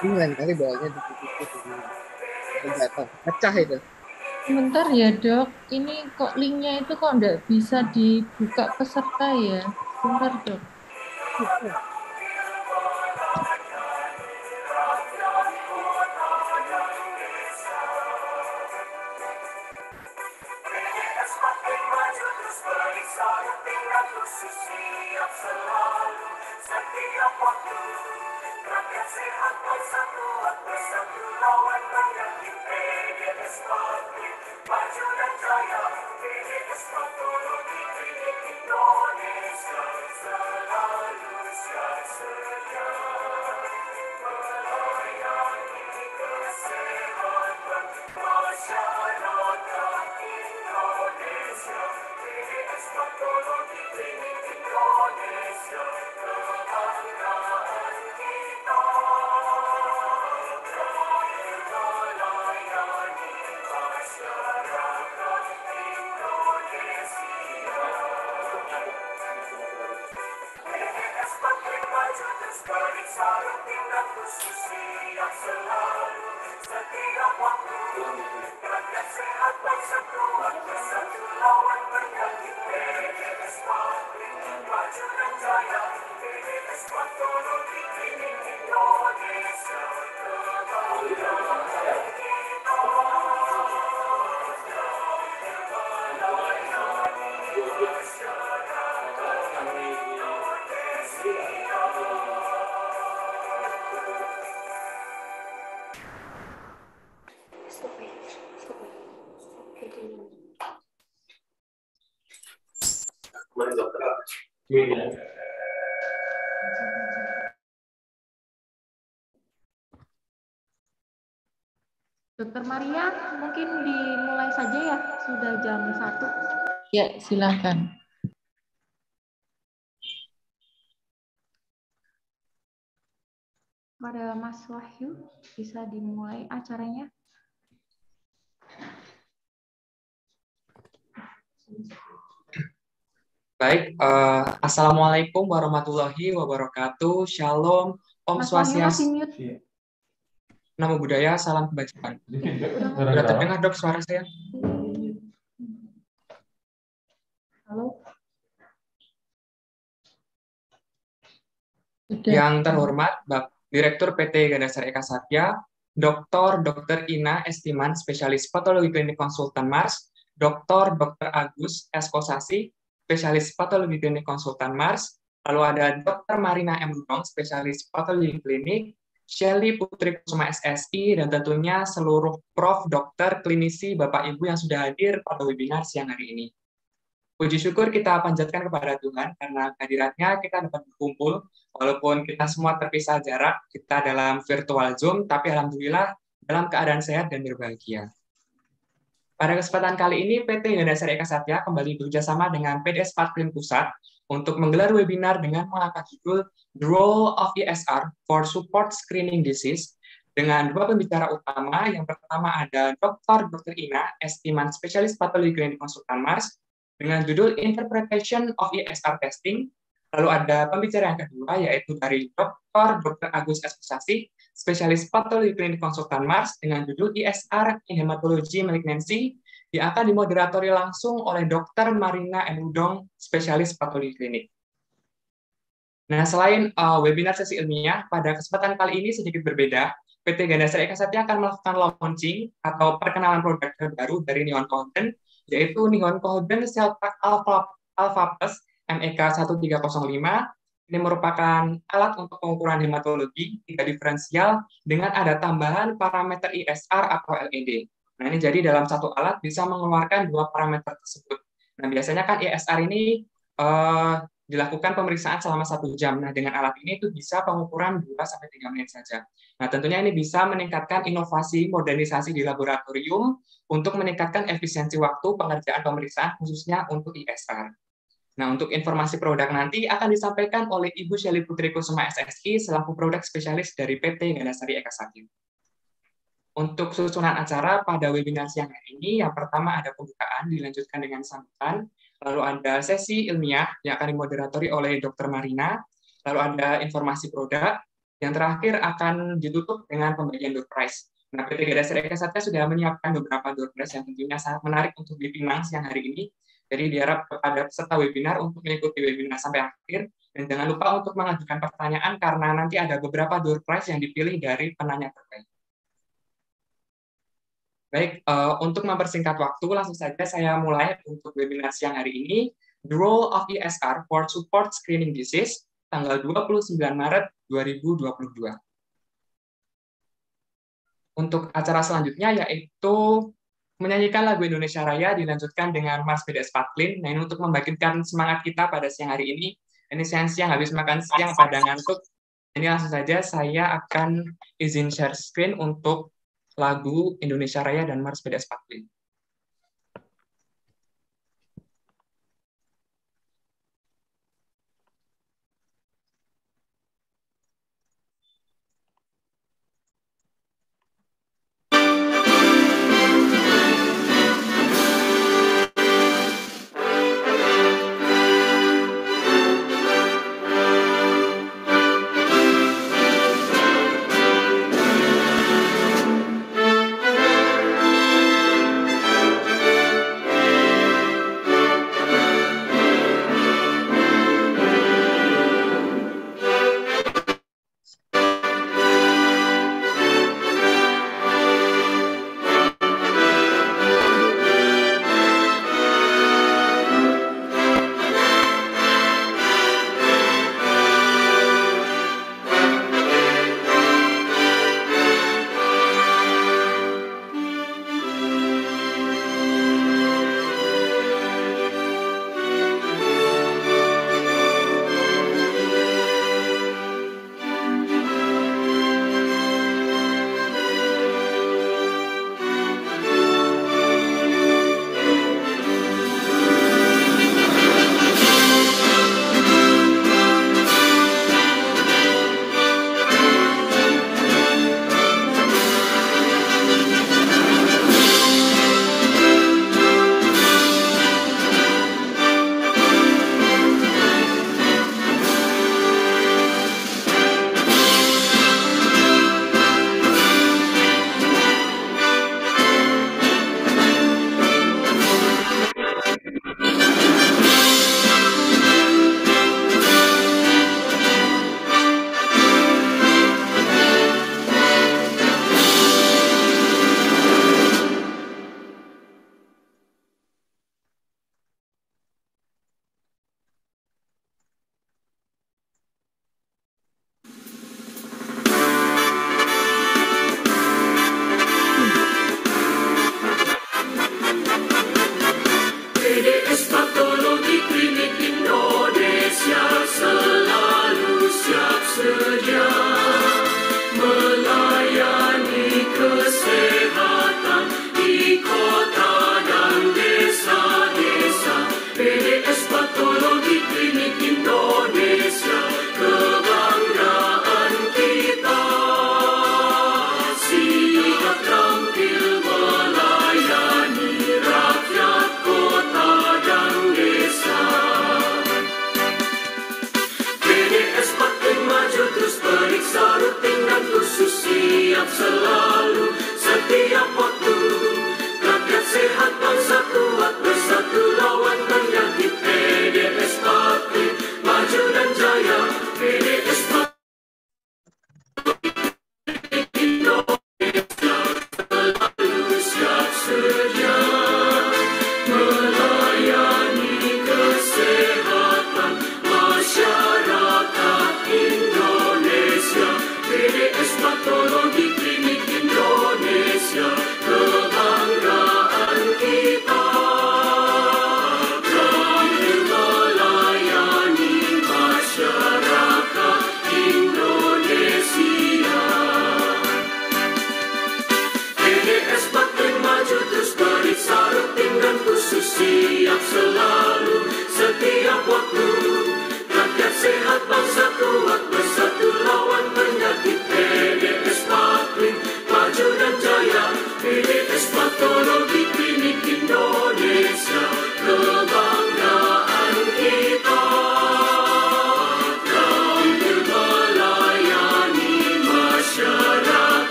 ini lain kali bawahnya dikit-dikit jatuh pecah itu Sebentar ya dok, ini kok linknya itu kok nggak bisa dibuka peserta ya? Sebentar dok. Ya, silakan. Pada Mas Wahyu, bisa dimulai acaranya. Baik, uh, Assalamualaikum warahmatullahi wabarakatuh. Shalom, Om Mas Wahyu Swastiastu. masih mute. Namo Buddhaya, salam kebajikan. Sudah terdengar dok suara saya? Halo. Sudah. Yang terhormat Bapak Direktur PT Gandasar Eka Satya, Dr. Dr. Ina Estiman, Spesialis Patologi Klinik Konsultan Mars, Dr. Dr. Agus Eskosasi, Spesialis Patologi Klinik Konsultan Mars, lalu ada Dr. Marina M. Rudong, Spesialis Patologi Klinik, Shelly Putri Kusuma SSI, dan tentunya seluruh prof, dokter, klinisi, Bapak Ibu yang sudah hadir pada webinar siang hari ini. Puji syukur kita panjatkan kepada Tuhan karena kehadiratnya kita dapat berkumpul walaupun kita semua terpisah jarak, kita dalam virtual Zoom, tapi Alhamdulillah dalam keadaan sehat dan berbahagia. Pada kesempatan kali ini, PT Gandasar Eka Satya kembali bekerjasama dengan PDS Parklin Pusat untuk menggelar webinar dengan mengangkat judul The Role of ESR for Support Screening Disease dengan dua pembicara utama. Yang pertama ada Dr. Dr. Ina, Estiman Spesialis Patologi Klinik Konsultan Mars, dengan judul Interpretation of ESR Testing. Lalu ada pembicara yang kedua, yaitu dari Dr. Dr. Agus Espusasi, Spesialis Patologi Klinik Konsultan Mars, dengan judul ESR in Hematology Malignancy, yang akan dimoderatori langsung oleh Dr. Marina M. Udong, Spesialis Patologi Klinik. Nah, selain uh, webinar sesi ilmiah, pada kesempatan kali ini sedikit berbeda. PT Gandasar Eka Satya akan melakukan launching atau perkenalan produk terbaru dari Neon Coden, yaitu Coden Cell Pack Alpha, Alpha Plus MEK 1305. Ini merupakan alat untuk pengukuran hematologi tiga diferensial dengan ada tambahan parameter ISR atau LED. Nah, ini jadi dalam satu alat bisa mengeluarkan dua parameter tersebut. Nah, biasanya kan ISR ini uh, dilakukan pemeriksaan selama satu jam. Nah, dengan alat ini itu bisa pengukuran 2 sampai 3 menit saja. Nah, tentunya ini bisa meningkatkan inovasi modernisasi di laboratorium untuk meningkatkan efisiensi waktu pengerjaan pemeriksaan khususnya untuk ISR. Nah, untuk informasi produk nanti akan disampaikan oleh Ibu Shelly Putri Kusuma SSI selaku produk spesialis dari PT Gandasari Eka Sakti. Untuk susunan acara pada webinar siang hari ini, yang pertama ada pembukaan, dilanjutkan dengan sambutan, lalu ada sesi ilmiah yang akan dimoderatori oleh Dr. Marina, lalu ada informasi produk, yang terakhir akan ditutup dengan pembagian door prize. Nah, PT Gadasari Eka Satya sudah menyiapkan beberapa door prize yang tentunya sangat menarik untuk dipinang siang hari ini, jadi diharap kepada peserta webinar untuk mengikuti webinar sampai akhir dan jangan lupa untuk mengajukan pertanyaan karena nanti ada beberapa door prize yang dipilih dari penanya terbaik. Baik, uh, untuk mempersingkat waktu, langsung saja saya mulai untuk webinar siang hari ini, The Role of ESR for Support Screening Disease, tanggal 29 Maret 2022. Untuk acara selanjutnya yaitu menyanyikan lagu Indonesia Raya dilanjutkan dengan Mars BDS Patlin. Nah, ini untuk membangkitkan semangat kita pada siang hari ini. Ini siang-siang habis makan siang pada ngantuk. Ini langsung saja saya akan izin share screen untuk lagu Indonesia Raya dan Mars BDS Patlin.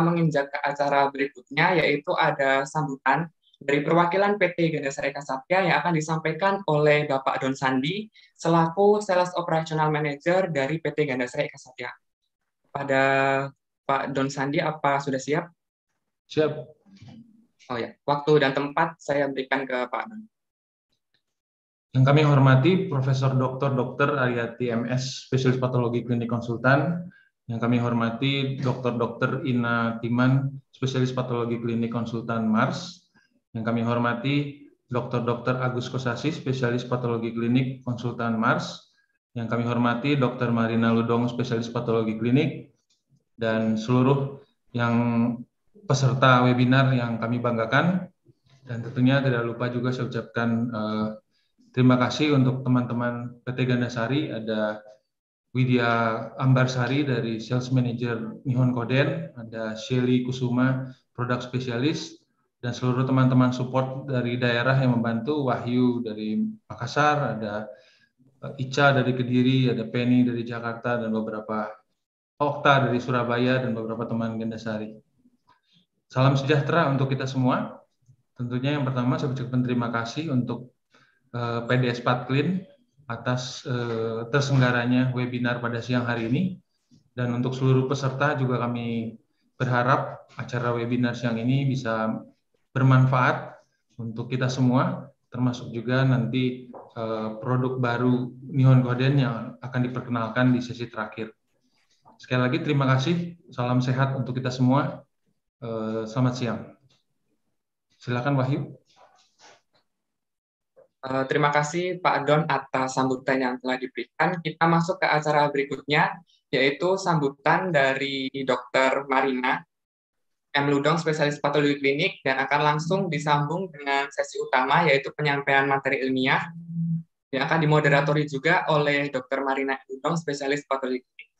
Kita menginjak ke acara berikutnya, yaitu ada sambutan dari perwakilan PT Gandasari Eka Satya yang akan disampaikan oleh Bapak Don Sandi, selaku Sales Operational Manager dari PT Gandasari Eka Satya. Pada Pak Don Sandi, apa sudah siap? Siap. Oh ya, waktu dan tempat saya berikan ke Pak Don. Yang kami hormati Profesor Dr. Dr. Ariati MS, Spesialis Patologi Klinik Konsultan, yang kami hormati Dr. Dr. Ina Timan, spesialis patologi klinik konsultan Mars. Yang kami hormati Dr. Dr. Agus Kosasi, spesialis patologi klinik konsultan Mars. Yang kami hormati Dr. Marina Ludong, spesialis patologi klinik. Dan seluruh yang peserta webinar yang kami banggakan. Dan tentunya tidak lupa juga saya ucapkan uh, terima kasih untuk teman-teman PT Gandasari, ada Widya Ambarsari dari Sales Manager Nihon Koden, ada Shelly Kusuma, Produk Spesialis, dan seluruh teman-teman support dari daerah yang membantu, Wahyu dari Makassar, ada eh, Ica dari Kediri, ada Penny dari Jakarta, dan beberapa Okta dari Surabaya, dan beberapa teman Gendasari. Salam sejahtera untuk kita semua. Tentunya yang pertama saya ucapkan terima kasih untuk eh, PDS Patklin atas eh, terselenggaranya webinar pada siang hari ini. Dan untuk seluruh peserta juga kami berharap acara webinar siang ini bisa bermanfaat untuk kita semua, termasuk juga nanti eh, produk baru Nihon Goden yang akan diperkenalkan di sesi terakhir. Sekali lagi terima kasih, salam sehat untuk kita semua. Eh, selamat siang. Silakan Wahyu. Eh, terima kasih Pak Don atas sambutan yang telah diberikan. Kita masuk ke acara berikutnya, yaitu sambutan dari Dr. Marina M. Ludong, spesialis patologi klinik, dan akan langsung disambung dengan sesi utama, yaitu penyampaian materi ilmiah, yang akan dimoderatori juga oleh Dr. Marina M. Ludong, spesialis patologi klinik.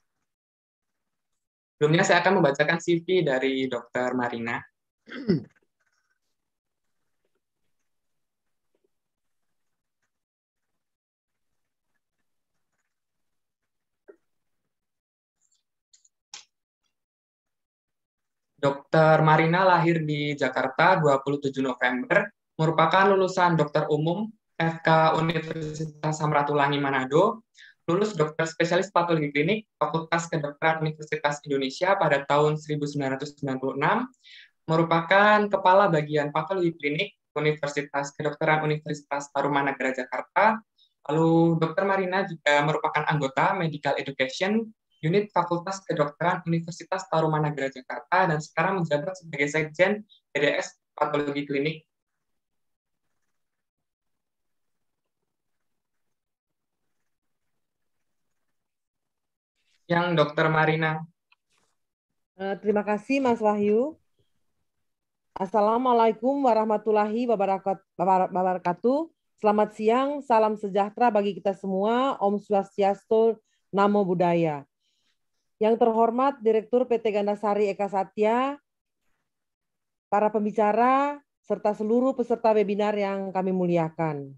Sebelumnya saya akan membacakan CV dari Dr. Marina. Dr. Marina lahir di Jakarta 27 November, merupakan lulusan dokter umum FK Universitas Samratulangi Manado, lulus dokter spesialis patologi klinik Fakultas Kedokteran Universitas Indonesia pada tahun 1996, merupakan kepala bagian patologi klinik Universitas Kedokteran Universitas Tarumanagara Jakarta. Lalu Dr. Marina juga merupakan anggota Medical Education unit Fakultas Kedokteran Universitas Tarumanagara Jakarta dan sekarang menjabat sebagai Sekjen PDS Patologi Klinik. Yang Dokter Marina. Eh, terima kasih Mas Wahyu. Assalamualaikum warahmatullahi wabarakatuh. Selamat siang, salam sejahtera bagi kita semua. Om Swastiastu, Namo Buddhaya. Yang terhormat Direktur PT Gandasari Eka Satya, para pembicara, serta seluruh peserta webinar yang kami muliakan.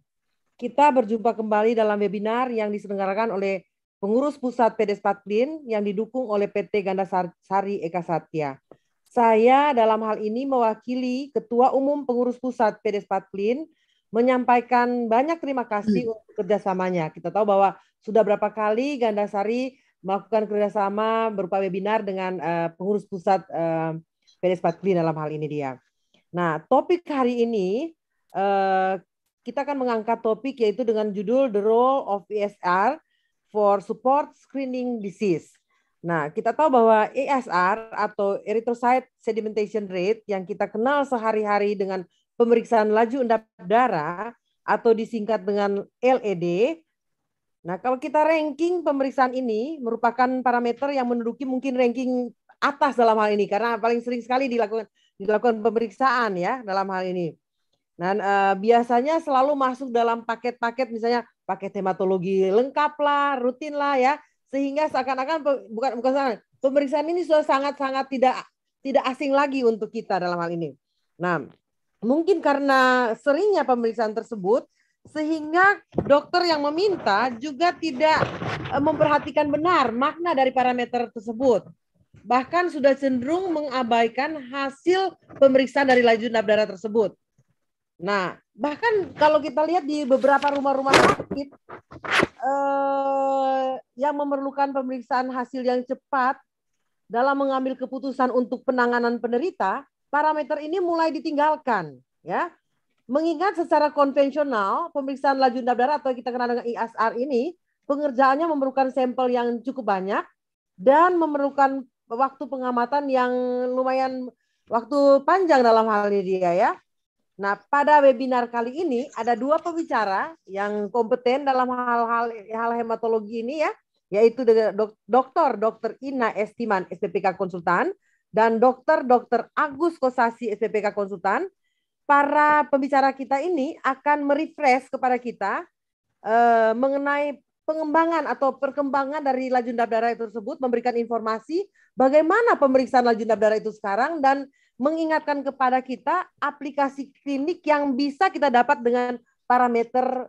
Kita berjumpa kembali dalam webinar yang diselenggarakan oleh pengurus pusat PD Spatlin yang didukung oleh PT Gandasari Eka Satya. Saya dalam hal ini mewakili Ketua Umum Pengurus Pusat PD Spatlin menyampaikan banyak terima kasih hmm. untuk kerjasamanya. Kita tahu bahwa sudah berapa kali Gandasari melakukan kerjasama berupa webinar dengan uh, pengurus pusat uh, PDS Patkli dalam hal ini dia. Nah, topik hari ini uh, kita akan mengangkat topik yaitu dengan judul The Role of ESR for Support Screening Disease. Nah, kita tahu bahwa ESR atau Erythrocyte Sedimentation Rate yang kita kenal sehari-hari dengan pemeriksaan laju endap darah atau disingkat dengan LED Nah, kalau kita ranking pemeriksaan ini merupakan parameter yang menduduki mungkin ranking atas dalam hal ini karena paling sering sekali dilakukan dilakukan pemeriksaan ya dalam hal ini. Dan uh, biasanya selalu masuk dalam paket-paket misalnya paket hematologi lengkap lah, rutin lah ya, sehingga seakan-akan bukan bukan sangat pemeriksaan ini sudah sangat-sangat tidak tidak asing lagi untuk kita dalam hal ini. Nah, mungkin karena seringnya pemeriksaan tersebut, sehingga dokter yang meminta juga tidak eh, memperhatikan benar makna dari parameter tersebut. bahkan sudah cenderung mengabaikan hasil pemeriksaan dari laju darah tersebut. Nah, bahkan kalau kita lihat di beberapa rumah-rumah sakit eh, yang memerlukan pemeriksaan hasil yang cepat dalam mengambil keputusan untuk penanganan penderita, parameter ini mulai ditinggalkan, ya. Mengingat secara konvensional pemeriksaan laju nab darah atau kita kenal dengan ISR ini pengerjaannya memerlukan sampel yang cukup banyak dan memerlukan waktu pengamatan yang lumayan waktu panjang dalam hal ini dia ya. Nah, pada webinar kali ini ada dua pembicara yang kompeten dalam hal-hal hal hematologi ini ya, yaitu Dr. Dr. Ina Estiman, SPPK Konsultan, dan Dr. Dr. Agus Kosasi, SPPK Konsultan. Para pembicara kita ini akan merefresh kepada kita eh, mengenai pengembangan atau perkembangan dari laju darah itu tersebut, memberikan informasi bagaimana pemeriksaan laju darah itu sekarang dan mengingatkan kepada kita aplikasi klinik yang bisa kita dapat dengan parameter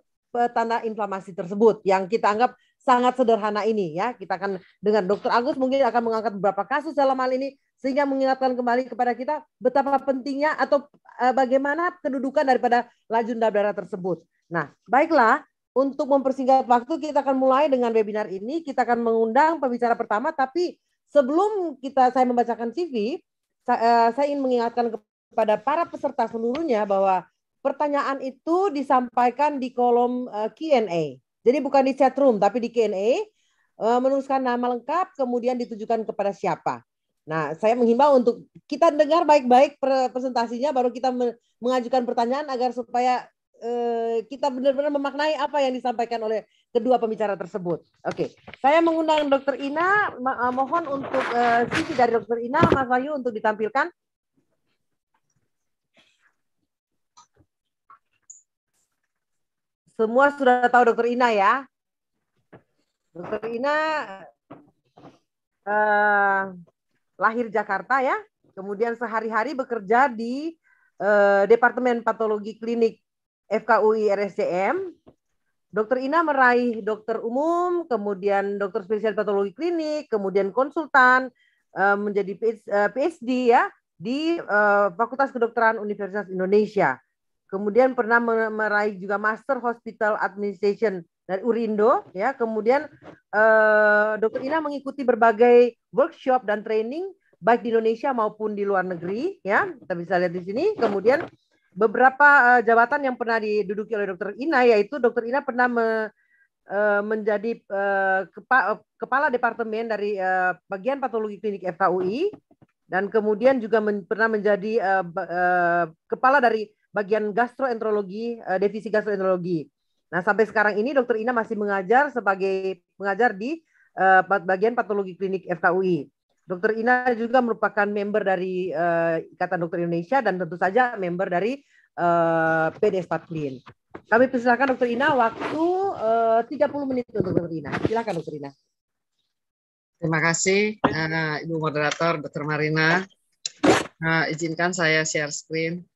tanda inflamasi tersebut yang kita anggap sangat sederhana ini ya. Kita akan dengan Dokter Agus mungkin akan mengangkat beberapa kasus dalam hal ini sehingga mengingatkan kembali kepada kita betapa pentingnya atau uh, bagaimana kedudukan daripada laju darah tersebut. Nah, baiklah untuk mempersingkat waktu kita akan mulai dengan webinar ini. Kita akan mengundang pembicara pertama, tapi sebelum kita saya membacakan CV, saya, eh, saya ingin mengingatkan kepada para peserta seluruhnya bahwa pertanyaan itu disampaikan di kolom eh, Q&A. Jadi bukan di chat room, tapi di Q&A. Eh, menuliskan nama lengkap, kemudian ditujukan kepada siapa. Nah, saya menghimbau untuk kita dengar baik-baik presentasinya, baru kita mengajukan pertanyaan agar supaya Eh, kita benar-benar memaknai apa yang disampaikan oleh kedua pembicara tersebut. Oke, saya mengundang Dokter Ina, eh, mohon untuk uh, sisi dari Dokter Ina, Mas Wahyu untuk ditampilkan. Semua sudah tahu Dokter Ina ya. Dokter Ina uh, lahir Jakarta ya, kemudian sehari-hari bekerja di uh, Departemen Patologi Klinik FKUI RSCM. Dokter Ina meraih dokter umum, kemudian dokter spesial patologi klinik, kemudian konsultan, eh, menjadi PhD eh, ya di eh, Fakultas Kedokteran Universitas Indonesia. Kemudian pernah meraih juga Master Hospital Administration dari Urindo ya. Kemudian Dokter Ina mengikuti berbagai workshop dan training baik di Indonesia maupun di luar negeri ya. Kita bisa lihat di sini. Kemudian beberapa uh, jabatan yang pernah diduduki oleh Dokter Ina yaitu Dokter Ina pernah me, uh, menjadi kepa, kepala departemen dari uh, bagian patologi klinik FKUI dan kemudian juga men, pernah menjadi kepala dari bagian gastroenterologi uh, divisi gastroenterologi. Nah sampai sekarang ini Dokter Ina masih mengajar sebagai pengajar di uh, bagian patologi klinik FKUI. Dokter Ina juga merupakan member dari uh, Ikatan Dokter Indonesia dan tentu saja member dari uh, eh, PD Clean. Kami persilakan Dokter Ina waktu uh, 30 menit untuk Dokter Ina. Silakan Dokter Ina. Terima kasih uh, Ibu Moderator Dokter Marina. Uh, izinkan saya share screen.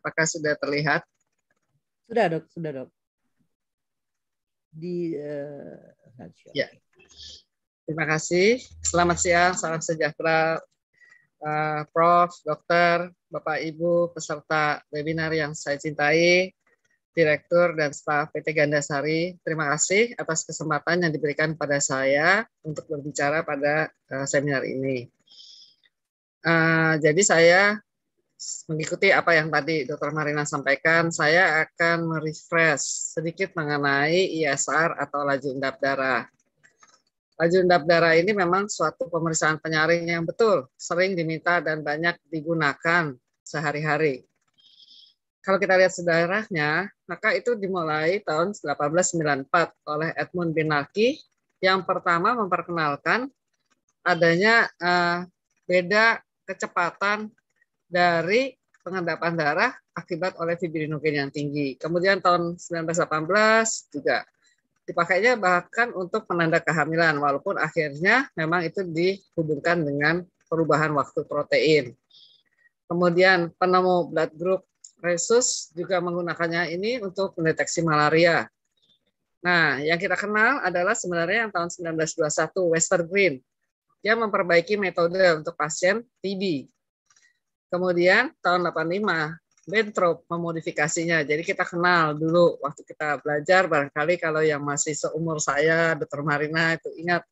Apakah sudah terlihat? Sudah dok, sudah dok di uh, Ya. Terima kasih. Selamat siang, salam sejahtera uh, Prof, Dokter, Bapak Ibu, peserta webinar yang saya cintai, Direktur dan staf PT Gandasari. Terima kasih atas kesempatan yang diberikan pada saya untuk berbicara pada uh, seminar ini. Uh, jadi saya mengikuti apa yang tadi Dr. Marina sampaikan, saya akan merefresh sedikit mengenai ISR atau laju endap darah. Laju endap darah ini memang suatu pemeriksaan penyaring yang betul, sering diminta dan banyak digunakan sehari-hari. Kalau kita lihat sejarahnya, maka itu dimulai tahun 1894 oleh Edmund Binarki yang pertama memperkenalkan adanya uh, beda kecepatan dari pengendapan darah akibat oleh fibrinogen yang tinggi. Kemudian tahun 1918 juga dipakainya bahkan untuk penanda kehamilan walaupun akhirnya memang itu dihubungkan dengan perubahan waktu protein. Kemudian penemu blood group Resus juga menggunakannya ini untuk mendeteksi malaria. Nah, yang kita kenal adalah sebenarnya yang tahun 1921 Western Green. Dia memperbaiki metode untuk pasien TB. Kemudian tahun 85 Bentrop memodifikasinya. Jadi kita kenal dulu waktu kita belajar barangkali kalau yang masih seumur saya, Dr. Marina itu ingat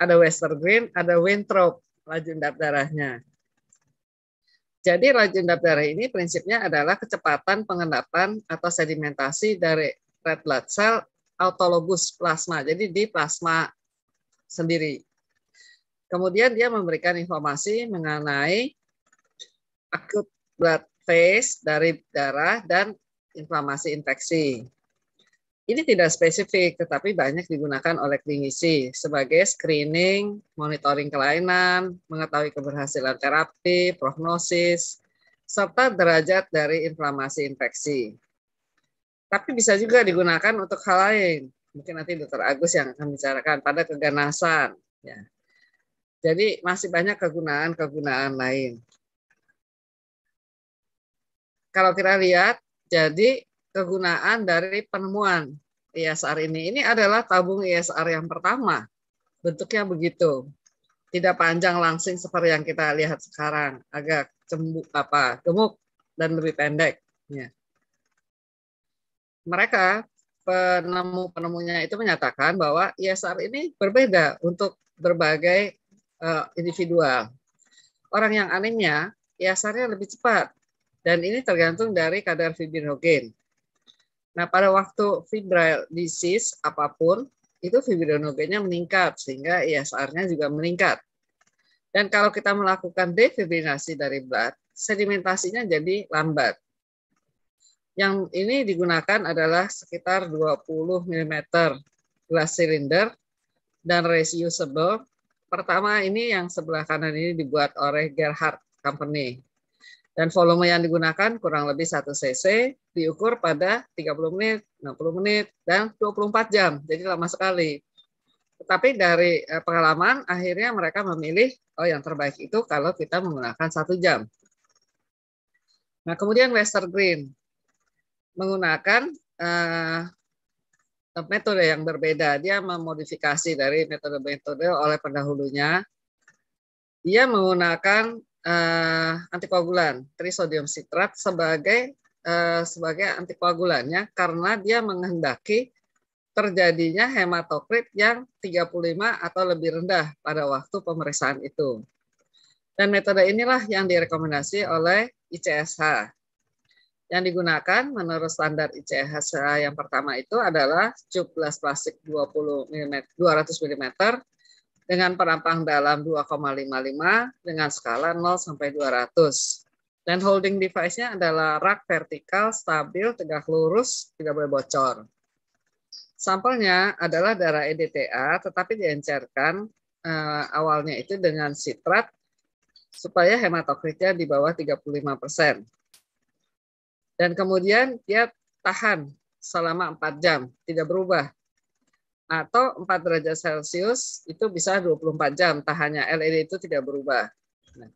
ada Western Green, ada Winthrop laju endap darahnya. Jadi laju endap darah ini prinsipnya adalah kecepatan pengendapan atau sedimentasi dari red blood cell autologus plasma. Jadi di plasma sendiri. Kemudian dia memberikan informasi mengenai akut blood phase dari darah dan inflamasi infeksi. Ini tidak spesifik, tetapi banyak digunakan oleh klinisi sebagai screening, monitoring kelainan, mengetahui keberhasilan terapi, prognosis, serta derajat dari inflamasi infeksi. Tapi bisa juga digunakan untuk hal lain. Mungkin nanti Dr. Agus yang akan bicarakan pada keganasan. Ya. Jadi masih banyak kegunaan-kegunaan lain kalau kita lihat, jadi kegunaan dari penemuan ISR ini, ini adalah tabung ISR yang pertama. Bentuknya begitu. Tidak panjang langsing seperti yang kita lihat sekarang, agak cembuk apa gemuk dan lebih pendek. Ya. Mereka penemu-penemunya itu menyatakan bahwa ISR ini berbeda untuk berbagai uh, individual. Orang yang anemia, ISR-nya lebih cepat dan ini tergantung dari kadar fibrinogen. Nah, pada waktu febrile disease apa pun, itu fibrinogennya meningkat sehingga ISR-nya juga meningkat. Dan kalau kita melakukan defibrinasi dari blood, sedimentasinya jadi lambat. Yang ini digunakan adalah sekitar 20 mm glass cylinder dan reusable. Pertama ini yang sebelah kanan ini dibuat oleh Gerhard Company. Dan volume yang digunakan kurang lebih 1 cc, diukur pada 30 menit, 60 menit, dan 24 jam. Jadi lama sekali. Tetapi dari eh, pengalaman, akhirnya mereka memilih, oh yang terbaik itu kalau kita menggunakan satu jam. Nah, kemudian Western Green menggunakan uh, metode yang berbeda. Dia memodifikasi dari metode-metode oleh pendahulunya. Dia menggunakan uh, antikoagulan trisodium citrat sebagai uh, sebagai antikoagulannya karena dia menghendaki terjadinya hematokrit yang 35 atau lebih rendah pada waktu pemeriksaan itu. Dan metode inilah yang direkomendasi oleh ICSH. Yang digunakan menurut standar ICSH yang pertama itu adalah cup plastik 20 mm, 200 mm dengan perampang dalam 2,55 dengan skala 0 sampai 200. Dan holding device-nya adalah rak vertikal, stabil, tegak lurus, tidak boleh bocor. Sampelnya adalah darah EDTA, tetapi diencerkan uh, awalnya itu dengan sitrat supaya hematokritnya di bawah 35 persen. Dan kemudian dia tahan selama 4 jam, tidak berubah atau 4 derajat Celcius itu bisa 24 jam tahannya LED itu tidak berubah. Nah,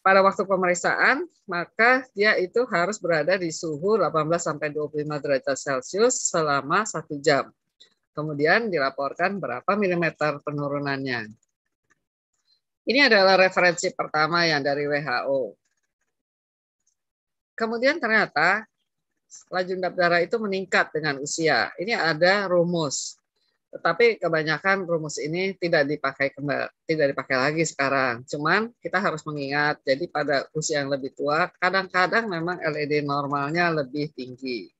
pada waktu pemeriksaan maka dia itu harus berada di suhu 18 sampai 25 derajat Celcius selama satu jam. Kemudian dilaporkan berapa milimeter penurunannya. Ini adalah referensi pertama yang dari WHO. Kemudian ternyata laju darah itu meningkat dengan usia. Ini ada rumus. Tetapi kebanyakan rumus ini tidak dipakai kembali, tidak dipakai lagi sekarang. Cuman kita harus mengingat, jadi pada usia yang lebih tua, kadang-kadang memang LED normalnya lebih tinggi.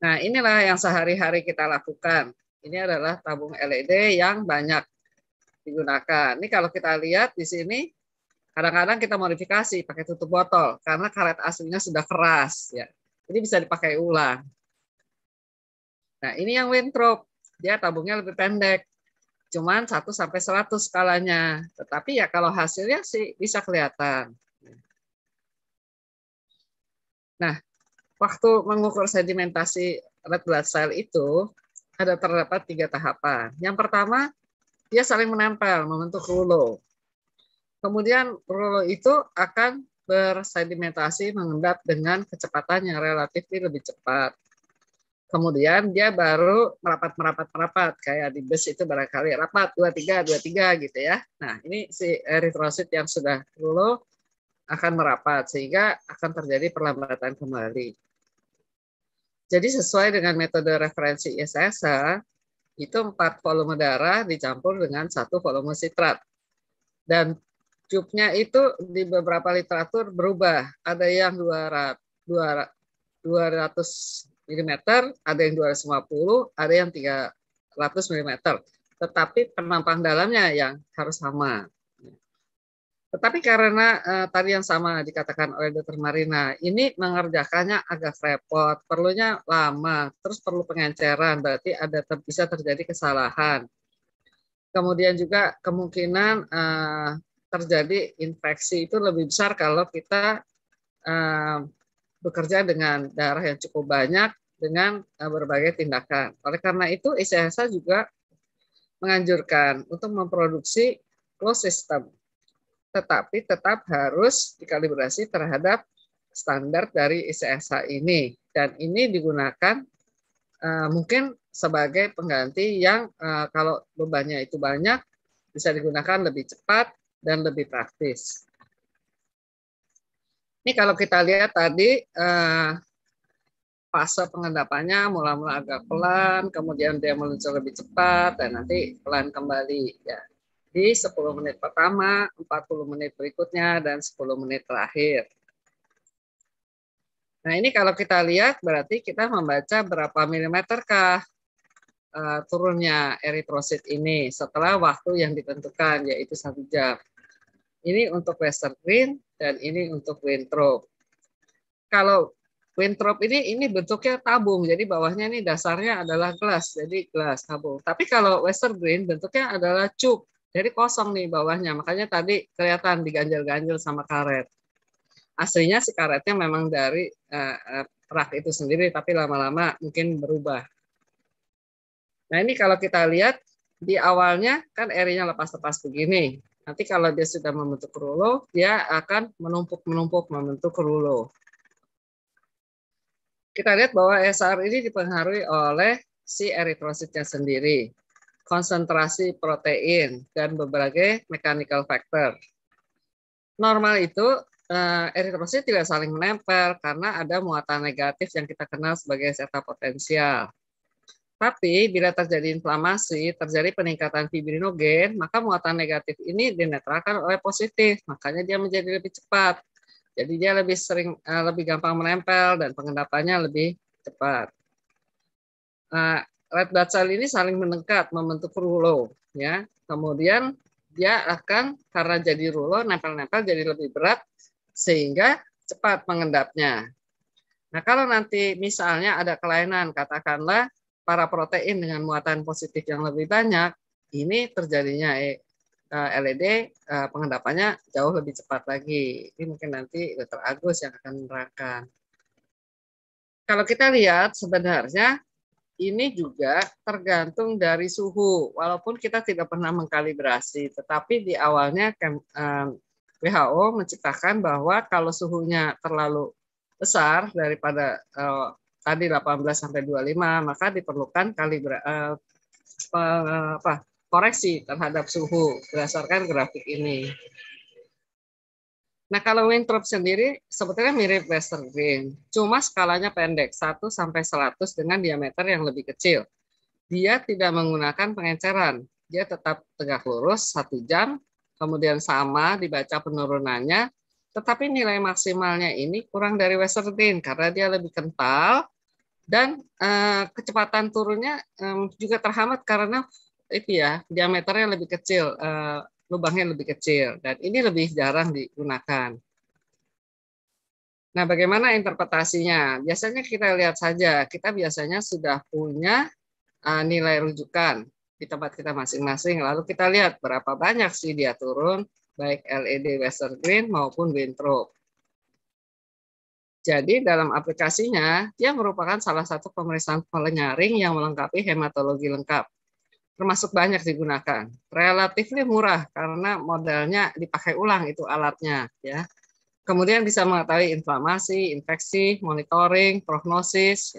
Nah, inilah yang sehari-hari kita lakukan. Ini adalah tabung LED yang banyak digunakan. Ini kalau kita lihat di sini, kadang-kadang kita modifikasi pakai tutup botol karena karet aslinya sudah keras ya. Jadi bisa dipakai ulang. Nah, ini yang Winthrop dia tabungnya lebih pendek. Cuman 1 sampai 100 skalanya. Tetapi ya kalau hasilnya sih bisa kelihatan. Nah, waktu mengukur sedimentasi red blood cell itu ada terdapat tiga tahapan. Yang pertama, dia saling menempel, membentuk rulo. Kemudian rulo itu akan bersedimentasi mengendap dengan kecepatan yang relatif lebih cepat. Kemudian dia baru merapat merapat merapat kayak di bus itu barangkali rapat dua tiga dua tiga gitu ya. Nah ini si eritrosit yang sudah dulu akan merapat sehingga akan terjadi perlambatan kembali. Jadi sesuai dengan metode referensi ISSA itu empat volume darah dicampur dengan satu volume sitrat dan cupnya itu di beberapa literatur berubah. Ada yang 200, 200 mm, ada yang 250, ada yang 300 mm. Tetapi penampang dalamnya yang harus sama. Tetapi karena uh, tadi yang sama dikatakan oleh Dr. Marina, ini mengerjakannya agak repot, perlunya lama, terus perlu pengenceran, berarti ada ter bisa terjadi kesalahan. Kemudian juga kemungkinan uh, terjadi infeksi itu lebih besar kalau kita uh, bekerja dengan darah yang cukup banyak dengan uh, berbagai tindakan. Oleh karena itu, ICSA juga menganjurkan untuk memproduksi closed system, tetapi tetap harus dikalibrasi terhadap standar dari ICSA ini. Dan ini digunakan uh, mungkin sebagai pengganti yang uh, kalau bebannya itu banyak bisa digunakan lebih cepat dan lebih praktis. Ini kalau kita lihat tadi uh, fase pengendapannya mula-mula agak pelan, kemudian dia meluncur lebih cepat dan nanti pelan kembali ya. Di 10 menit pertama, 40 menit berikutnya dan 10 menit terakhir. Nah, ini kalau kita lihat berarti kita membaca berapa milimeter kah uh, turunnya eritrosit ini setelah waktu yang ditentukan yaitu satu jam. Ini untuk Western Green dan ini untuk Winthrop. Kalau Winthrop ini ini bentuknya tabung, jadi bawahnya ini dasarnya adalah gelas, jadi gelas tabung. Tapi kalau Western Green bentuknya adalah cup, jadi kosong nih bawahnya. Makanya tadi kelihatan diganjel-ganjel sama karet. Aslinya si karetnya memang dari uh, rak itu sendiri, tapi lama-lama mungkin berubah. Nah ini kalau kita lihat di awalnya kan erinya lepas-lepas begini. Nanti kalau dia sudah membentuk rulo, dia akan menumpuk-menumpuk membentuk rulo. Kita lihat bahwa SR ini dipengaruhi oleh si eritrositnya sendiri, konsentrasi protein, dan berbagai mechanical factor. Normal itu eh, eritrosit tidak saling menempel karena ada muatan negatif yang kita kenal sebagai zeta potensial. Tapi bila terjadi inflamasi, terjadi peningkatan fibrinogen, maka muatan negatif ini dinetralkan oleh positif, makanya dia menjadi lebih cepat. Jadi dia lebih sering, eh, lebih gampang menempel dan pengendapannya lebih cepat. Nah, red blood cell ini saling mendekat, membentuk rulo, ya. Kemudian dia akan karena jadi rulo, nempel-nempel jadi lebih berat sehingga cepat mengendapnya. Nah, kalau nanti misalnya ada kelainan, katakanlah para protein dengan muatan positif yang lebih banyak, ini terjadinya eh, LED eh, pengendapannya jauh lebih cepat lagi. Ini mungkin nanti Dr. Agus yang akan menerangkan. Kalau kita lihat sebenarnya ini juga tergantung dari suhu. Walaupun kita tidak pernah mengkalibrasi, tetapi di awalnya WHO menciptakan bahwa kalau suhunya terlalu besar daripada eh, tadi 18 sampai 25 maka diperlukan kalibra apa koreksi terhadap suhu berdasarkan grafik ini. Nah, kalau Winthrop sendiri sebetulnya mirip Western Green, cuma skalanya pendek 1 sampai 100 dengan diameter yang lebih kecil. Dia tidak menggunakan pengenceran, dia tetap tegak lurus satu jam, kemudian sama dibaca penurunannya, tetapi nilai maksimalnya ini kurang dari Western Green karena dia lebih kental dan uh, kecepatan turunnya um, juga terhambat karena itu ya diameternya lebih kecil, uh, lubangnya lebih kecil dan ini lebih jarang digunakan. Nah, bagaimana interpretasinya? Biasanya kita lihat saja, kita biasanya sudah punya uh, nilai rujukan di tempat kita masing-masing. Lalu kita lihat berapa banyak sih dia turun, baik LED Western Green maupun Winthrop. Jadi dalam aplikasinya, dia merupakan salah satu pemeriksaan penyaring yang melengkapi hematologi lengkap. Termasuk banyak digunakan. Relatif murah karena modelnya dipakai ulang itu alatnya. ya. Kemudian bisa mengetahui inflamasi, infeksi, monitoring, prognosis.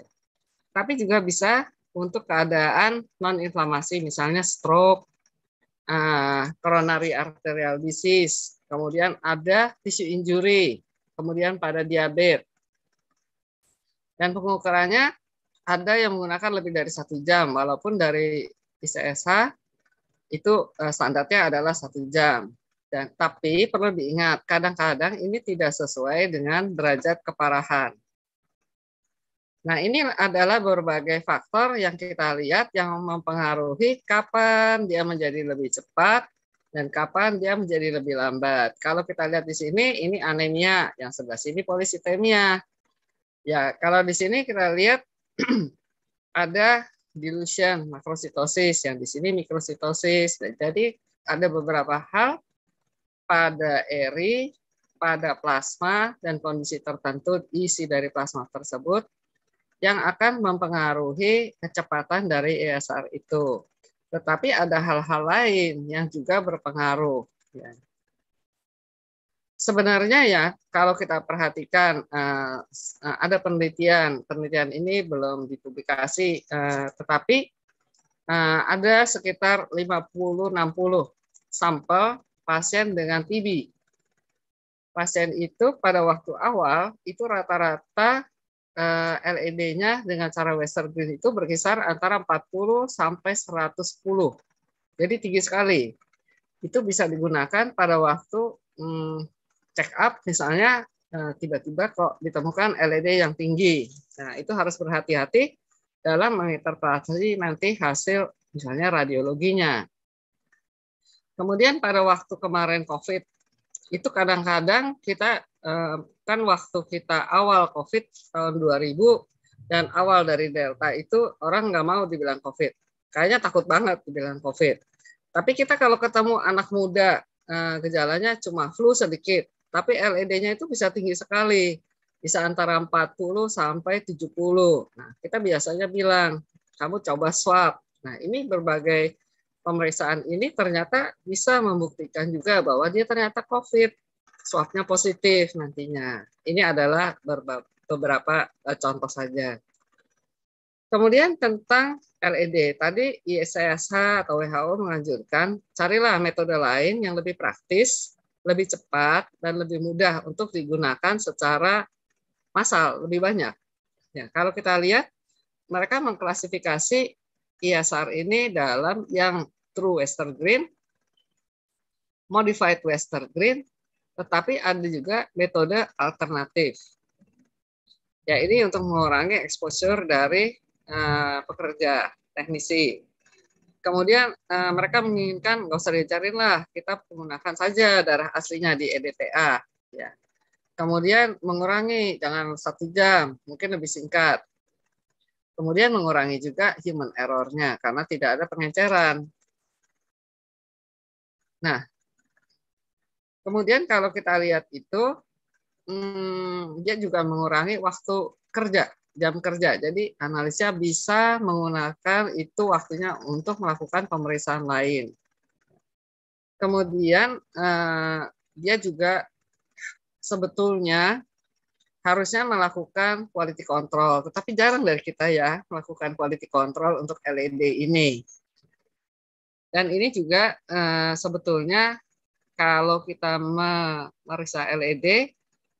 Tapi juga bisa untuk keadaan non-inflamasi, misalnya stroke, uh, coronary arterial disease, kemudian ada tissue injury, kemudian pada diabetes. Dan pengukurannya ada yang menggunakan lebih dari satu jam, walaupun dari ICSH itu uh, standarnya adalah satu jam. Dan, tapi perlu diingat, kadang-kadang ini tidak sesuai dengan derajat keparahan. Nah, ini adalah berbagai faktor yang kita lihat yang mempengaruhi kapan dia menjadi lebih cepat dan kapan dia menjadi lebih lambat. Kalau kita lihat di sini, ini anemia, yang sebelah sini polisitemia. Ya, kalau di sini kita lihat ada dilution makrositosis, yang di sini mikrositosis. Jadi ada beberapa hal pada eri, pada plasma, dan kondisi tertentu isi dari plasma tersebut yang akan mempengaruhi kecepatan dari ESR itu. Tetapi ada hal-hal lain yang juga berpengaruh. Ya. Sebenarnya ya, kalau kita perhatikan uh, ada penelitian, penelitian ini belum dipublikasi, uh, tetapi uh, ada sekitar 50-60 sampel pasien dengan TB. Pasien itu pada waktu awal itu rata-rata eh, LED-nya dengan cara Western green itu berkisar antara 40 sampai 110. Jadi tinggi sekali. Itu bisa digunakan pada waktu hmm, check up misalnya eh, tiba-tiba kok ditemukan LED yang tinggi. Nah, itu harus berhati-hati dalam menginterpretasi nanti hasil misalnya radiologinya. Kemudian pada waktu kemarin COVID, itu kadang-kadang kita eh, kan waktu kita awal COVID tahun 2000 dan awal dari Delta itu orang nggak mau dibilang COVID. Kayaknya takut banget dibilang COVID. Tapi kita kalau ketemu anak muda, eh, gejalanya cuma flu sedikit, tapi LED-nya itu bisa tinggi sekali. Bisa antara 40 sampai 70. Nah, kita biasanya bilang, kamu coba swab. Nah, ini berbagai pemeriksaan ini ternyata bisa membuktikan juga bahwa dia ternyata COVID. Swabnya positif nantinya. Ini adalah beberapa e, contoh saja. Kemudian tentang LED, tadi ISSH atau WHO menganjurkan carilah metode lain yang lebih praktis, lebih cepat, dan lebih mudah untuk digunakan secara massal, lebih banyak. Ya, kalau kita lihat, mereka mengklasifikasi ISR ini dalam yang true western green, modified western green, tetapi ada juga metode alternatif. Ya, ini untuk mengurangi exposure dari uh, pekerja teknisi. Kemudian uh, mereka menginginkan nggak usah dicari lah, kita menggunakan saja darah aslinya di EDTA. Ya. Kemudian mengurangi jangan satu jam, mungkin lebih singkat. Kemudian mengurangi juga human error-nya karena tidak ada pengenceran. Nah, kemudian kalau kita lihat itu, hmm, dia juga mengurangi waktu kerja, jam kerja. Jadi analisa bisa menggunakan itu waktunya untuk melakukan pemeriksaan lain. Kemudian eh, dia juga sebetulnya harusnya melakukan quality control, tetapi jarang dari kita ya melakukan quality control untuk LED ini. Dan ini juga eh, sebetulnya kalau kita memeriksa LED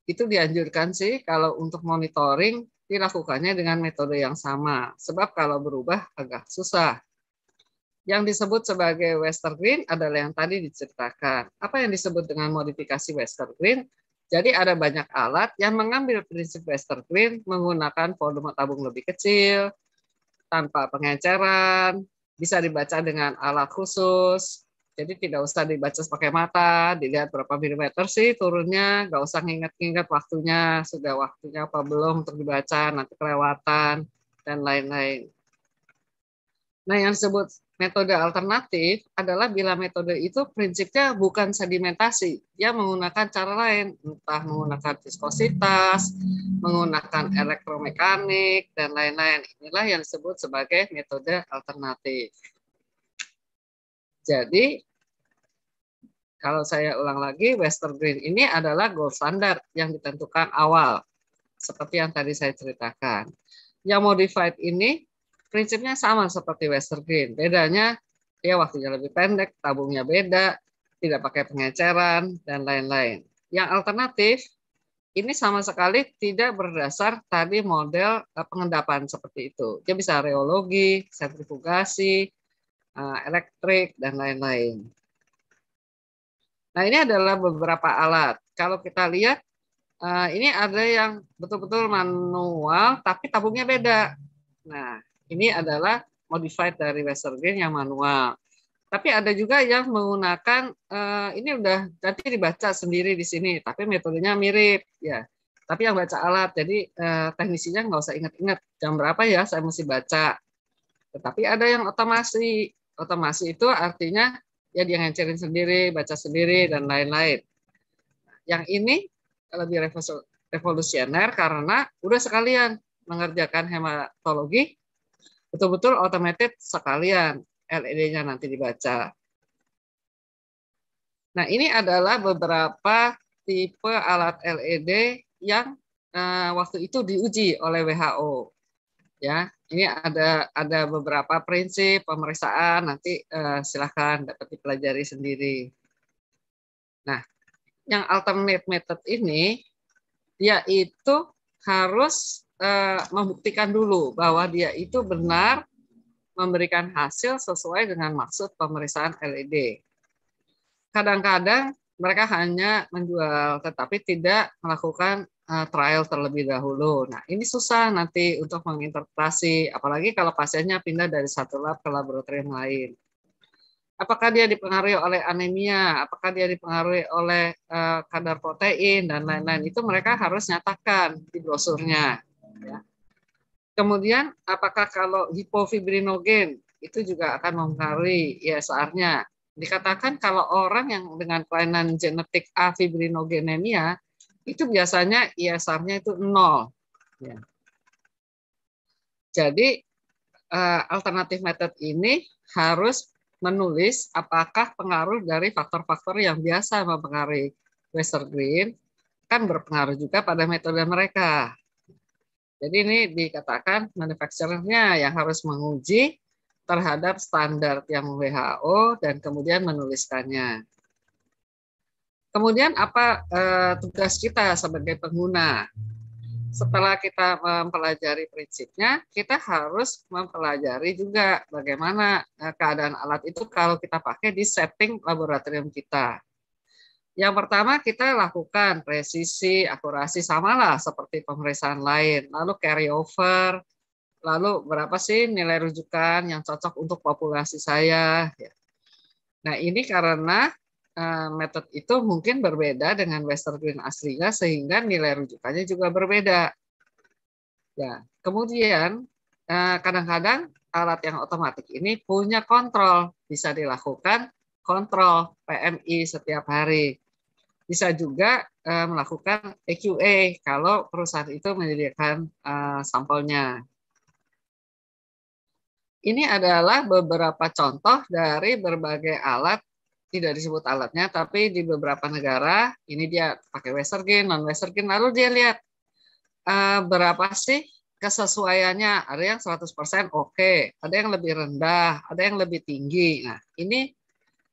itu dianjurkan sih kalau untuk monitoring dilakukannya dengan metode yang sama. Sebab kalau berubah agak susah. Yang disebut sebagai Western Green adalah yang tadi diceritakan. Apa yang disebut dengan modifikasi Western Green? Jadi ada banyak alat yang mengambil prinsip Western Green menggunakan volume tabung lebih kecil, tanpa pengenceran, bisa dibaca dengan alat khusus. Jadi tidak usah dibaca pakai mata, dilihat berapa milimeter sih turunnya, nggak usah nginget-nginget waktunya, sudah waktunya apa belum untuk dibaca, nanti kelewatan, dan lain-lain. Nah, yang disebut metode alternatif adalah bila metode itu prinsipnya bukan sedimentasi. Dia menggunakan cara lain, entah menggunakan viskositas, menggunakan elektromekanik, dan lain-lain. Inilah yang disebut sebagai metode alternatif. Jadi, kalau saya ulang lagi, Western Green ini adalah gold standard yang ditentukan awal, seperti yang tadi saya ceritakan. Yang modified ini prinsipnya sama seperti Western Green. Bedanya ya waktunya lebih pendek, tabungnya beda, tidak pakai pengeceran, dan lain-lain. Yang alternatif, ini sama sekali tidak berdasar tadi model eh, pengendapan seperti itu. Dia bisa reologi, sentrifugasi, elektrik, dan lain-lain. Nah, ini adalah beberapa alat. Kalau kita lihat, eh, ini ada yang betul-betul manual, tapi tabungnya beda. Nah, ini adalah modified dari Westergen yang manual. Tapi ada juga yang menggunakan uh, ini udah nanti dibaca sendiri di sini, tapi metodenya mirip ya. Tapi yang baca alat, jadi teknisinya nggak usah ingat-ingat jam berapa ya saya mesti baca. Tetapi ada yang otomasi. Otomasi itu artinya ya dia ngencerin sendiri, baca sendiri dan lain-lain. Yang ini lebih revolusioner karena udah sekalian mengerjakan hematologi betul-betul automated sekalian LED-nya nanti dibaca. Nah, ini adalah beberapa tipe alat LED yang uh, waktu itu diuji oleh WHO. Ya, ini ada ada beberapa prinsip pemeriksaan nanti uh, silahkan dapat dipelajari sendiri. Nah, yang alternate method ini dia itu harus uh, membuktikan dulu bahwa dia itu benar memberikan hasil sesuai dengan maksud pemeriksaan LED. Kadang-kadang mereka hanya menjual tetapi tidak melakukan uh, trial terlebih dahulu. Nah, ini susah nanti untuk menginterpretasi apalagi kalau pasiennya pindah dari satu lab ke laboratorium lain. Apakah dia dipengaruhi oleh anemia, apakah dia dipengaruhi oleh uh, kadar protein dan lain-lain itu mereka harus nyatakan di brosurnya. Ya. Kemudian apakah kalau hipofibrinogen itu juga akan mempengaruhi ISR-nya? Dikatakan kalau orang yang dengan kelainan genetik afibrinogenemia itu biasanya ISR-nya itu nol. Ya. Jadi eh, alternatif metode ini harus menulis apakah pengaruh dari faktor-faktor yang biasa mempengaruhi Western Green kan berpengaruh juga pada metode mereka. Jadi ini dikatakan manufacturernya yang harus menguji terhadap standar yang WHO dan kemudian menuliskannya. Kemudian apa eh, tugas kita sebagai pengguna? Setelah kita mempelajari prinsipnya, kita harus mempelajari juga bagaimana eh, keadaan alat itu kalau kita pakai di setting laboratorium kita. Yang pertama kita lakukan presisi, akurasi samalah seperti pemeriksaan lain. Lalu carry over, lalu berapa sih nilai rujukan yang cocok untuk populasi saya. Ya. Nah ini karena uh, metode itu mungkin berbeda dengan Western Green aslinya sehingga nilai rujukannya juga berbeda. Ya, kemudian uh, kadang-kadang alat yang otomatis ini punya kontrol, bisa dilakukan kontrol PMI setiap hari bisa juga uh, melakukan EQA kalau perusahaan itu menyediakan sampelnya. Ini adalah beberapa contoh dari berbagai alat, tidak disebut alatnya, tapi di beberapa negara, ini dia pakai Westergen, non-Westergen, lalu dia lihat uh, berapa sih kesesuaiannya, ada yang 100% oke, okay. ada yang lebih rendah, ada yang lebih tinggi. Nah, ini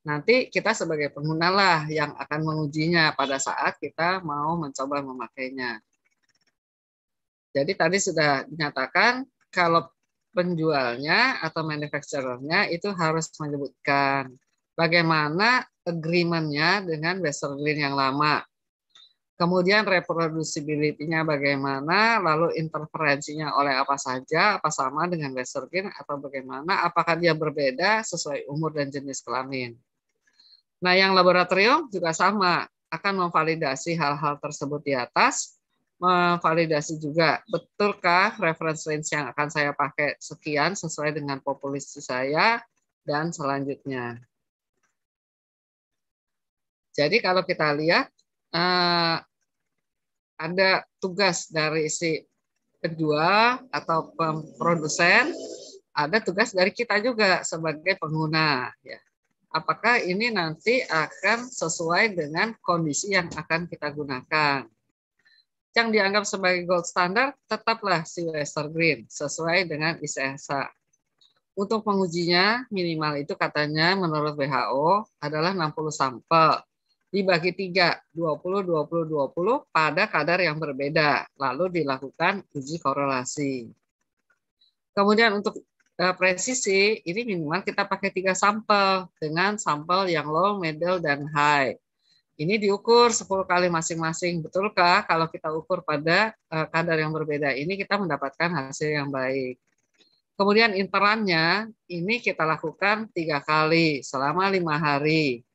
nanti kita sebagai pengguna lah yang akan mengujinya pada saat kita mau mencoba memakainya. Jadi tadi sudah dinyatakan kalau penjualnya atau manufacturernya itu harus menyebutkan bagaimana agreement-nya dengan Westerlin yang lama. Kemudian reproducibility-nya bagaimana, lalu interferensinya oleh apa saja, apa sama dengan Westerlin atau bagaimana, apakah dia berbeda sesuai umur dan jenis kelamin. Nah, yang laboratorium juga sama, akan memvalidasi hal-hal tersebut di atas, memvalidasi juga betulkah reference range yang akan saya pakai sekian sesuai dengan populasi saya dan selanjutnya. Jadi kalau kita lihat eh, ada tugas dari si penjual atau produsen, ada tugas dari kita juga sebagai pengguna. Ya apakah ini nanti akan sesuai dengan kondisi yang akan kita gunakan. Yang dianggap sebagai gold standard tetaplah si Western Green sesuai dengan ISSA. Untuk mengujinya minimal itu katanya menurut WHO adalah 60 sampel dibagi tiga, 20, 20, 20 pada kadar yang berbeda. Lalu dilakukan uji korelasi. Kemudian untuk uh, presisi, ini minimal kita pakai tiga sampel dengan sampel yang low, middle, dan high. Ini diukur 10 kali masing-masing. Betulkah kalau kita ukur pada uh, kadar yang berbeda ini kita mendapatkan hasil yang baik. Kemudian intervalnya ini kita lakukan tiga kali selama lima hari.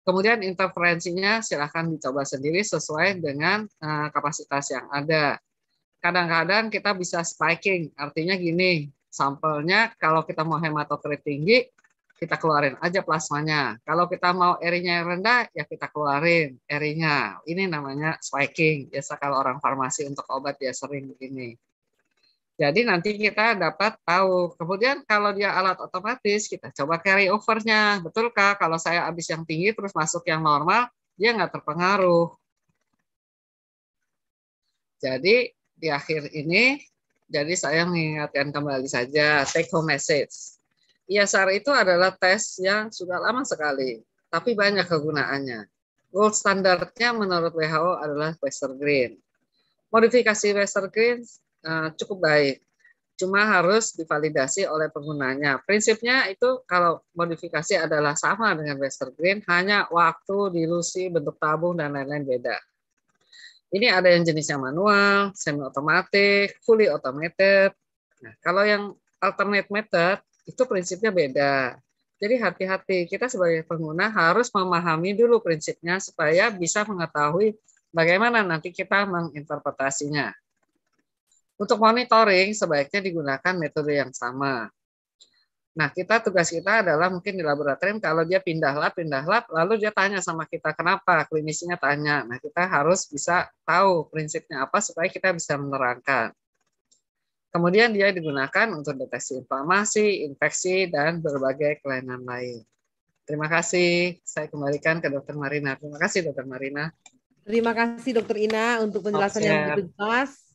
Kemudian interferensinya silahkan dicoba sendiri sesuai dengan uh, kapasitas yang ada. Kadang-kadang kita bisa spiking, artinya gini, sampelnya kalau kita mau hematokrit tinggi, kita keluarin aja plasmanya. Kalau kita mau erinya yang rendah, ya kita keluarin erinya. Ini namanya spiking. Biasa kalau orang farmasi untuk obat ya sering begini. Jadi nanti kita dapat tahu. Kemudian kalau dia alat otomatis, kita coba carry overnya. Betulkah kalau saya habis yang tinggi terus masuk yang normal, dia nggak terpengaruh. Jadi di akhir ini jadi saya mengingatkan kembali saja take home message. ISR itu adalah tes yang sudah lama sekali, tapi banyak kegunaannya. Gold standarnya menurut WHO adalah Western Green. Modifikasi Western Green cukup baik, cuma harus divalidasi oleh penggunanya. Prinsipnya itu kalau modifikasi adalah sama dengan Western Green, hanya waktu, dilusi, bentuk tabung, dan lain-lain beda. Ini ada yang jenisnya manual, semi otomatis, fully automated. Nah, kalau yang alternate method itu prinsipnya beda. Jadi hati-hati, kita sebagai pengguna harus memahami dulu prinsipnya supaya bisa mengetahui bagaimana nanti kita menginterpretasinya. Untuk monitoring sebaiknya digunakan metode yang sama. Nah, kita tugas kita adalah mungkin di laboratorium kalau dia pindah lab, pindah lab, lalu dia tanya sama kita kenapa, klinisinya tanya. Nah, kita harus bisa tahu prinsipnya apa supaya kita bisa menerangkan. Kemudian dia digunakan untuk deteksi inflamasi, infeksi, dan berbagai kelainan lain. Terima kasih. Saya kembalikan ke Dr. Marina. Terima kasih, Dr. Marina. Terima kasih, Dr. Ina, untuk penjelasan yang begitu jelas.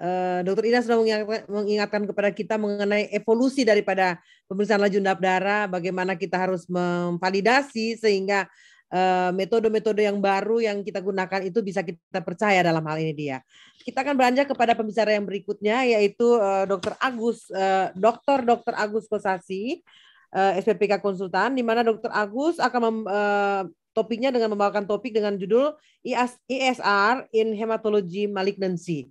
Uh, Dokter Ida sudah mengingatkan, kepada kita mengenai evolusi daripada pemeriksaan laju endap darah, bagaimana kita harus memvalidasi sehingga eh, metode-metode yang baru yang kita gunakan itu bisa kita percaya dalam hal ini dia. Kita akan beranjak kepada pembicara yang berikutnya yaitu uh, Dr. Agus, Dr. Dr. Agus Kosasi, SPPK konsultan, di mana Dr. Agus akan mem, topiknya dengan membawakan topik dengan judul ISR in Hematology Malignancy.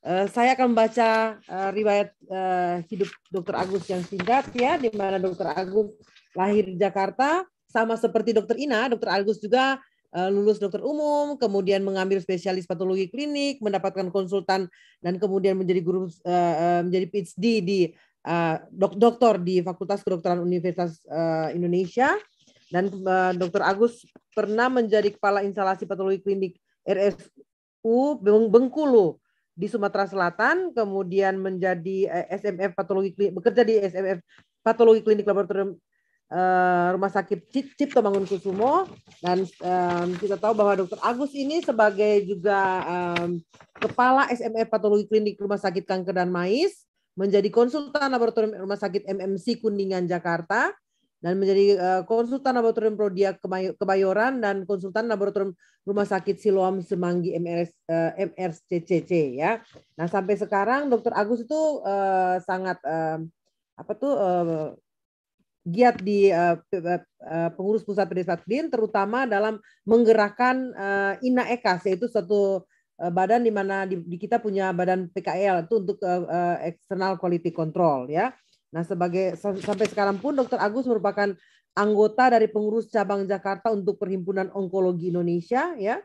Uh, saya akan membaca uh, riwayat uh, hidup Dr. Agus yang singkat ya, di mana Dr. Agus lahir di Jakarta, sama seperti Dr. Ina, Dr. Agus juga uh, lulus dokter umum, kemudian mengambil spesialis patologi klinik, mendapatkan konsultan dan kemudian menjadi guru uh, menjadi PhD di uh, dok doktor di Fakultas Kedokteran Universitas uh, Indonesia dan uh, Dr. Agus pernah menjadi kepala instalasi patologi klinik RSU Bengkulu di Sumatera Selatan, kemudian menjadi eh, SMF patologi klinik, bekerja di SMF patologi klinik laboratorium uh, Rumah Sakit Cipto Mangunkusumo dan um, kita tahu bahwa Dr. Agus ini sebagai juga um, kepala SMF patologi klinik Rumah Sakit Kanker dan Mais, menjadi konsultan laboratorium Rumah Sakit MMC Kuningan Jakarta dan menjadi uh, konsultan laboratorium Prodia Kebayoran dan konsultan laboratorium Rumah Sakit Siloam Semanggi MRS eh, MRCCC ya. Nah, sampai sekarang Dr. Agus itu uh, sangat apa tuh uh, giat di pengurus pusat pedesaan terutama dalam menggerakkan uh, INA EKAS yaitu satu badan di mana di, kita punya badan PKL itu untuk external quality control ya. Nah, sebagai sampai sekarang pun Dr. Agus merupakan anggota dari pengurus cabang Jakarta untuk Perhimpunan Onkologi Indonesia ya.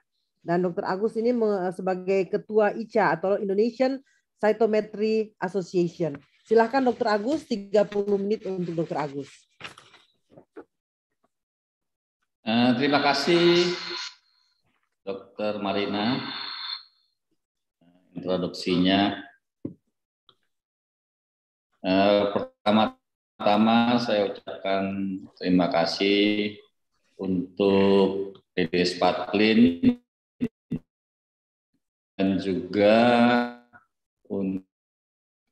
Dan Dr. Agus ini sebagai ketua ICA atau Indonesian Cytometry Association. Silahkan Dr. Agus, 30 menit untuk Dr. Agus. Uh, terima kasih Dr. Marina introduksinya. Uh, pertama pertama saya ucapkan terima kasih untuk PD Spatlin dan juga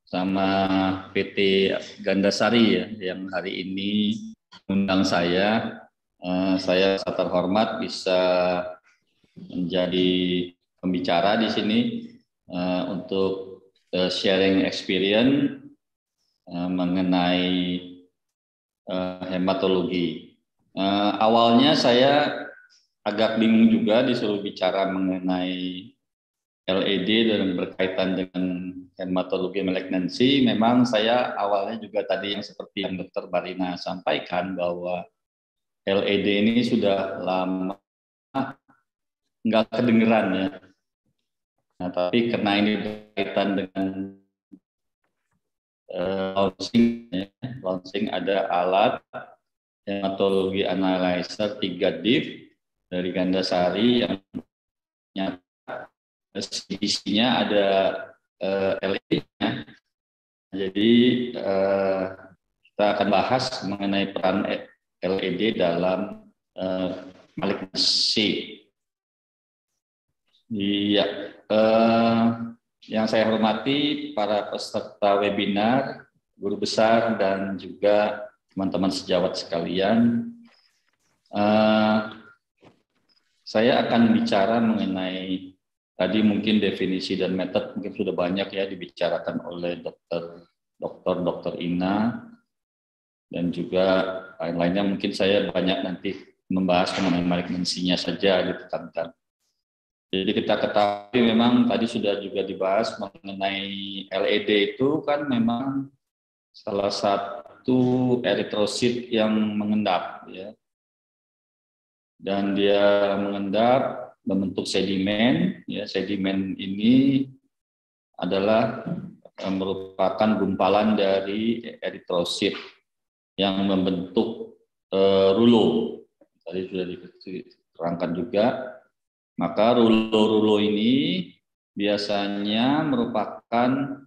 sama PT Gandasari ya yang hari ini undang saya. Uh, saya terhormat bisa menjadi pembicara di sini uh, untuk uh, sharing experience uh, mengenai uh, hematologi. Uh, awalnya saya agak bingung juga disuruh bicara mengenai LED dan berkaitan dengan hematologi malignansi. Memang saya awalnya juga tadi yang seperti yang Dokter Barina sampaikan bahwa LED ini sudah lama nggak kedengeran ya. Nah, tapi karena ini berkaitan dengan uh, launching, ya. launching ada alat hematologi analyzer 3 div dari Gandasari yang isinya ada uh, eh, LED-nya. Jadi uh, kita akan bahas mengenai peran LED dalam uh, malignansi. Iya, uh, yang saya hormati para peserta webinar, guru besar dan juga teman-teman sejawat sekalian. Uh, saya akan bicara mengenai tadi mungkin definisi dan metode mungkin sudah banyak ya dibicarakan oleh dokter dokter dokter Ina dan juga lain-lainnya mungkin saya banyak nanti membahas mengenai malignansinya saja gitu teman-teman. Jadi kita ketahui memang tadi sudah juga dibahas mengenai LED itu kan memang salah satu eritrosit yang mengendap ya. Dan dia mengendap membentuk sedimen ya sedimen ini adalah eh, merupakan gumpalan dari eritrosit yang membentuk uh, rulo. Tadi sudah diterangkan juga. Maka rulo-rulo ini biasanya merupakan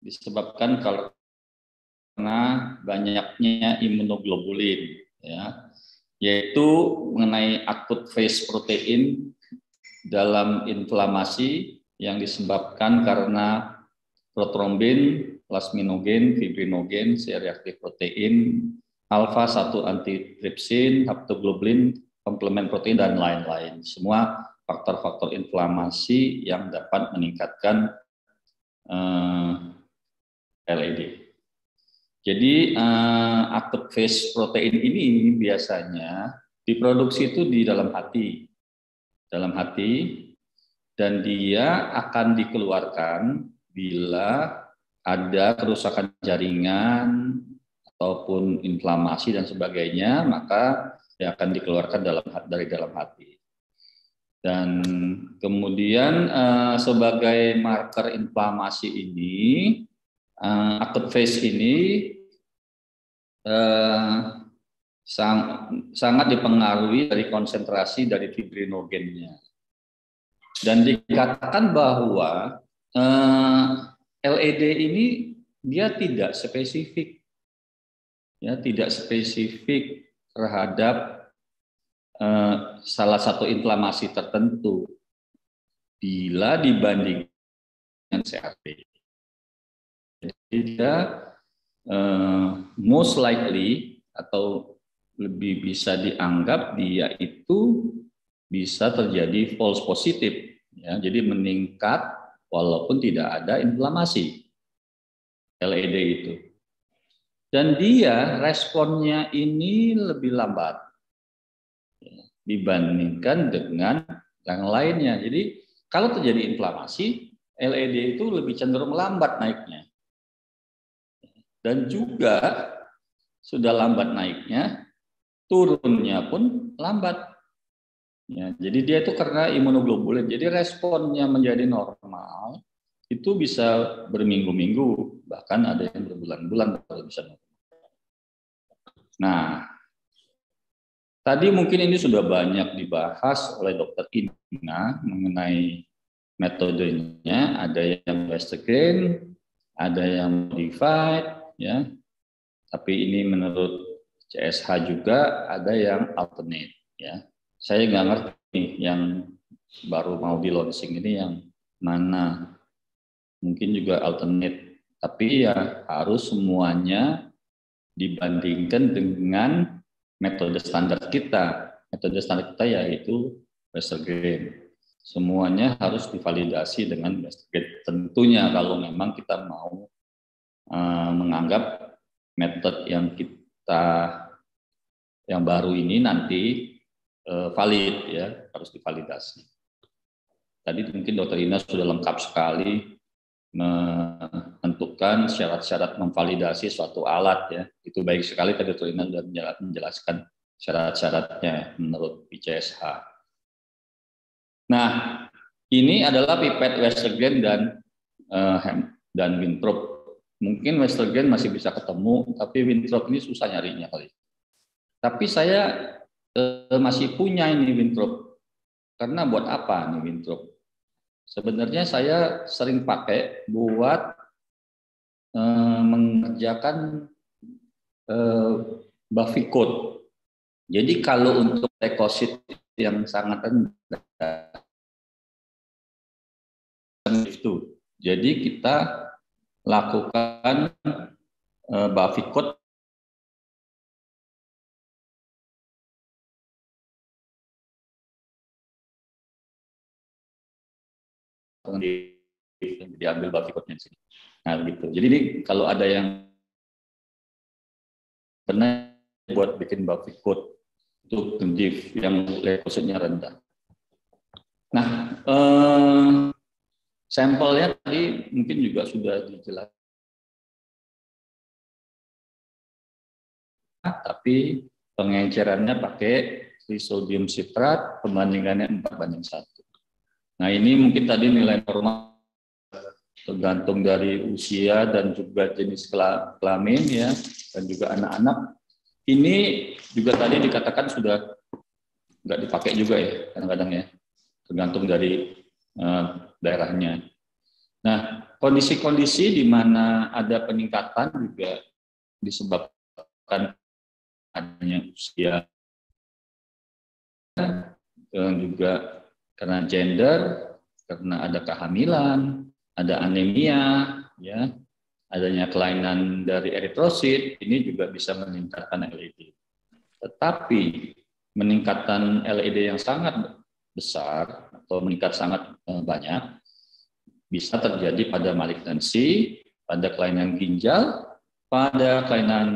disebabkan karena banyaknya imunoglobulin ya. Yaitu mengenai akut phase protein dalam inflamasi yang disebabkan karena protrombin plasminogen, fibrinogen, C reaktif protein, alfa 1 antitripsin, haptoglobulin, komplement protein dan lain-lain. Semua faktor-faktor inflamasi yang dapat meningkatkan uh, eh, LED. Jadi uh, acute phase protein ini biasanya diproduksi itu di dalam hati, dalam hati, dan dia akan dikeluarkan bila ada kerusakan jaringan ataupun inflamasi dan sebagainya, maka dia akan dikeluarkan dalam dari dalam hati. Dan kemudian uh, sebagai marker inflamasi ini, uh, acute phase ini uh, sang, sangat dipengaruhi dari konsentrasi dari fibrinogennya. Dan dikatakan bahwa uh, LED ini dia tidak spesifik, ya tidak spesifik terhadap uh, salah satu inflamasi tertentu bila dibanding dengan CRP. Jadi dia uh, most likely atau lebih bisa dianggap dia itu bisa terjadi false positif, ya, jadi meningkat walaupun tidak ada inflamasi LED itu. Dan dia responnya ini lebih lambat dibandingkan dengan yang lainnya. Jadi kalau terjadi inflamasi, LED itu lebih cenderung lambat naiknya. Dan juga sudah lambat naiknya, turunnya pun lambat. Ya, jadi dia itu karena imunoglobulin. Jadi responnya menjadi normal itu bisa berminggu-minggu, bahkan ada yang berbulan-bulan baru bisa. Nah, tadi mungkin ini sudah banyak dibahas oleh Dokter Ina mengenai metodenya. Ada yang Westergren, ada yang modified, ya. Tapi ini menurut CSH juga ada yang alternate ya. Saya nggak ngerti yang baru mau di launching ini yang mana. Mungkin juga alternate, tapi ya harus semuanya dibandingkan dengan metode standar kita. Metode standar kita yaitu Westergren. Semuanya harus divalidasi dengan Westergren. Tentunya kalau memang kita mau uh, menganggap metode yang kita yang baru ini nanti uh, valid ya harus divalidasi. Tadi mungkin Dokter Ina sudah lengkap sekali menentukan syarat-syarat memvalidasi suatu alat ya. Itu baik sekali tadi Ina sudah menjelaskan syarat-syaratnya menurut PCSH. Nah, ini adalah pipet Westergen dan uh, dan Winthrop. Mungkin Westergen masih bisa ketemu, tapi Winthrop ini susah nyarinya kali. Tapi saya uh, masih punya ini Winthrop. Karena buat apa nih Winthrop? Sebenarnya saya sering pakai buat uh, mengerjakan uh, Buffy code. Jadi kalau untuk deposit yang sangat rendah itu. Jadi kita lakukan uh, Buffy code di, diambil bafikotnya di sini. Nah, gitu. Jadi ini kalau ada yang pernah buat bikin bafikot untuk div yang leukositnya rendah. Nah, eh, sampelnya tadi mungkin juga sudah dijelaskan. Tapi pengencerannya pakai sodium citrat, pembandingannya 4 banding 1. Nah ini mungkin tadi nilai normal tergantung dari usia dan juga jenis kelamin ya dan juga anak-anak. Ini juga tadi dikatakan sudah nggak dipakai juga ya kadang-kadang ya tergantung dari uh, daerahnya. Nah kondisi-kondisi di mana ada peningkatan juga disebabkan adanya usia dan juga karena gender, karena ada kehamilan, ada anemia, ya, adanya kelainan dari eritrosit, ini juga bisa meningkatkan LED. Tetapi meningkatan LED yang sangat besar atau meningkat sangat eh, banyak bisa terjadi pada malignansi, pada kelainan ginjal, pada kelainan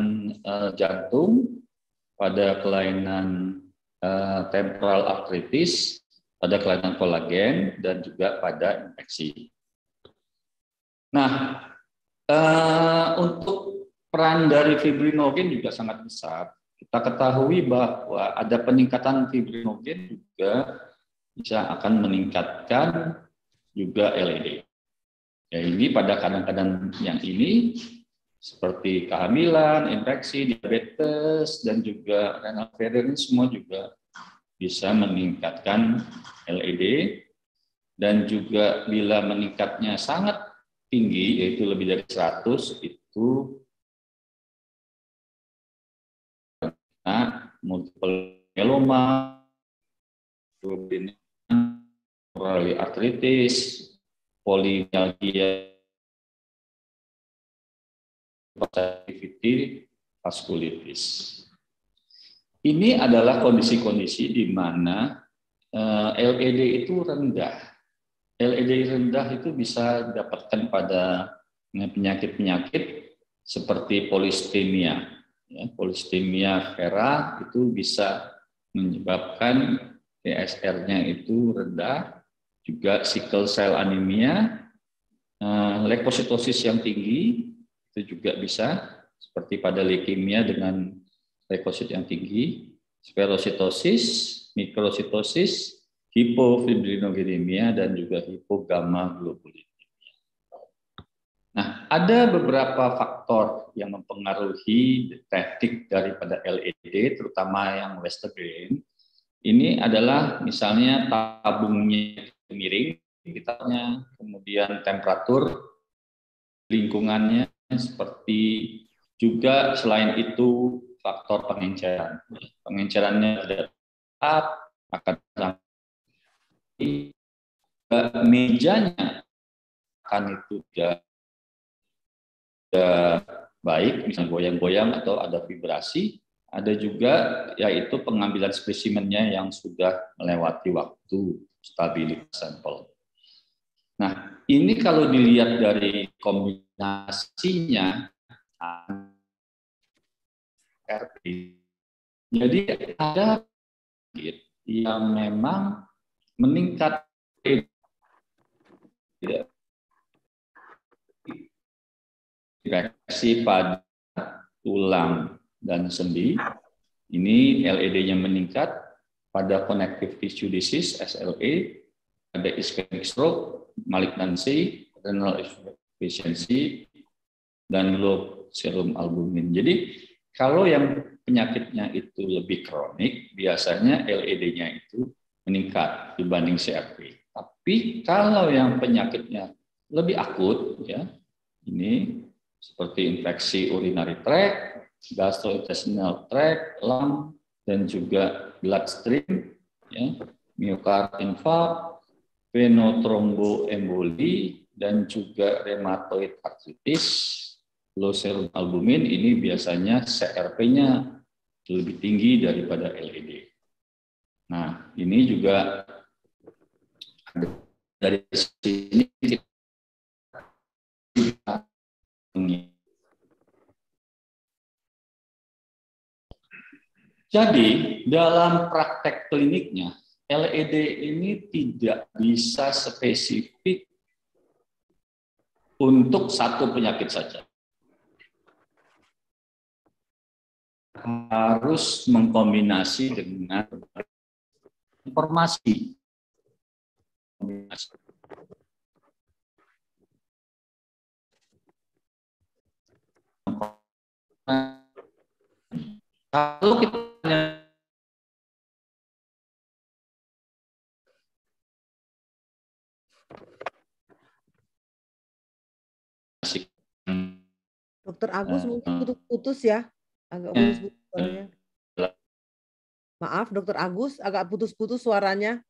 uh, jantung, pada kelainan uh, temporal arthritis, pada kelainan kolagen dan juga pada infeksi. Nah, uh, untuk peran dari fibrinogen juga sangat besar. Kita ketahui bahwa ada peningkatan fibrinogen juga bisa akan meningkatkan juga LED. Ya ini pada kadang-kadang yang ini seperti kehamilan, infeksi, diabetes, dan juga renal failure ini semua juga bisa meningkatkan LED dan juga bila meningkatnya sangat tinggi yaitu lebih dari 100 itu nah, multiple myeloma, artritis, polialgia, positivity, vaskulitis. Ini adalah kondisi-kondisi di mana Eh, LED itu rendah. LED rendah itu bisa didapatkan pada penyakit-penyakit seperti polistemia. Ya, polistemia vera itu bisa menyebabkan TSR-nya itu rendah, juga sickle cell anemia, eh, leukositosis yang tinggi itu juga bisa seperti pada leukemia dengan leukosit yang tinggi, spherositosis, mikrositosis, hipofibrinogenemia, dan juga hipogamma globulinemia. Nah, ada beberapa faktor yang mempengaruhi detektif daripada LED, terutama yang Westergren. Ini adalah misalnya tabungnya miring, kemudian temperatur lingkungannya seperti juga selain itu faktor pengenceran. Pengencerannya tidak tepat, akan mejanya akan itu tidak baik, misalnya goyang-goyang atau ada vibrasi. Ada juga yaitu pengambilan spesimennya yang sudah melewati waktu stabilitas sampel. Nah, ini kalau dilihat dari kombinasinya RP, jadi ada yang memang meningkat reaksi pada tulang dan sendi. Ini LED-nya meningkat pada connective tissue disease SLE, ada ischemic stroke, malignancy, renal insufficiency, dan low serum albumin. Jadi kalau yang penyakitnya itu lebih kronik, biasanya LED-nya itu meningkat dibanding CRP. Tapi kalau yang penyakitnya lebih akut, ya ini seperti infeksi urinary tract, gastrointestinal tract, lung, dan juga bloodstream, ya, myocard infarct, venotromboemboli, dan juga rheumatoid arthritis, low serum albumin ini biasanya CRP-nya lebih tinggi daripada LED. Nah, ini juga dari sini kita jadi dalam praktek kliniknya LED ini tidak bisa spesifik untuk satu penyakit saja. Harus mengkombinasi dengan informasi. Kalau kita Dokter Agus uh, mungkin putus-putus ya, agak putus-putus suaranya. Maaf, Dokter Agus, agak putus-putus suaranya.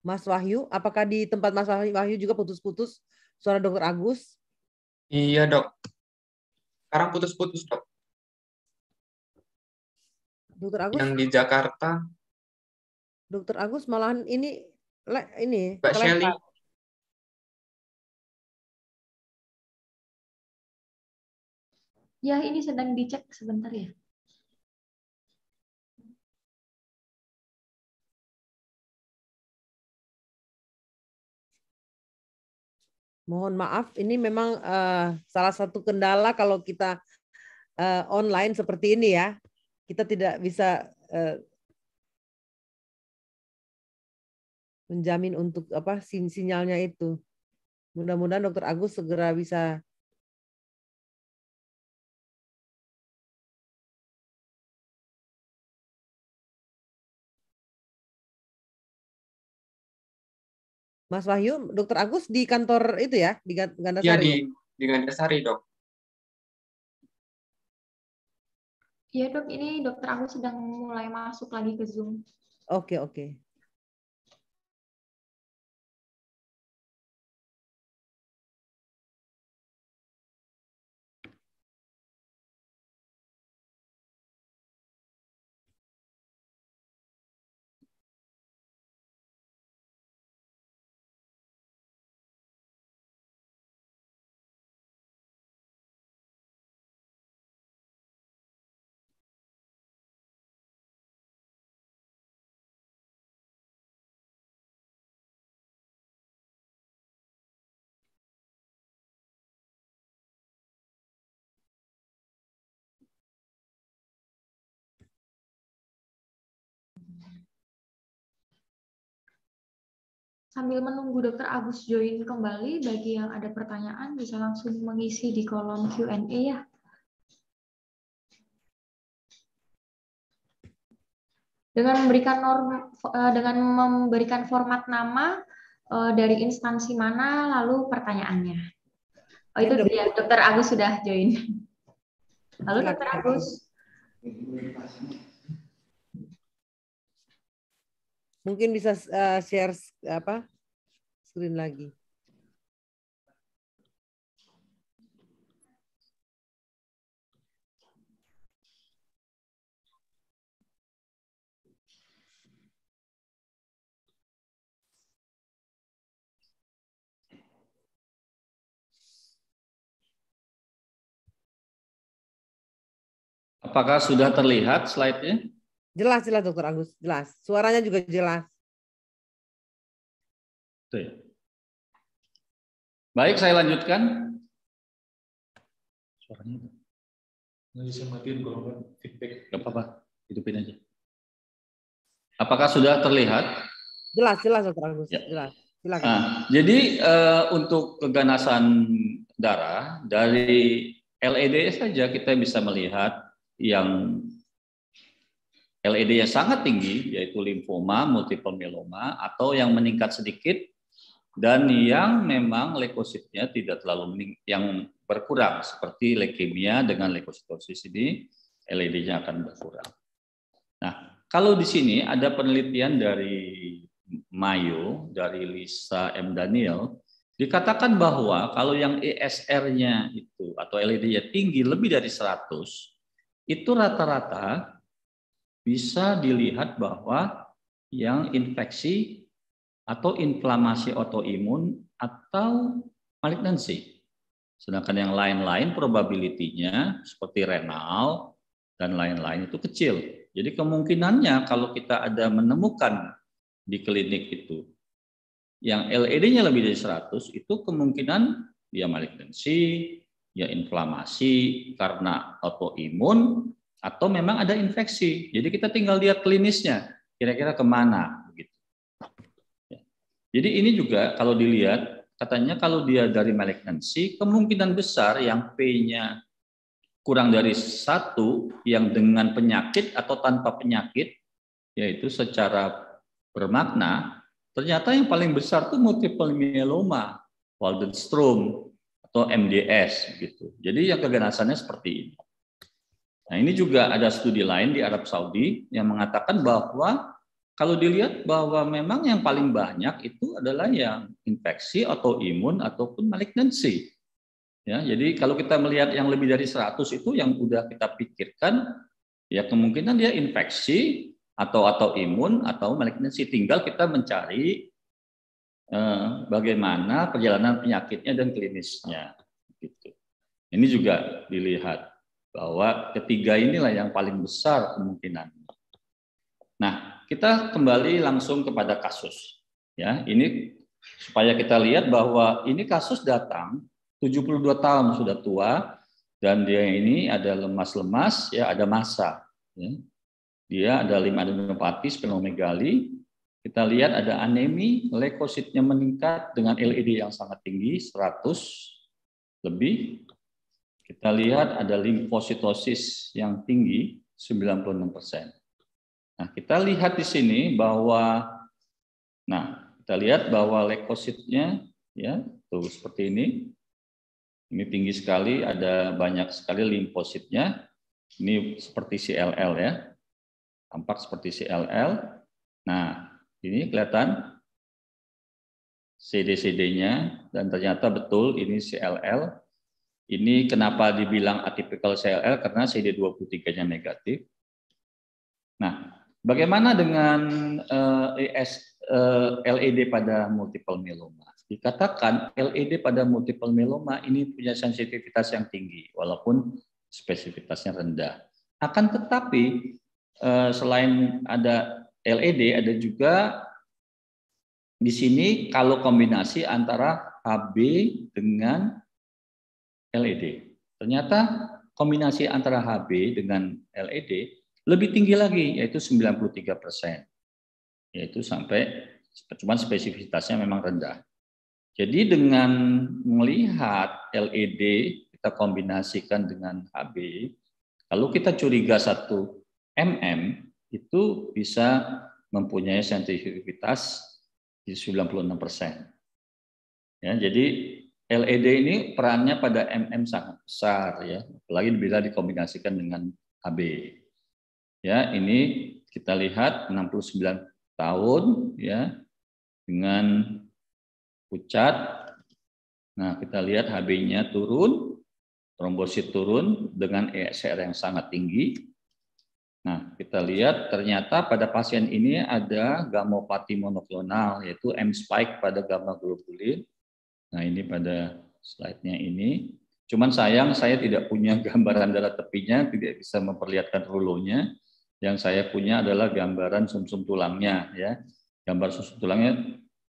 Mas Wahyu, apakah di tempat Mas Wahyu juga putus-putus suara Dokter Agus? Iya dok. Sekarang putus-putus dok. Dokter Agus? Yang di Jakarta. Dokter Agus malahan ini ini. Mbak Shelly. Ya, ini sedang dicek sebentar ya. Mohon maaf, ini memang uh, salah satu kendala kalau kita uh, online seperti ini ya. Kita tidak bisa uh, menjamin untuk apa sinyalnya itu. Mudah-mudahan Dokter Agus segera bisa Mas Wahyu, Dokter Agus di kantor itu ya, di Gandasari? Iya, di, di Gandasari, dok. Iya dok, ini dokter Agus sedang mulai masuk lagi ke Zoom. Oke, oke. Sambil menunggu Dokter Agus join kembali, bagi yang ada pertanyaan bisa langsung mengisi di kolom Q&A ya. Dengan memberikan norm, eh, dengan memberikan format nama eh, dari instansi mana, lalu pertanyaannya. Oh itu dia, Dokter Agus sudah join. Halo Dokter Agus. Mungkin bisa uh, share apa screen lagi. Apakah sudah terlihat slide-nya? Jelas, jelas Dokter Agus. Jelas. Suaranya juga jelas. Ya. Baik, saya lanjutkan. Suaranya Nggak bisa matiin kalau feedback. Gak apa-apa, hidupin aja. Apakah sudah terlihat? Jelas, jelas Dokter Agus. Ya. Jelas. Silakan. Nah, jadi uh, untuk keganasan darah dari LED saja kita bisa melihat yang LED yang sangat tinggi yaitu limfoma, multiple myeloma atau yang meningkat sedikit dan yang memang leukositnya tidak terlalu yang berkurang seperti leukemia dengan leukositosis ini LED-nya akan berkurang. Nah, kalau di sini ada penelitian dari Mayo dari Lisa M Daniel dikatakan bahwa kalau yang ESR-nya itu atau LED-nya tinggi lebih dari 100 itu rata-rata bisa dilihat bahwa yang infeksi atau inflamasi autoimun atau malignansi. Sedangkan yang lain-lain probability-nya seperti renal dan lain-lain itu kecil. Jadi kemungkinannya kalau kita ada menemukan di klinik itu yang LED-nya lebih dari 100 itu kemungkinan dia malignansi, ya inflamasi karena autoimun atau memang ada infeksi. Jadi kita tinggal lihat klinisnya, kira-kira ke mana. Ya. Jadi ini juga kalau dilihat katanya kalau dia dari malignansi kemungkinan besar yang P-nya kurang dari satu yang dengan penyakit atau tanpa penyakit yaitu secara bermakna ternyata yang paling besar itu multiple myeloma Waldenstrom atau MDS gitu. Jadi yang keganasannya seperti ini. Nah, ini juga ada studi lain di Arab Saudi yang mengatakan bahwa kalau dilihat bahwa memang yang paling banyak itu adalah yang infeksi atau imun ataupun malignansi. Ya, jadi kalau kita melihat yang lebih dari 100 itu yang udah kita pikirkan ya kemungkinan dia infeksi atau atau imun atau malignansi tinggal kita mencari Eh, bagaimana perjalanan penyakitnya dan klinisnya. Gitu. Ini juga dilihat bahwa ketiga inilah yang paling besar kemungkinan. Nah, kita kembali langsung kepada kasus. Ya, ini supaya kita lihat bahwa ini kasus datang 72 tahun sudah tua dan dia ini ada lemas-lemas ya ada masa ya. Dia ada lima adenopati splenomegali kita lihat ada anemi, leukositnya meningkat dengan LED yang sangat tinggi, 100 lebih. Kita lihat ada limfositosis yang tinggi, 96 persen. Nah, kita lihat di sini bahwa, nah, kita lihat bahwa leukositnya, ya, tuh seperti ini. Ini tinggi sekali, ada banyak sekali limfositnya. Ini seperti CLL ya, tampak seperti CLL. Nah, ini kelihatan CD-CD-nya dan ternyata betul ini CLL. Ini kenapa dibilang atypical CLL karena CD23-nya negatif. Nah, bagaimana dengan eh, ES, uh, eh, LED pada multiple myeloma? Dikatakan LED pada multiple myeloma ini punya sensitivitas yang tinggi walaupun spesifitasnya rendah. Akan tetapi uh, selain ada LED ada juga di sini kalau kombinasi antara HB dengan LED. Ternyata kombinasi antara HB dengan LED lebih tinggi lagi yaitu 93 persen. Yaitu sampai cuman spesifitasnya memang rendah. Jadi dengan melihat LED kita kombinasikan dengan HB, kalau kita curiga satu mm itu bisa mempunyai sensitivitas di 96 persen. Ya, jadi LED ini perannya pada MM sangat besar ya, apalagi bila dikombinasikan dengan HB. Ya, ini kita lihat 69 tahun ya dengan pucat. Nah, kita lihat HB-nya turun, trombosit turun dengan ESR yang sangat tinggi. Nah, kita lihat ternyata pada pasien ini ada gamopati monoklonal, yaitu M spike pada gamma globulin Nah, ini pada slide-nya ini. Cuman sayang saya tidak punya gambaran darah tepinya, tidak bisa memperlihatkan rulonya. Yang saya punya adalah gambaran sumsum -sum tulangnya ya. Gambar sumsum -sum tulangnya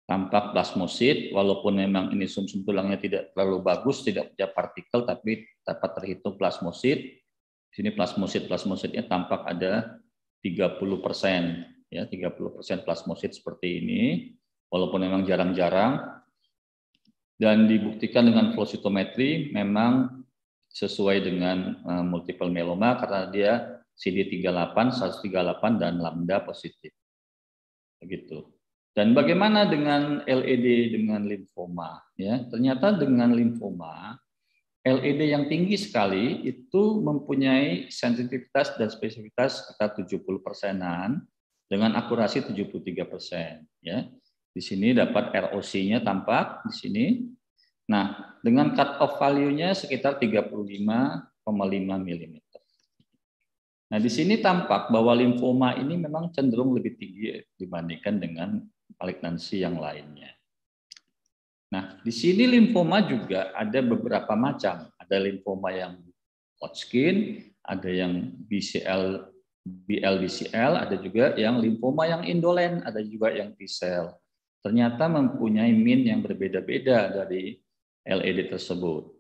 tampak plasmosit walaupun memang ini sumsum -sum tulangnya tidak terlalu bagus, tidak punya partikel tapi dapat terhitung plasmosit. Di sini plasmosit plasmositnya tampak ada 30 persen ya 30 persen plasmosit seperti ini. Walaupun memang jarang-jarang, dan dibuktikan dengan flow cytometry memang sesuai dengan uh, multiple myeloma karena dia CD38, 138 dan lambda positif. Begitu. Dan bagaimana dengan LED dengan limfoma? Ya, ternyata dengan limfoma LED yang tinggi sekali itu mempunyai sensitivitas dan spesifitas sekitar 70 persenan dengan akurasi 73 persen. Ya. Di sini dapat ROC-nya tampak di sini. Nah, dengan cut off value-nya sekitar 35,5 mm. Nah, di sini tampak bahwa limfoma ini memang cenderung lebih tinggi dibandingkan dengan malignansi yang lainnya. Nah, di sini limfoma juga ada beberapa macam. Ada limfoma yang Hodgkin, ada yang BCL, BLBCL, ada juga yang limfoma yang indolen, ada juga yang T-cell ternyata mempunyai min yang berbeda-beda dari LED tersebut.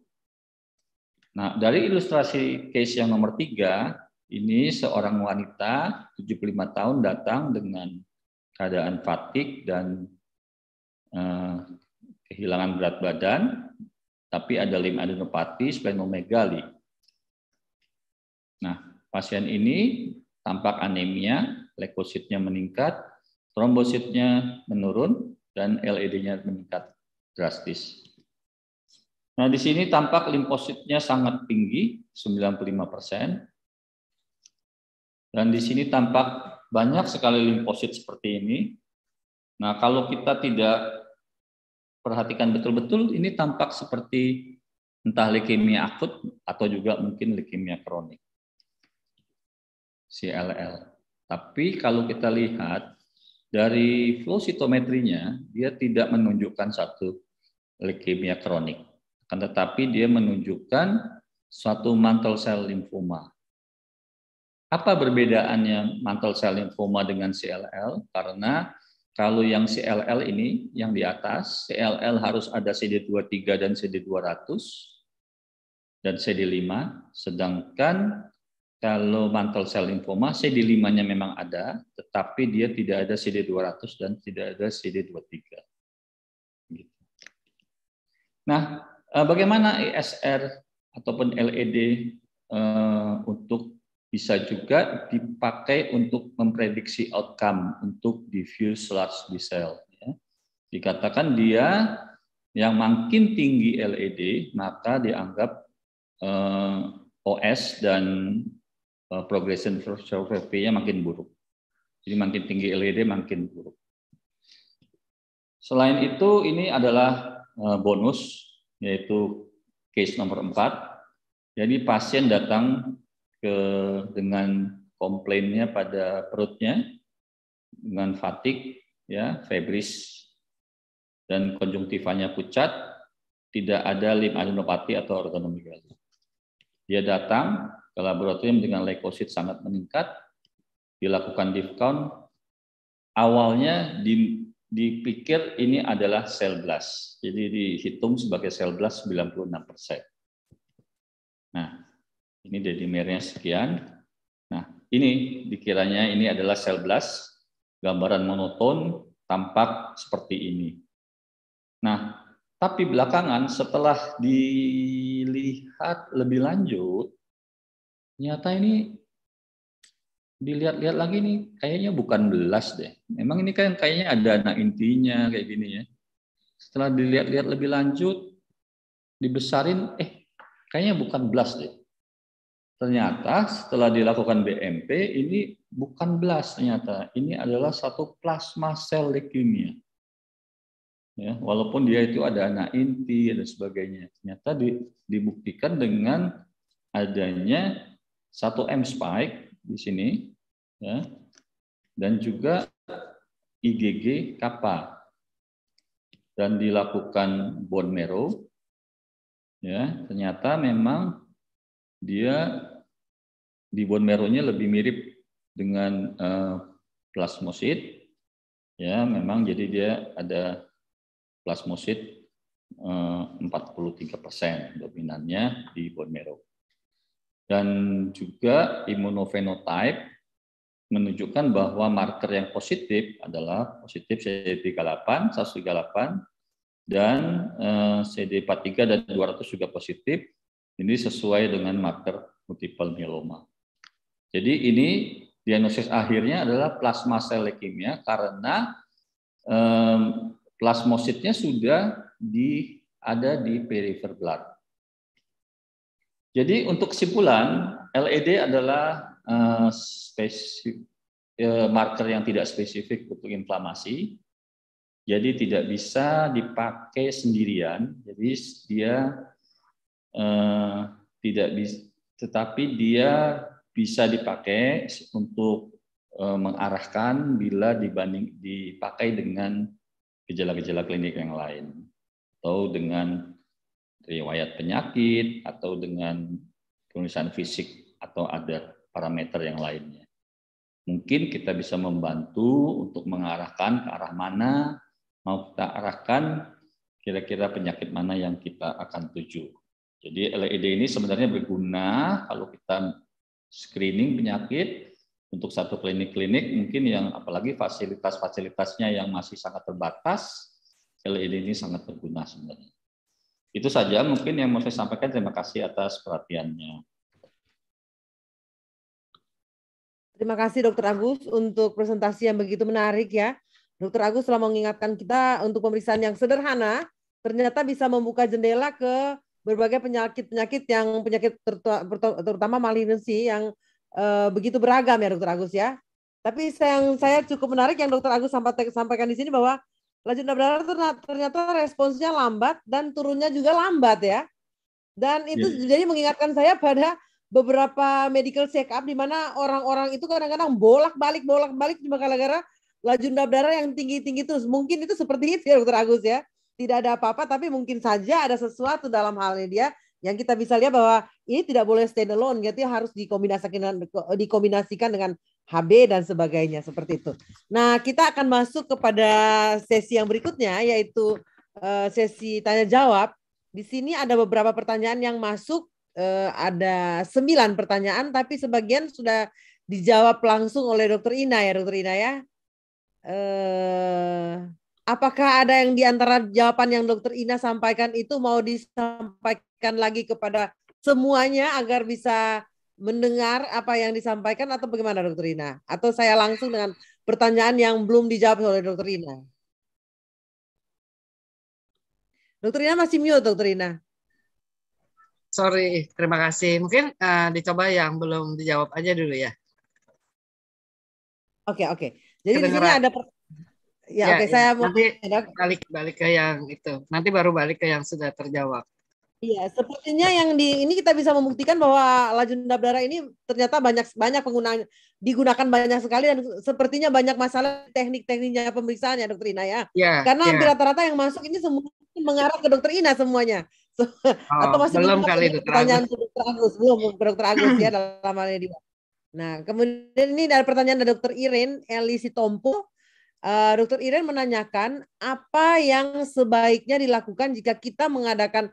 Nah, dari ilustrasi case yang nomor tiga, ini seorang wanita 75 tahun datang dengan keadaan fatik dan eh, kehilangan berat badan, tapi ada limfadenopati splenomegali. Nah, pasien ini tampak anemia, leukositnya meningkat, trombositnya menurun, dan LED-nya meningkat drastis. Nah, di sini tampak limfositnya sangat tinggi, 95 persen. Dan di sini tampak banyak sekali limfosit seperti ini. Nah, kalau kita tidak perhatikan betul-betul, ini tampak seperti entah leukemia akut atau juga mungkin leukemia kronik. CLL. Tapi kalau kita lihat dari flow sitometrinya dia tidak menunjukkan satu leukemia kronik, akan tetapi dia menunjukkan suatu mantle cell lymphoma. Apa perbedaannya mantle cell lymphoma dengan CLL? Karena kalau yang CLL ini yang di atas, CLL harus ada CD23 dan CD200 dan CD5, sedangkan kalau mantle cell lymphoma, CD5-nya memang ada, tetapi dia tidak ada CD200 dan tidak ada CD23. Gitu. Nah, eh, bagaimana ESR ataupun LED eh, untuk bisa juga dipakai untuk memprediksi outcome untuk diffuse large B cell. Ya. Dikatakan dia yang makin tinggi LED, maka dianggap eh, OS dan progression survey-nya makin buruk. Jadi makin tinggi LED makin buruk. Selain itu, ini adalah uh, bonus, yaitu case nomor 4. Jadi pasien datang ke dengan komplainnya pada perutnya dengan fatik, ya, febris dan konjungtivanya pucat, tidak ada limfadenopati atau organomegalia. Dia datang ke laboratorium dengan leukosit sangat meningkat, dilakukan div count, awalnya di, dipikir ini adalah sel blast. Jadi dihitung sebagai sel blast 96 persen. Nah, ini dedimernya sekian. Nah, ini dikiranya ini adalah sel blast, gambaran monoton tampak seperti ini. Nah, tapi belakangan setelah dilihat lebih lanjut, Nyata ini dilihat-lihat lagi nih kayaknya bukan belas deh. Memang ini kan kayaknya ada anak intinya kayak gini ya. Setelah dilihat-lihat lebih lanjut, dibesarin, eh kayaknya bukan blast deh. Ternyata setelah dilakukan BMP ini bukan blast ternyata. Ini adalah satu plasma sel leukemia. Ya, walaupun dia itu ada anak inti dan sebagainya. Ternyata di, dibuktikan dengan adanya satu M spike di sini ya. Dan juga IgG kappa. Dan dilakukan bone marrow ya. Ternyata memang dia di bone marrow-nya lebih mirip dengan uh, plasmosit ya. Memang jadi dia ada plasmosit eh, uh, 43% dominannya di bone marrow dan juga imunofenotype menunjukkan bahwa marker yang positif adalah positif CD38, 138, dan eh, CD43 dan 200 juga positif. Ini sesuai dengan marker multiple myeloma. Jadi ini diagnosis akhirnya adalah plasma sel leukemia karena eh, plasmositnya sudah di ada di perifer blood. Jadi untuk kesimpulan, LED adalah uh, spesifik, uh, marker yang tidak spesifik untuk inflamasi. Jadi tidak bisa dipakai sendirian. Jadi dia uh, tidak bisa, tetapi dia bisa dipakai untuk mengarahkan bila dibanding dipakai dengan gejala-gejala klinik yang lain atau dengan riwayat penyakit atau dengan pemeriksaan fisik atau ada parameter yang lainnya. Mungkin kita bisa membantu untuk mengarahkan ke arah mana mau kita arahkan kira-kira penyakit mana yang kita akan tuju. Jadi LED ini sebenarnya berguna kalau kita screening penyakit untuk satu klinik-klinik mungkin yang apalagi fasilitas-fasilitasnya yang masih sangat terbatas, LED ini sangat berguna sebenarnya. Itu saja mungkin yang mau saya sampaikan. Terima kasih atas perhatiannya. Terima kasih Dokter Agus untuk presentasi yang begitu menarik ya. Dokter Agus telah mengingatkan kita untuk pemeriksaan yang sederhana, ternyata bisa membuka jendela ke berbagai penyakit-penyakit yang penyakit terutama malignansi yang uh, begitu beragam ya Dokter Agus ya. Tapi yang saya cukup menarik yang Dokter Agus sampaikan di sini bahwa laju darah ternyata responsnya lambat dan turunnya juga lambat ya. Dan itu yeah. jadi mengingatkan saya pada beberapa medical check up di mana orang-orang itu kadang-kadang bolak-balik bolak-balik cuma gara-gara laju darah yang tinggi-tinggi terus. Mungkin itu seperti itu ya Dokter Agus ya. Tidak ada apa-apa tapi mungkin saja ada sesuatu dalam hal ini dia yang kita bisa lihat bahwa ini tidak boleh stand alone gitu ya harus dikombinasikan dengan, dikombinasikan dengan HB dan sebagainya seperti itu. Nah, kita akan masuk kepada sesi yang berikutnya yaitu uh, sesi tanya jawab. Di sini ada beberapa pertanyaan yang masuk eh, ada sembilan pertanyaan, tapi sebagian sudah dijawab langsung oleh Dokter Ina ya, Dokter Ina ya. Eh, apakah ada yang di antara jawaban yang Dokter Ina sampaikan itu mau disampaikan lagi kepada semuanya agar bisa mendengar apa yang disampaikan atau bagaimana Dokter Ina? Atau saya langsung dengan pertanyaan yang belum dijawab oleh Dokter Ina? Dokter Ina masih mute, Dokter Ina. Sorry, terima kasih. Mungkin uh, dicoba yang belum dijawab aja dulu ya. Oke, okay, oke. Okay. Jadi di sini ada per... Ya, ya oke, okay, ya. saya mau nanti balik balik ke yang itu. Nanti baru balik ke yang sudah terjawab. Iya, sepertinya yang di ini kita bisa membuktikan bahwa laju darah ini ternyata banyak banyak penggunaan digunakan banyak sekali dan sepertinya banyak masalah teknik-tekniknya pemeriksaan ya dokter Ina ya. ya Karena ya. rata-rata yang masuk ini semua mengarah ke dokter Ina semuanya. So, oh, atau masih belum kali itu pertanyaan Agus. dokter Agus belum ke dokter Agus ya dalam hal ini. Nah, kemudian ini dari pertanyaan dari dokter Iren Elisi Tompo. Uh, dokter Iren menanyakan apa yang sebaiknya dilakukan jika kita mengadakan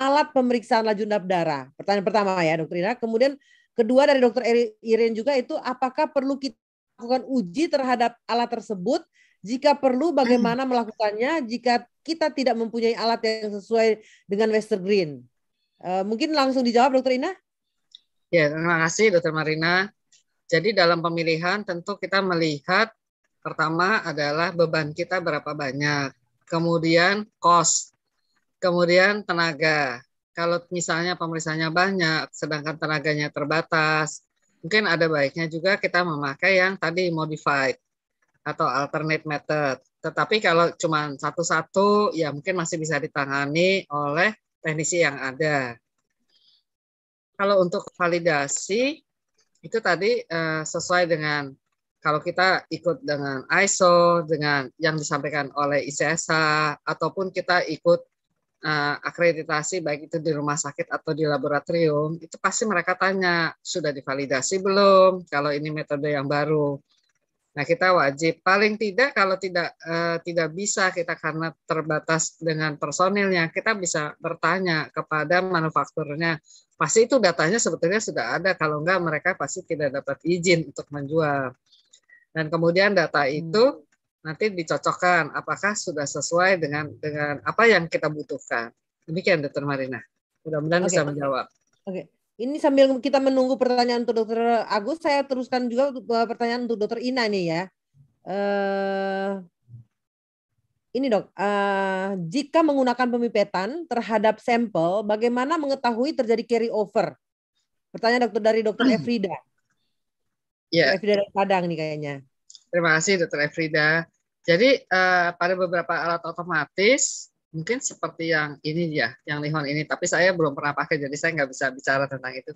alat pemeriksaan laju darah. Pertanyaan pertama ya dokter Ira. Kemudian kedua dari dokter Iren juga itu apakah perlu kita lakukan uji terhadap alat tersebut jika perlu, bagaimana melakukannya jika kita tidak mempunyai alat yang sesuai dengan Western Green? Uh, mungkin langsung dijawab, Dokter Ina. Ya, terima kasih, Dokter Marina. Jadi dalam pemilihan tentu kita melihat pertama adalah beban kita berapa banyak, kemudian cost. Kemudian tenaga. Kalau misalnya pemeriksaannya banyak, sedangkan tenaganya terbatas, mungkin ada baiknya juga kita memakai yang tadi modified atau alternate method. Tetapi kalau cuma satu-satu, ya mungkin masih bisa ditangani oleh teknisi yang ada. Kalau untuk validasi, itu tadi uh, sesuai dengan kalau kita ikut dengan ISO, dengan yang disampaikan oleh ICSA, ataupun kita ikut uh, akreditasi baik itu di rumah sakit atau di laboratorium itu pasti mereka tanya sudah divalidasi belum? Kalau ini metode yang baru. Nah kita wajib. Paling tidak kalau tidak uh, tidak bisa kita karena terbatas dengan personilnya kita bisa bertanya kepada manufakturnya. Pasti itu datanya sebetulnya sudah ada. Kalau enggak mereka pasti tidak dapat izin untuk menjual. Dan kemudian data itu nanti dicocokkan apakah sudah sesuai dengan dengan apa yang kita butuhkan. Demikian Dokter Marina. Mudah-mudahan okay. bisa menjawab. Oke. Okay. Ini sambil kita menunggu pertanyaan untuk Dokter Agus, saya teruskan juga eh, pertanyaan untuk Dokter Ina nih ya. Uh, ini dok, uh, jika menggunakan pemipetan terhadap sampel, bagaimana mengetahui terjadi carry over? Pertanyaan dokter dari dokter Efrida. Ya. Efrida dari Padang nih kayaknya. Terima kasih Dr. Efrida. Jadi uh, pada beberapa alat otomatis mungkin seperti yang ini ya, yang Nihon ini, tapi saya belum pernah pakai, jadi saya nggak bisa bicara tentang itu.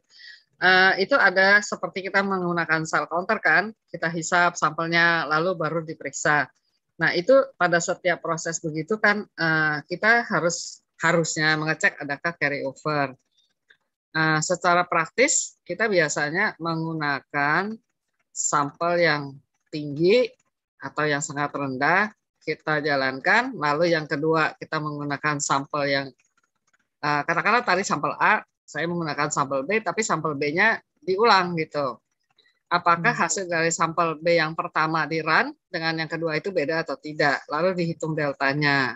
Uh, itu ada seperti kita menggunakan cell counter kan, kita hisap sampelnya lalu baru diperiksa. Nah itu pada setiap proses begitu kan uh, kita harus harusnya mengecek adakah carry over. Uh, secara praktis kita biasanya menggunakan sampel yang tinggi atau yang sangat rendah kita jalankan. Lalu yang kedua kita menggunakan sampel yang uh, katakanlah tadi sampel A, saya menggunakan sampel B, tapi sampel B-nya diulang gitu. Apakah hmm. hasil dari sampel B yang pertama di run dengan yang kedua itu beda atau tidak? Lalu dihitung deltanya.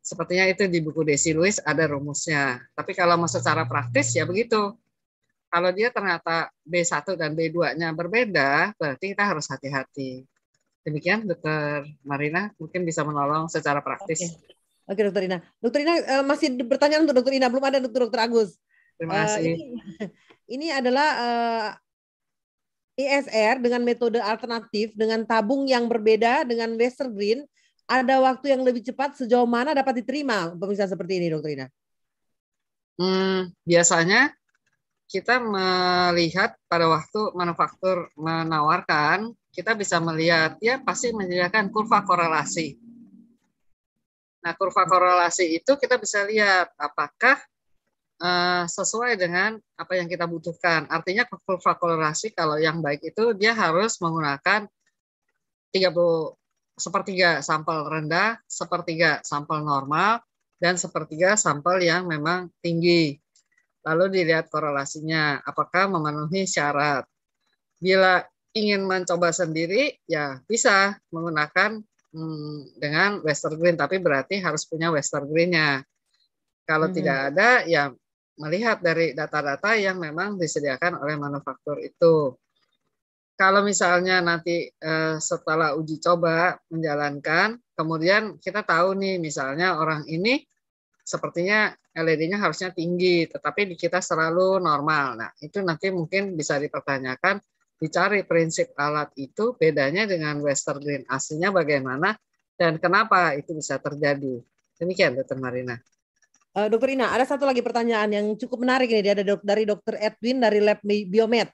Sepertinya itu di buku Desi Lewis ada rumusnya. Tapi kalau mau secara praktis ya begitu kalau dia ternyata B1 dan B2-nya berbeda, berarti kita harus hati-hati. Demikian, Dokter Marina, mungkin bisa menolong secara praktis. Oke, Oke Dokter Ina. Dokter Ina uh, masih pertanyaan untuk Dokter Ina, belum ada Dokter Dokter Agus. Terima eh, kasih. Uh, ini, ini adalah uh, eh, ISR dengan metode alternatif dengan tabung yang berbeda dengan Western Green ada waktu yang lebih cepat sejauh mana dapat diterima pemirsa seperti ini, Dokter Ina? Hmm, biasanya kita melihat pada waktu manufaktur menawarkan, kita bisa melihat ya pasti menyediakan kurva korelasi. Nah, kurva korelasi itu kita bisa lihat apakah uh, sesuai dengan apa yang kita butuhkan. Artinya kurva korelasi kalau yang baik itu dia harus menggunakan 30 sepertiga sampel rendah, sepertiga sampel normal, dan sepertiga sampel yang memang tinggi lalu dilihat korelasinya apakah memenuhi syarat. Bila ingin mencoba sendiri, ya bisa menggunakan hmm, dengan Western Green, tapi berarti harus punya Western Green-nya. Kalau hmm. tidak ada, ya melihat dari data-data yang memang disediakan oleh manufaktur itu. Kalau misalnya nanti eh, setelah uji coba menjalankan, kemudian kita tahu nih misalnya orang ini sepertinya LED-nya harusnya tinggi, tetapi di kita selalu normal. Nah, itu nanti mungkin bisa dipertanyakan, dicari prinsip alat itu bedanya dengan Western Green aslinya bagaimana dan kenapa itu bisa terjadi. Demikian, Dokter Marina. Uh, Dokter Ina, ada satu lagi pertanyaan yang cukup menarik ini ada dari Dokter Edwin dari Lab Biomed.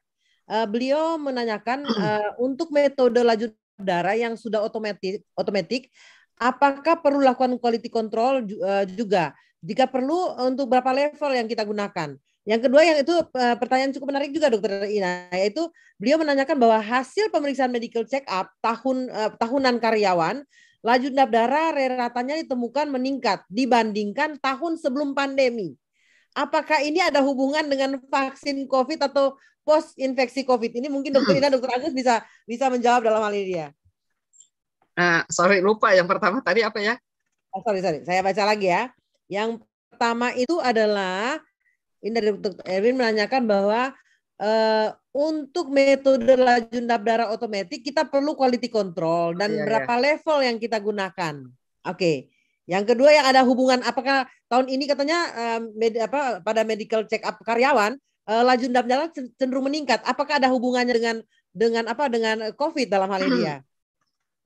Uh, beliau menanyakan uh, untuk metode laju darah yang sudah otomatis, otomatik, apakah perlu lakukan quality control juga? Jika perlu untuk berapa level yang kita gunakan. Yang kedua yang itu eh, pertanyaan cukup menarik juga dokter Ina yaitu beliau menanyakan bahwa hasil pemeriksaan medical check up tahun eh, tahunan karyawan laju endap darah ratanya ditemukan meningkat dibandingkan tahun sebelum pandemi. Apakah ini ada hubungan dengan vaksin COVID atau post infeksi COVID? Ini mungkin dokter Ina, dokter Agus bisa bisa menjawab dalam hal ini ya. Uh, sorry lupa yang pertama tadi apa ya? Oh, sorry sorry, saya baca lagi ya. Yang pertama itu adalah ini dari Dr. Erwin menanyakan bahwa uh, untuk metode laju endap darah otomatis kita perlu quality control dan oh, iya, berapa iya. level yang kita gunakan. Oke. Okay. Yang kedua yang ada hubungan apakah tahun ini katanya uh, med, apa pada medical check up karyawan uh, laju dam jalan cenderung meningkat. Apakah ada hubungannya dengan dengan apa dengan COVID dalam hal ini ya?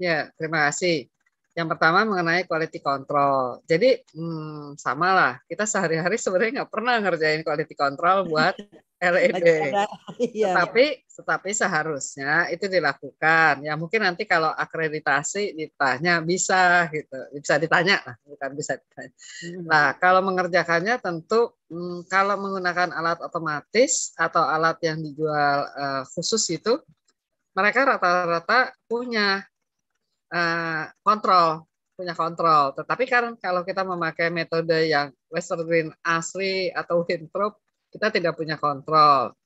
Ya, terima kasih. Yang pertama mengenai quality control. Jadi hmm, sama lah, kita sehari-hari sebenarnya nggak pernah ngerjain quality control buat LED. Iya. Tetapi, tetapi seharusnya itu dilakukan. Ya mungkin nanti kalau akreditasi ditanya bisa gitu, bisa ditanya lah, bukan bisa ditanya. Hmm. Nah kalau mengerjakannya tentu hmm, kalau menggunakan alat otomatis atau alat yang dijual uh, khusus itu, mereka rata-rata punya uh, kontrol punya kontrol. Tetapi kan kalau kita memakai metode yang Western Green asli atau Winthrop, kita tidak punya kontrol.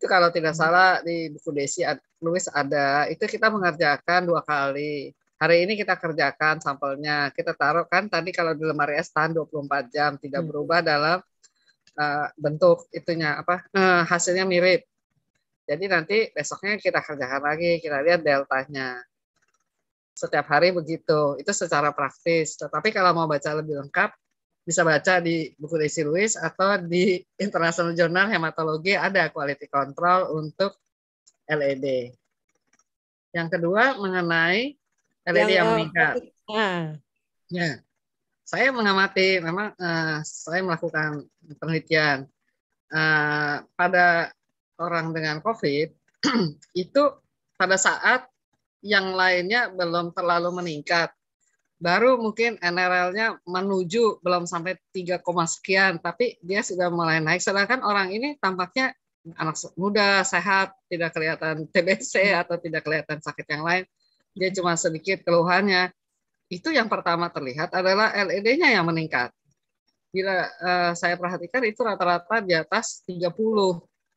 Itu kalau tidak hmm. salah di buku Desi Louis ada, itu kita mengerjakan dua kali. Hari ini kita kerjakan sampelnya. Kita taruh kan tadi kalau di lemari es tahan 24 jam, tidak hmm. berubah dalam uh, bentuk itunya apa uh, hasilnya mirip. Jadi nanti besoknya kita kerjakan lagi, kita lihat deltanya setiap hari begitu. Itu secara praktis. Tetapi kalau mau baca lebih lengkap, bisa baca di buku Desi Lewis atau di International Journal Hematologi ada quality control untuk LED. Yang kedua mengenai LED yang, yang eh, meningkat. Uh, ya, saya mengamati, memang uh, saya melakukan penelitian uh, pada orang dengan COVID itu pada saat yang lainnya belum terlalu meningkat. Baru mungkin NRL-nya menuju belum sampai 3, sekian, tapi dia sudah mulai naik. Sedangkan orang ini tampaknya anak muda, sehat, tidak kelihatan TBC atau tidak kelihatan sakit yang lain. Dia cuma sedikit keluhannya. Itu yang pertama terlihat adalah LED-nya yang meningkat. Bila uh, saya perhatikan itu rata-rata di atas 30,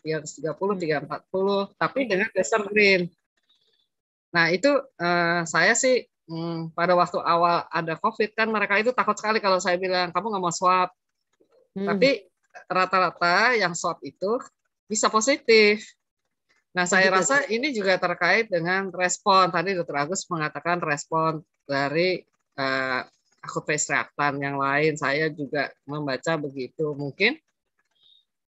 di atas 30, 340, tapi dengan dasar green Nah itu uh, saya sih hmm, pada waktu awal ada COVID kan mereka itu takut sekali kalau saya bilang kamu nggak mau swab. Hmm. Tapi rata-rata yang swab itu bisa positif. Nah saya rasa ini juga terkait dengan respon. Tadi Dr. Agus mengatakan respon dari uh, akut phase reaktan yang lain. Saya juga membaca begitu. Mungkin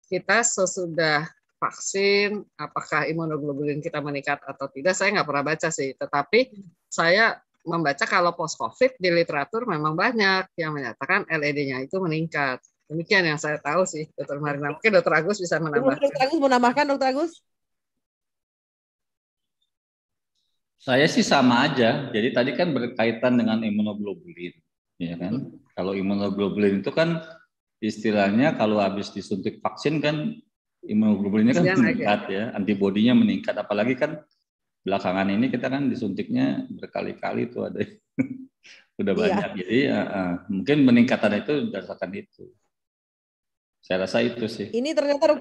kita sesudah vaksin, apakah imunoglobulin kita meningkat atau tidak, saya nggak pernah baca sih. Tetapi saya membaca kalau post COVID di literatur memang banyak yang menyatakan LED-nya itu meningkat. Demikian yang saya tahu sih, Dr. Marina. Mungkin Dr. Agus bisa menambahkan. Dr. Agus mau menambahkan, Dr. Agus? Saya sih sama aja. Jadi tadi kan berkaitan dengan imunoglobulin, ya kan? Kalau imunoglobulin itu kan istilahnya kalau habis disuntik vaksin kan imunoglobulinnya kan meningkat ya, antibodinya meningkat. Apalagi kan belakangan ini kita kan disuntiknya berkali-kali itu ada udah iya. banyak. Jadi uh, uh, mungkin peningkatan itu berdasarkan itu. Saya rasa itu sih. Ini ternyata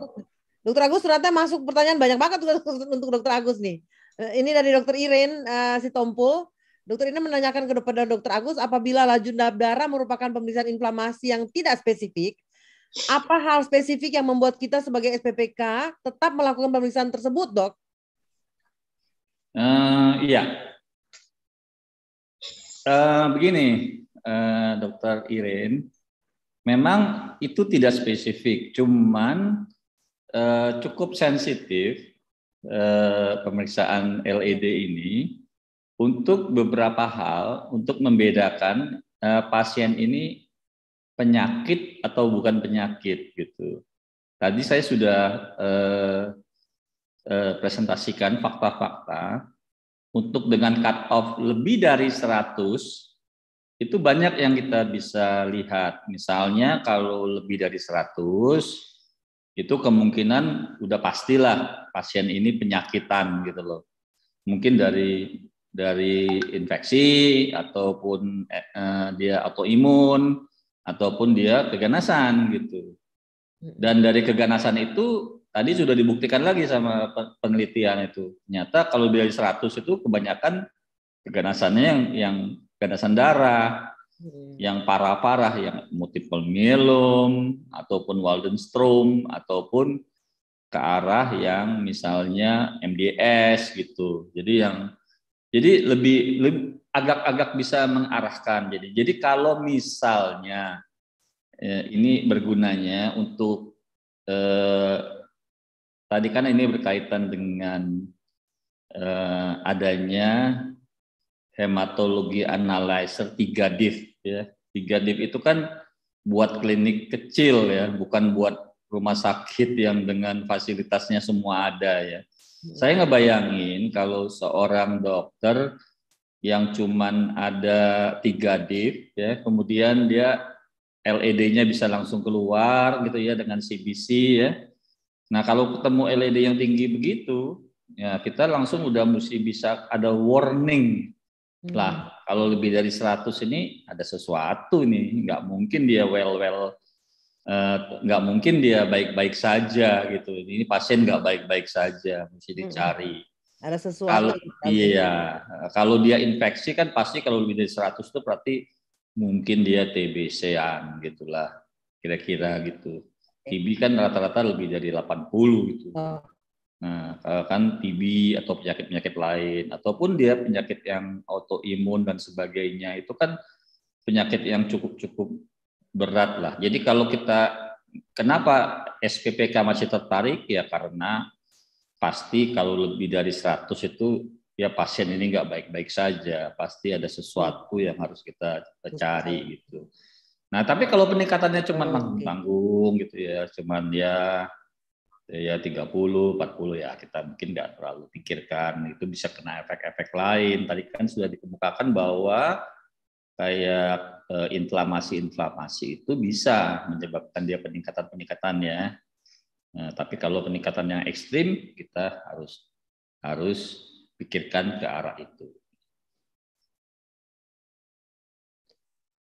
Dokter Agus ternyata masuk pertanyaan banyak banget untuk Dokter Agus nih. Eh, ini dari Dokter Iren uh, Sitompul. Dokter ini menanyakan kepada Dokter Agus apabila laju darah merupakan pemeriksaan inflamasi yang tidak spesifik, apa hal spesifik yang membuat kita sebagai SPPK tetap melakukan pemeriksaan tersebut, dok? Uh, iya. Uh, begini, uh, Dokter Iren, memang itu tidak spesifik, cuman uh, cukup sensitif uh, pemeriksaan LED ini untuk beberapa hal, untuk membedakan uh, pasien ini penyakit atau bukan penyakit gitu. Tadi saya sudah eh, eh, presentasikan fakta-fakta untuk dengan cut off lebih dari 100 itu banyak yang kita bisa lihat. Misalnya kalau lebih dari 100 itu kemungkinan udah pastilah pasien ini penyakitan gitu loh. Mungkin dari dari infeksi ataupun eh, eh dia autoimun ataupun dia keganasan gitu. Dan dari keganasan itu tadi sudah dibuktikan lagi sama penelitian itu. Ternyata kalau dari 100 itu kebanyakan keganasannya yang yang keganasan darah, hmm. yang parah-parah yang multiple myelom ataupun Waldenstrom ataupun ke arah yang misalnya MDS gitu. Jadi yang jadi lebih, lebih agak-agak bisa mengarahkan. Jadi, jadi kalau misalnya eh, ini bergunanya untuk eh, tadi kan ini berkaitan dengan eh, adanya hematologi analyzer 3 div ya. 3 div itu kan buat klinik kecil ya, bukan buat rumah sakit yang dengan fasilitasnya semua ada ya. Saya ngebayangin kalau seorang dokter yang cuman ada tiga div ya, kemudian dia LED-nya bisa langsung keluar gitu ya dengan CBC ya. Nah kalau ketemu LED yang tinggi begitu, ya kita langsung udah mesti bisa ada warning hmm. lah. Kalau lebih dari 100 ini ada sesuatu nih, nggak mungkin dia well well uh, nggak mungkin dia baik-baik saja gitu. Ini pasien nggak baik-baik saja, mesti hmm. dicari. Hmm. Ada sesuatu. Kalau iya, kalau dia infeksi kan pasti kalau lebih dari 100 itu berarti mungkin dia TBC-an gitulah kira-kira gitu. TB kan rata-rata lebih dari 80 gitu. Oh. Nah, kan TB atau penyakit-penyakit lain ataupun dia penyakit yang autoimun dan sebagainya itu kan penyakit yang cukup-cukup berat lah. Jadi kalau kita kenapa SPPK masih tertarik ya karena pasti kalau lebih dari 100 itu ya pasien ini nggak baik-baik saja, pasti ada sesuatu yang harus kita, kita cari gitu. Nah, tapi kalau peningkatannya cuma tanggung gitu ya, cuman ya ya 30, 40 ya kita mungkin nggak terlalu pikirkan, itu bisa kena efek-efek lain. Tadi kan sudah dikemukakan bahwa kayak eh, inflamasi-inflamasi itu bisa menyebabkan dia peningkatan-peningkatan ya. Nah, tapi kalau peningkatan yang ekstrim kita harus harus pikirkan ke arah itu.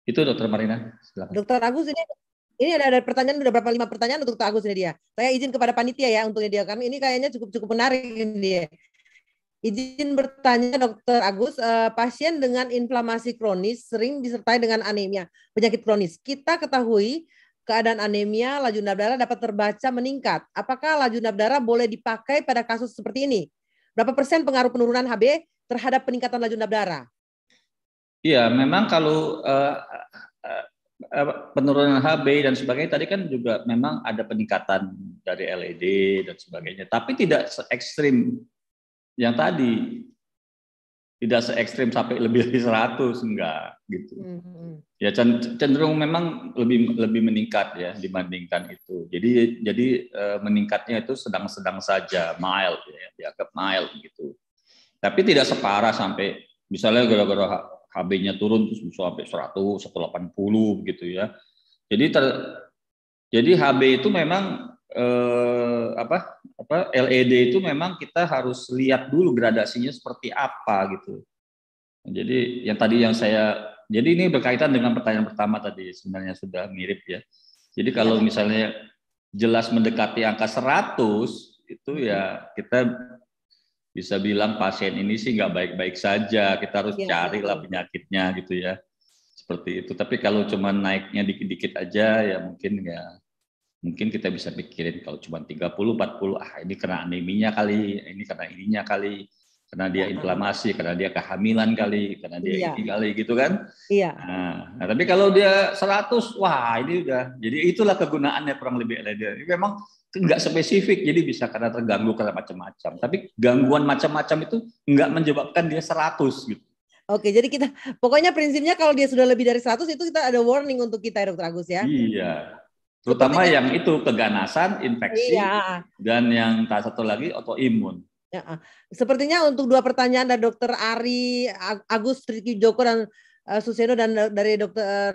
Itu Dokter Marina. Silakan. Dokter Agus ini ini ada, ada pertanyaan udah berapa lima pertanyaan untuk Dokter Agus ini dia. Saya izin kepada panitia ya untuk dia karena ini kayaknya cukup cukup menarik ini ya. Izin bertanya Dokter Agus, eh, pasien dengan inflamasi kronis sering disertai dengan anemia, penyakit kronis. Kita ketahui keadaan anemia laju darah dapat terbaca meningkat. Apakah laju darah boleh dipakai pada kasus seperti ini? Berapa persen pengaruh penurunan HB terhadap peningkatan laju nab darah? Iya, memang kalau uh, penurunan HB dan sebagainya tadi kan juga memang ada peningkatan dari LED dan sebagainya, tapi tidak se ekstrim yang tadi tidak se ekstrim sampai lebih dari 100 enggak gitu. Mm-hmm. Ya cenderung memang lebih lebih meningkat ya dibandingkan itu. Jadi jadi e, meningkatnya itu sedang-sedang saja, mild ya, dianggap mild gitu. Tapi tidak separah sampai misalnya gara-gara HB-nya turun terus bisa sampai 100, 180 gitu ya. Jadi ter, jadi HB itu memang eh, apa apa LED itu memang kita harus lihat dulu gradasinya seperti apa gitu. Jadi yang tadi yang saya jadi ini berkaitan dengan pertanyaan pertama tadi sebenarnya sudah mirip ya. Jadi kalau ya. misalnya jelas mendekati angka 100 itu ya kita bisa bilang pasien ini sih nggak baik-baik saja. Kita harus ya. carilah penyakitnya gitu ya. Seperti itu. Tapi kalau cuma naiknya dikit-dikit aja ya mungkin ya mungkin kita bisa pikirin kalau cuma 30 40 ah ini kena aneminya kali ini karena ininya kali karena dia inflamasi karena dia kehamilan kali karena dia iya. ini kali gitu kan? Iya. Nah, nah tapi kalau dia 100 wah ini udah. Jadi itulah kegunaannya kurang lebih LED ini memang nggak spesifik jadi bisa karena terganggu karena macam-macam. Tapi gangguan macam-macam itu nggak menyebabkan dia 100 gitu. Oke, jadi kita pokoknya prinsipnya kalau dia sudah lebih dari 100 itu kita ada warning untuk kita ya Dokter Agus ya. Iya. Terutama yang itu keganasan, infeksi, iya. dan yang tak satu lagi autoimun. Ya, sepertinya untuk dua pertanyaan dari Dokter Ari, Agus Triki Joko dan uh, Suseno dan dari Dokter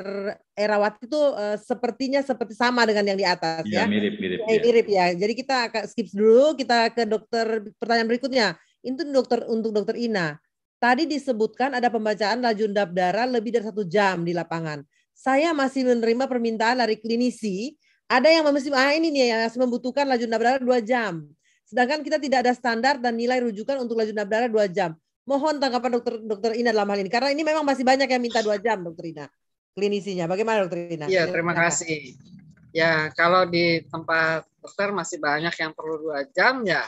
Erawati itu uh, sepertinya seperti sama dengan yang di atas ya. Mirip mirip. Ya, mirip ya. Jadi kita akan skip dulu, kita ke dokter pertanyaan berikutnya. Itu dokter untuk Dokter Ina. Tadi disebutkan ada pembacaan laju darah lebih dari satu jam di lapangan saya masih menerima permintaan dari klinisi. Ada yang masih ah ini nih yang masih membutuhkan laju darah dua jam. Sedangkan kita tidak ada standar dan nilai rujukan untuk laju darah dua jam. Mohon tanggapan dokter dokter Ina dalam hal ini karena ini memang masih banyak yang minta dua jam dokter Ina klinisinya. Bagaimana dokter Ina? Iya terima kasih. Ya kalau di tempat dokter masih banyak yang perlu dua jam ya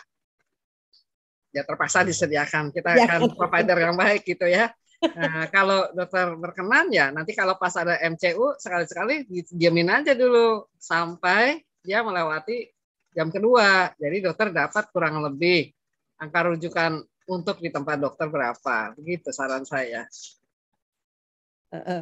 ya terpaksa disediakan. Kita ya. akan provider yang baik gitu ya. Nah, kalau dokter berkenan ya nanti kalau pas ada MCU sekali-sekali diamin aja dulu sampai dia melewati jam kedua. Jadi dokter dapat kurang lebih angka rujukan untuk di tempat dokter berapa. Begitu saran saya. Uh, uh.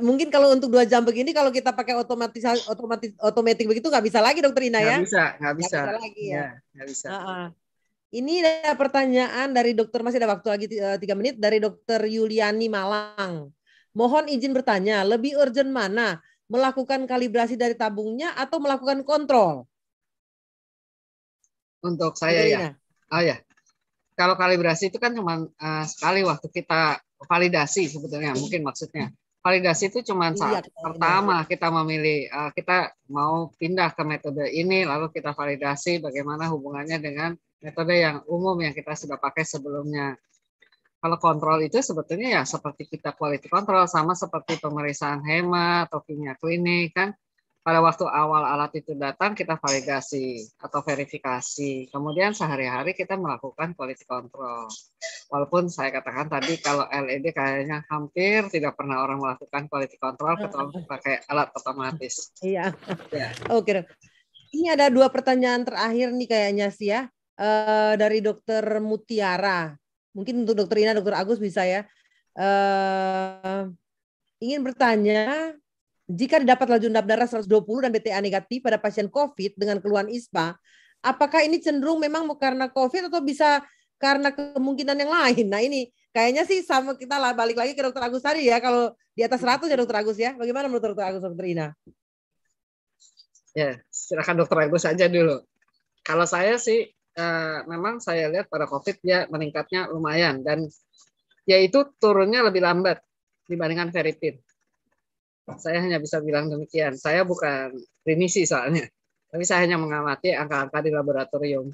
Mungkin kalau untuk dua jam begini, kalau kita pakai otomatis otomatis otomatis begitu nggak bisa lagi dokter Ina ya? Nggak bisa, nggak bisa. Gak bisa lagi ya. ya nggak bisa. Uh, uh. Ini ada pertanyaan dari dokter masih ada waktu lagi tiga menit dari dokter Yuliani Malang. Mohon izin bertanya, lebih urgent mana? Melakukan kalibrasi dari tabungnya atau melakukan kontrol? Untuk saya ya. Oh ya. Kalau kalibrasi itu kan cuma uh, sekali waktu kita validasi sebetulnya mungkin maksudnya validasi itu cuma saat iya, pertama kita memilih uh, kita mau pindah ke metode ini lalu kita validasi bagaimana hubungannya dengan metode yang umum yang kita sudah pakai sebelumnya. Kalau kontrol itu sebetulnya ya seperti kita quality control sama seperti pemeriksaan hema atau kimia klinik kan pada waktu awal alat itu datang kita validasi atau verifikasi. Kemudian sehari-hari kita melakukan quality control. Walaupun saya katakan tadi kalau LED kayaknya hampir tidak pernah orang melakukan quality control kecuali pakai alat otomatis. Iya. Ya. Oke. Ini ada dua pertanyaan terakhir nih kayaknya sih ya. Uh, dari dokter Mutiara. Mungkin untuk dokter Ina, dokter Agus bisa ya. Uh, ingin bertanya jika didapat laju endap darah 120 dan BTA negatif pada pasien COVID dengan keluhan ISPA, apakah ini cenderung memang karena COVID atau bisa karena kemungkinan yang lain? Nah ini kayaknya sih sama kita lah balik lagi ke dokter Agus tadi ya. Kalau di atas 100 ya dokter Agus ya. Bagaimana menurut dokter Agus, dokter Ina? Ya, silakan dokter Agus saja dulu. Kalau saya sih eh, memang saya lihat pada COVID ya meningkatnya lumayan dan yaitu turunnya lebih lambat dibandingkan ferritin. Saya hanya bisa bilang demikian. Saya bukan klinisi soalnya, tapi saya hanya mengamati angka-angka di laboratorium.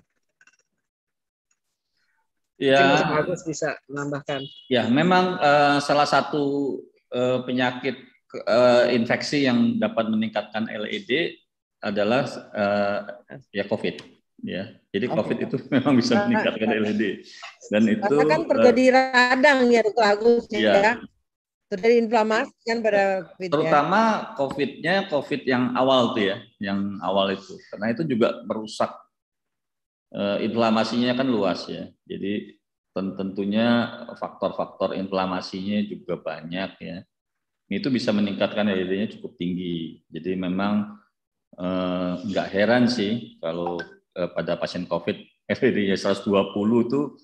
Ya, bagus bisa menambahkan. Ya, memang uh, salah satu uh, penyakit uh, infeksi yang dapat meningkatkan LED adalah uh, ya COVID. Ya, jadi COVID itu memang bisa meningkatkan LED dan itu. Karena kan terjadi uh, radang ya, Dokter Agus ya. ya terjadi inflamasi kan pada COVID terutama ya. COVID-nya COVID yang awal tuh ya, yang awal itu. Karena itu juga merusak uh, inflamasinya kan luas ya. Jadi tentunya faktor-faktor inflamasinya juga banyak ya. Itu bisa meningkatkan LED-nya cukup tinggi. Jadi memang uh, nggak heran sih kalau uh, pada pasien COVID LED-nya 120 tuh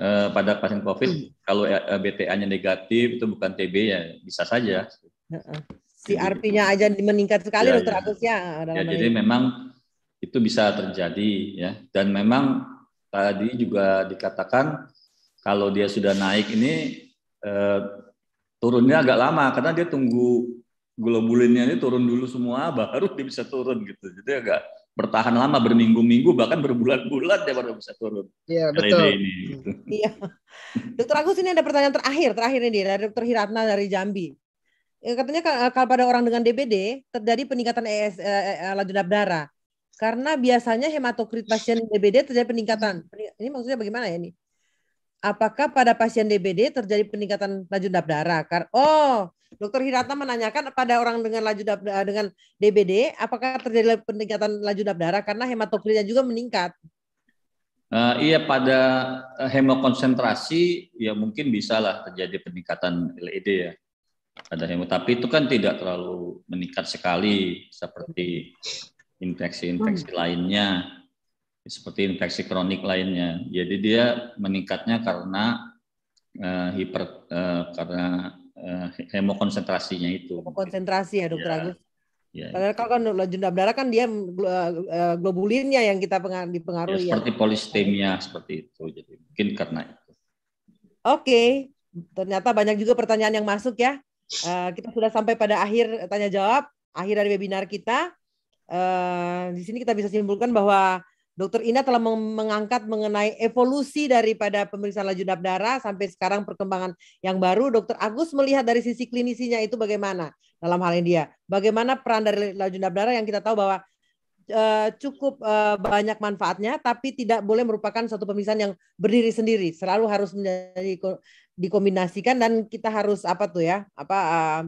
eh, pada pasien COVID hmm. kalau eh, BTA-nya negatif itu bukan TB ya bisa saja. Si CRP-nya aja meningkat sekali ya, dokter ya. Agus ya. ya jadi memang itu bisa terjadi ya dan memang tadi juga dikatakan kalau dia sudah naik ini eh, turunnya agak lama karena dia tunggu globulinnya ini turun dulu semua baru dia bisa turun gitu jadi agak bertahan lama berminggu-minggu bahkan berbulan-bulan dia baru bisa turun. Iya betul. Ini, gitu. Iya. Dokter Agus ini ada pertanyaan terakhir terakhir ini dari Dokter Hiratna dari Jambi. Ya, katanya kalau pada orang dengan DBD terjadi peningkatan ES, eh, eh, eh, laju darah karena biasanya hematokrit pasien DBD terjadi peningkatan. Ini maksudnya bagaimana ya ini? Apakah pada pasien DBD terjadi peningkatan laju darah? Oh, Dokter Hirata menanyakan pada orang dengan laju dap, eh, dengan DBD, apakah terjadi peningkatan laju dap darah karena hematokritnya juga meningkat? Uh, iya pada eh, hemokonsentrasi ya mungkin bisa lah terjadi peningkatan LED ya pada hemo tapi itu kan tidak terlalu meningkat sekali seperti infeksi-infeksi hmm. lainnya seperti infeksi kronik lainnya jadi dia meningkatnya karena uh, hiper uh, karena uh, hemokonsentrasinya itu. Hemokonsentrasi ya dokter ya. Agus. Ya, Padahal kalau kan laju darah kan dia globulinnya yang kita dipengaruhi. Ya, seperti ya. polistemia seperti itu. Jadi mungkin karena itu. Oke, ternyata banyak juga pertanyaan yang masuk ya. Uh, kita sudah sampai pada akhir tanya jawab, akhir dari webinar kita. Uh, di sini kita bisa simpulkan bahwa Dokter Ina telah mengangkat mengenai evolusi daripada pemeriksaan laju darah sampai sekarang perkembangan yang baru. Dokter Agus melihat dari sisi klinisinya itu bagaimana dalam hal ini dia. Bagaimana peran dari laju darah yang kita tahu bahwa uh, cukup uh, banyak manfaatnya, tapi tidak boleh merupakan satu pemisahan yang berdiri sendiri. Selalu harus menjadi dikombinasikan dan kita harus apa tuh ya, apa uh,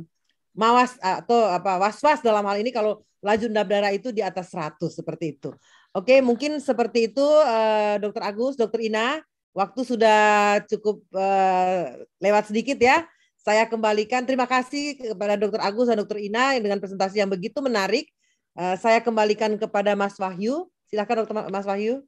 mawas atau apa was-was dalam hal ini kalau laju darah itu di atas 100 seperti itu. Oke, mungkin seperti itu uh, Dokter Agus, Dokter Ina, waktu sudah cukup uh, lewat sedikit ya. Saya kembalikan terima kasih kepada Dokter Agus dan Dokter Ina dengan presentasi yang begitu menarik. Uh, saya kembalikan kepada Mas Wahyu. Silakan Dokter Mas Wahyu.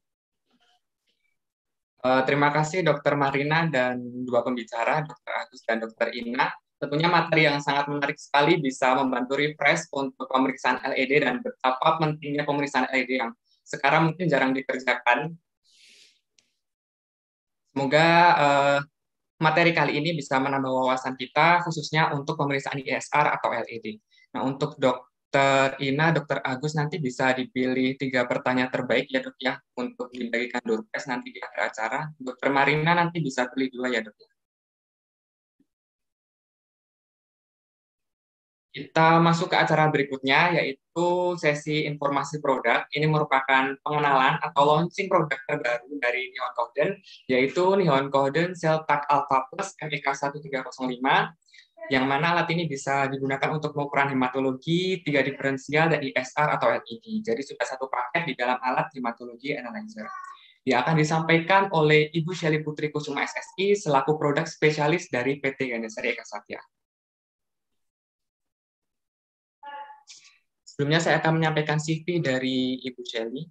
Uh, terima kasih Dokter Marina dan dua pembicara, Dokter Agus dan Dokter Ina. Tentunya materi yang sangat menarik sekali bisa membantu refresh untuk pemeriksaan LED dan betapa pentingnya pemeriksaan LED yang sekarang mungkin jarang dikerjakan. Semoga uh, materi kali ini bisa menambah wawasan kita khususnya untuk pemeriksaan ISR atau LED. Nah, untuk dok Dokter Ina, Dokter Agus nanti bisa dipilih tiga pertanyaan terbaik ya dok ya untuk dibagikan durpes nanti di akhir acara. Dokter Marina nanti bisa pilih dua ya dok ya. Kita masuk ke acara berikutnya yaitu sesi informasi produk. Ini merupakan pengenalan atau launching produk terbaru dari Nihon Kohden yaitu Nihon Kohden Celtac Alpha Plus MEK 1305 yang mana alat ini bisa digunakan untuk pengukuran hematologi, tiga diferensial, dan ISR atau LED. Jadi sudah satu paket di dalam alat hematologi analyzer. Dia akan disampaikan oleh Ibu Shelly Putri Kusuma SSI selaku produk spesialis dari PT Ganesari Eka Satya. Sebelumnya saya akan menyampaikan CV dari Ibu Shelly.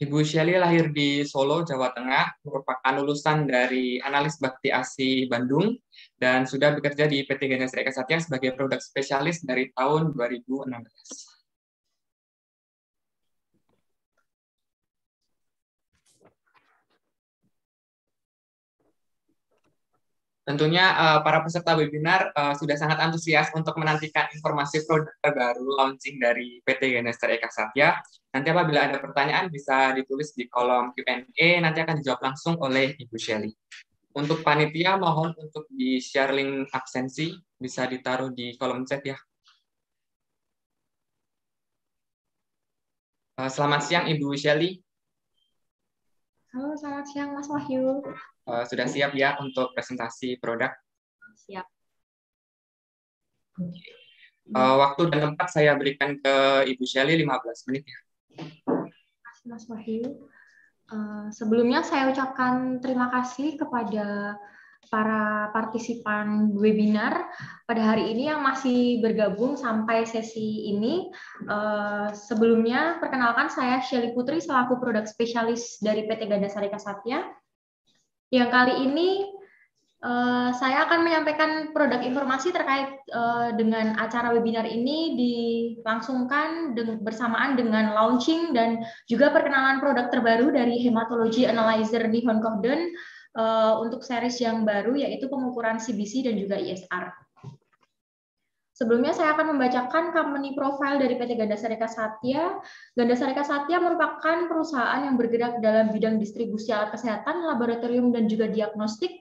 Ibu Shelly lahir di Solo, Jawa Tengah, merupakan lulusan dari Analis Bakti Asi Bandung, dan sudah bekerja di PT Ganesha Eka Satya sebagai produk spesialis dari tahun 2016. Tentunya uh, para peserta webinar uh, sudah sangat antusias untuk menantikan informasi produk terbaru launching dari PT Genester Eka Satya. Nanti apabila ada pertanyaan bisa ditulis di kolom Q&A, nanti akan dijawab langsung oleh Ibu Shelly. Untuk panitia mohon untuk di share link absensi bisa ditaruh di kolom chat ya. Uh, selamat siang Ibu Shelly. Halo, selamat siang Mas Wahyu. Uh, sudah siap ya untuk presentasi produk? Siap. Uh, waktu dan tempat saya berikan ke Ibu Shelly 15 menit ya. Mas Wahyu. Uh, sebelumnya saya ucapkan terima kasih kepada para partisipan webinar pada hari ini yang masih bergabung sampai sesi ini. Sebelumnya, perkenalkan saya Shelly Putri selaku produk spesialis dari PT Ganda Sarika Satya. Yang kali ini uh, saya akan menyampaikan produk informasi terkait uh, dengan acara webinar ini dilangsungkan bersamaan dengan launching dan juga perkenalan produk terbaru dari Hematology Analyzer Nihon Kohden uh, untuk series yang baru yaitu pengukuran CBC dan juga ISR. Sebelumnya saya akan membacakan company profile dari PT Ganda Sarika Satya. Ganda Sarika Satya merupakan perusahaan yang bergerak dalam bidang distribusi alat kesehatan, laboratorium, dan juga diagnostik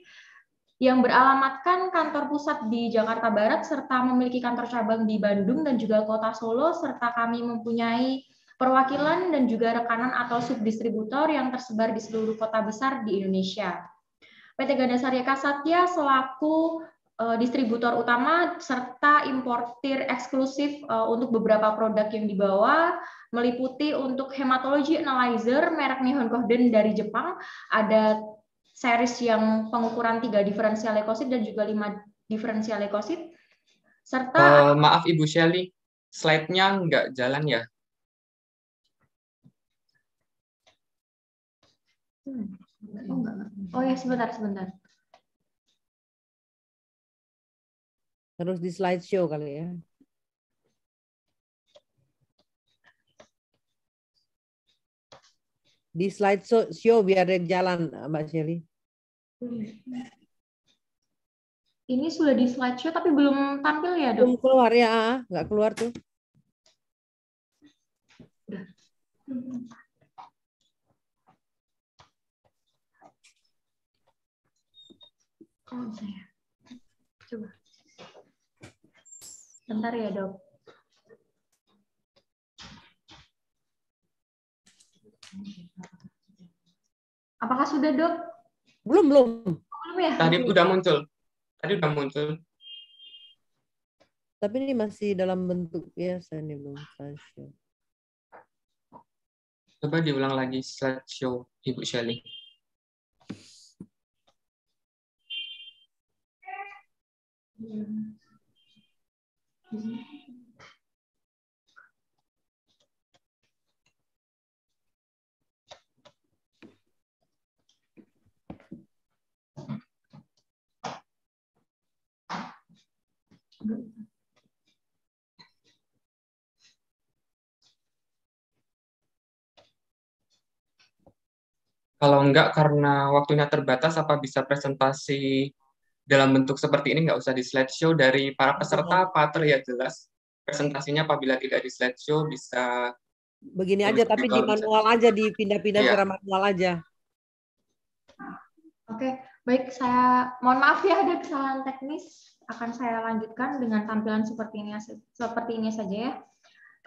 yang beralamatkan kantor pusat di Jakarta Barat serta memiliki kantor cabang di Bandung dan juga kota Solo serta kami mempunyai perwakilan dan juga rekanan atau subdistributor yang tersebar di seluruh kota besar di Indonesia. PT Ganda Saryaka Satya selaku distributor utama serta importir eksklusif uh, untuk beberapa produk yang dibawa meliputi untuk hematologi analyzer merek Nihon Kohden dari Jepang ada series yang pengukuran tiga diferensial leukosit dan juga lima diferensial leukosit serta uh, maaf Ibu Shelly slide-nya nggak jalan ya hmm. Oh ya, sebentar, sebentar. Terus di slideshow kali ya. Di slide show biar dia jalan, Mbak Shelly. ini sudah di slideshow tapi belum tampil ya dok? Belum keluar ya, nggak keluar tuh. Udah. Oh, saya. Coba. Bentar ya dok. Apakah sudah dok? Belum, belum. Belum ya? Tadi udah muncul. Tadi udah muncul. Tapi ini masih dalam bentuk biasa nih belum slideshow. Coba diulang lagi slideshow Ibu Shelly. Kalau enggak karena waktunya terbatas, apa bisa presentasi dalam bentuk seperti ini nggak usah di slideshow dari para peserta apa terlihat jelas presentasinya apabila tidak di slideshow bisa Begini aja, tapi di manual aja, dipindah-pindah secara manual aja. Oke, baik saya mohon maaf ya ada kesalahan teknis. Akan saya lanjutkan dengan tampilan seperti ini seperti ini saja ya.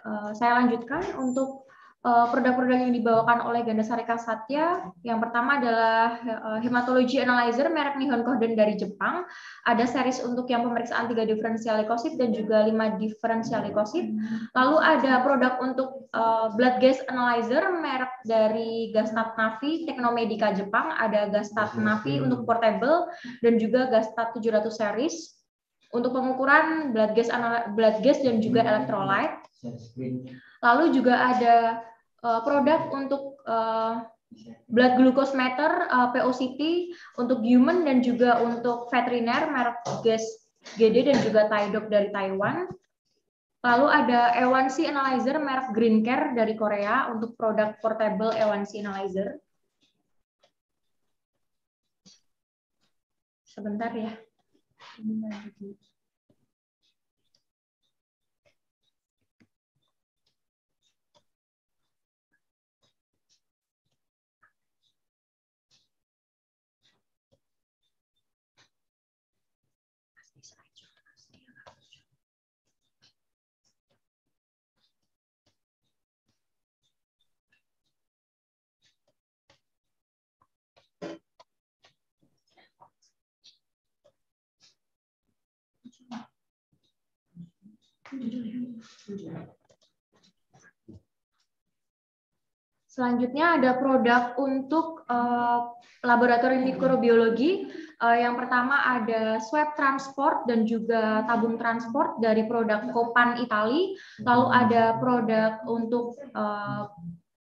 Eh, saya lanjutkan untuk produk-produk yang dibawakan oleh Ganda Sarika Satya. Yang pertama adalah eh, hematology analyzer merek Nihon Kohden dari Jepang. Ada series untuk yang pemeriksaan tiga diferensial leukosit dan juga lima diferensial leukosit. Lalu ada produk untuk eh, blood gas analyzer merek dari Gastat Navi Teknomedika Jepang. Ada Gastat Navi untuk portable dan juga Gastat 700 series untuk pengukuran blood gas blood gas dan juga electrolyte. Lalu juga ada eh, produk untuk eh, blood glucose meter eh, POCT untuk human dan juga untuk veteriner merek gas GD dan juga Tidok dari Taiwan. Lalu ada A1C analyzer merek Green Care dari Korea untuk produk portable A1C analyzer. Sebentar ya. Ini lagi. Selanjutnya ada produk untuk eh, laboratorium mikrobiologi. Eh, yang pertama ada swab transport dan juga tabung transport dari produk Copan Itali. Lalu ada produk untuk eh,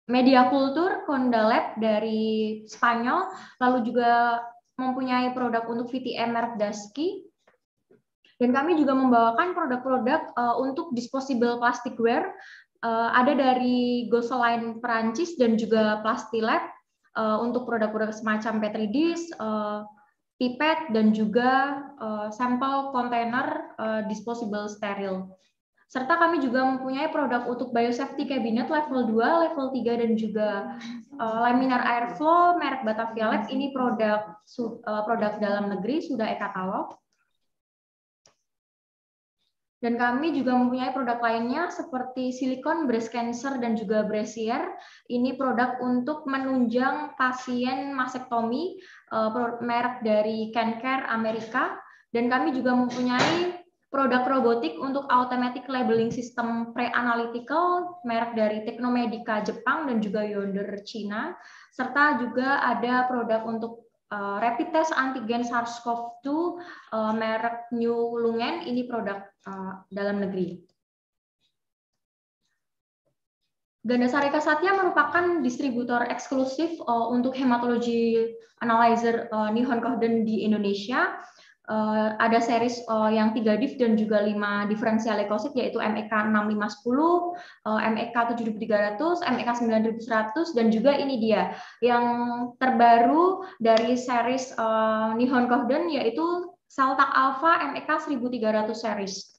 media kultur Condalab dari Spanyol. Lalu juga mempunyai produk untuk VTM merek Dasky. Dan kami juga membawakan produk-produk eh, untuk disposable plasticware Eh, ada dari Gosoline Perancis dan juga Plastilab eh, untuk produk-produk semacam petri dish, eh, pipet dan juga eh, sampel kontainer eh, disposable steril. Serta kami juga mempunyai produk untuk biosafety cabinet level 2, level 3 dan juga eh, laminar airflow merek Batavia Lab. Ini produk eh, produk dalam negeri sudah e-katalog. Dan kami juga mempunyai produk lainnya seperti silikon breast cancer dan juga brassiere. Ini produk untuk menunjang pasien masektomi eh, merek dari CanCare Amerika. Dan kami juga mempunyai produk robotik untuk automatic labeling system pre-analytical merek dari Teknomedika Jepang dan juga Yonder Cina. Serta juga ada produk untuk eh, rapid test antigen SARS-CoV-2 eh, merek New Lungen. Ini produk eh, dalam negeri. Ganda Sarika Satya merupakan distributor eksklusif eh, untuk hematologi analyzer eh, Nihon Kohden di Indonesia. Eh, ada series eh, yang 3 div dan juga 5 diferensial leukosit yaitu MEK 6510, eh, MEK 7300, MEK 9100 dan juga ini dia yang terbaru dari series eh, Nihon Kohden yaitu Seltak Alpha MEK 1300 series.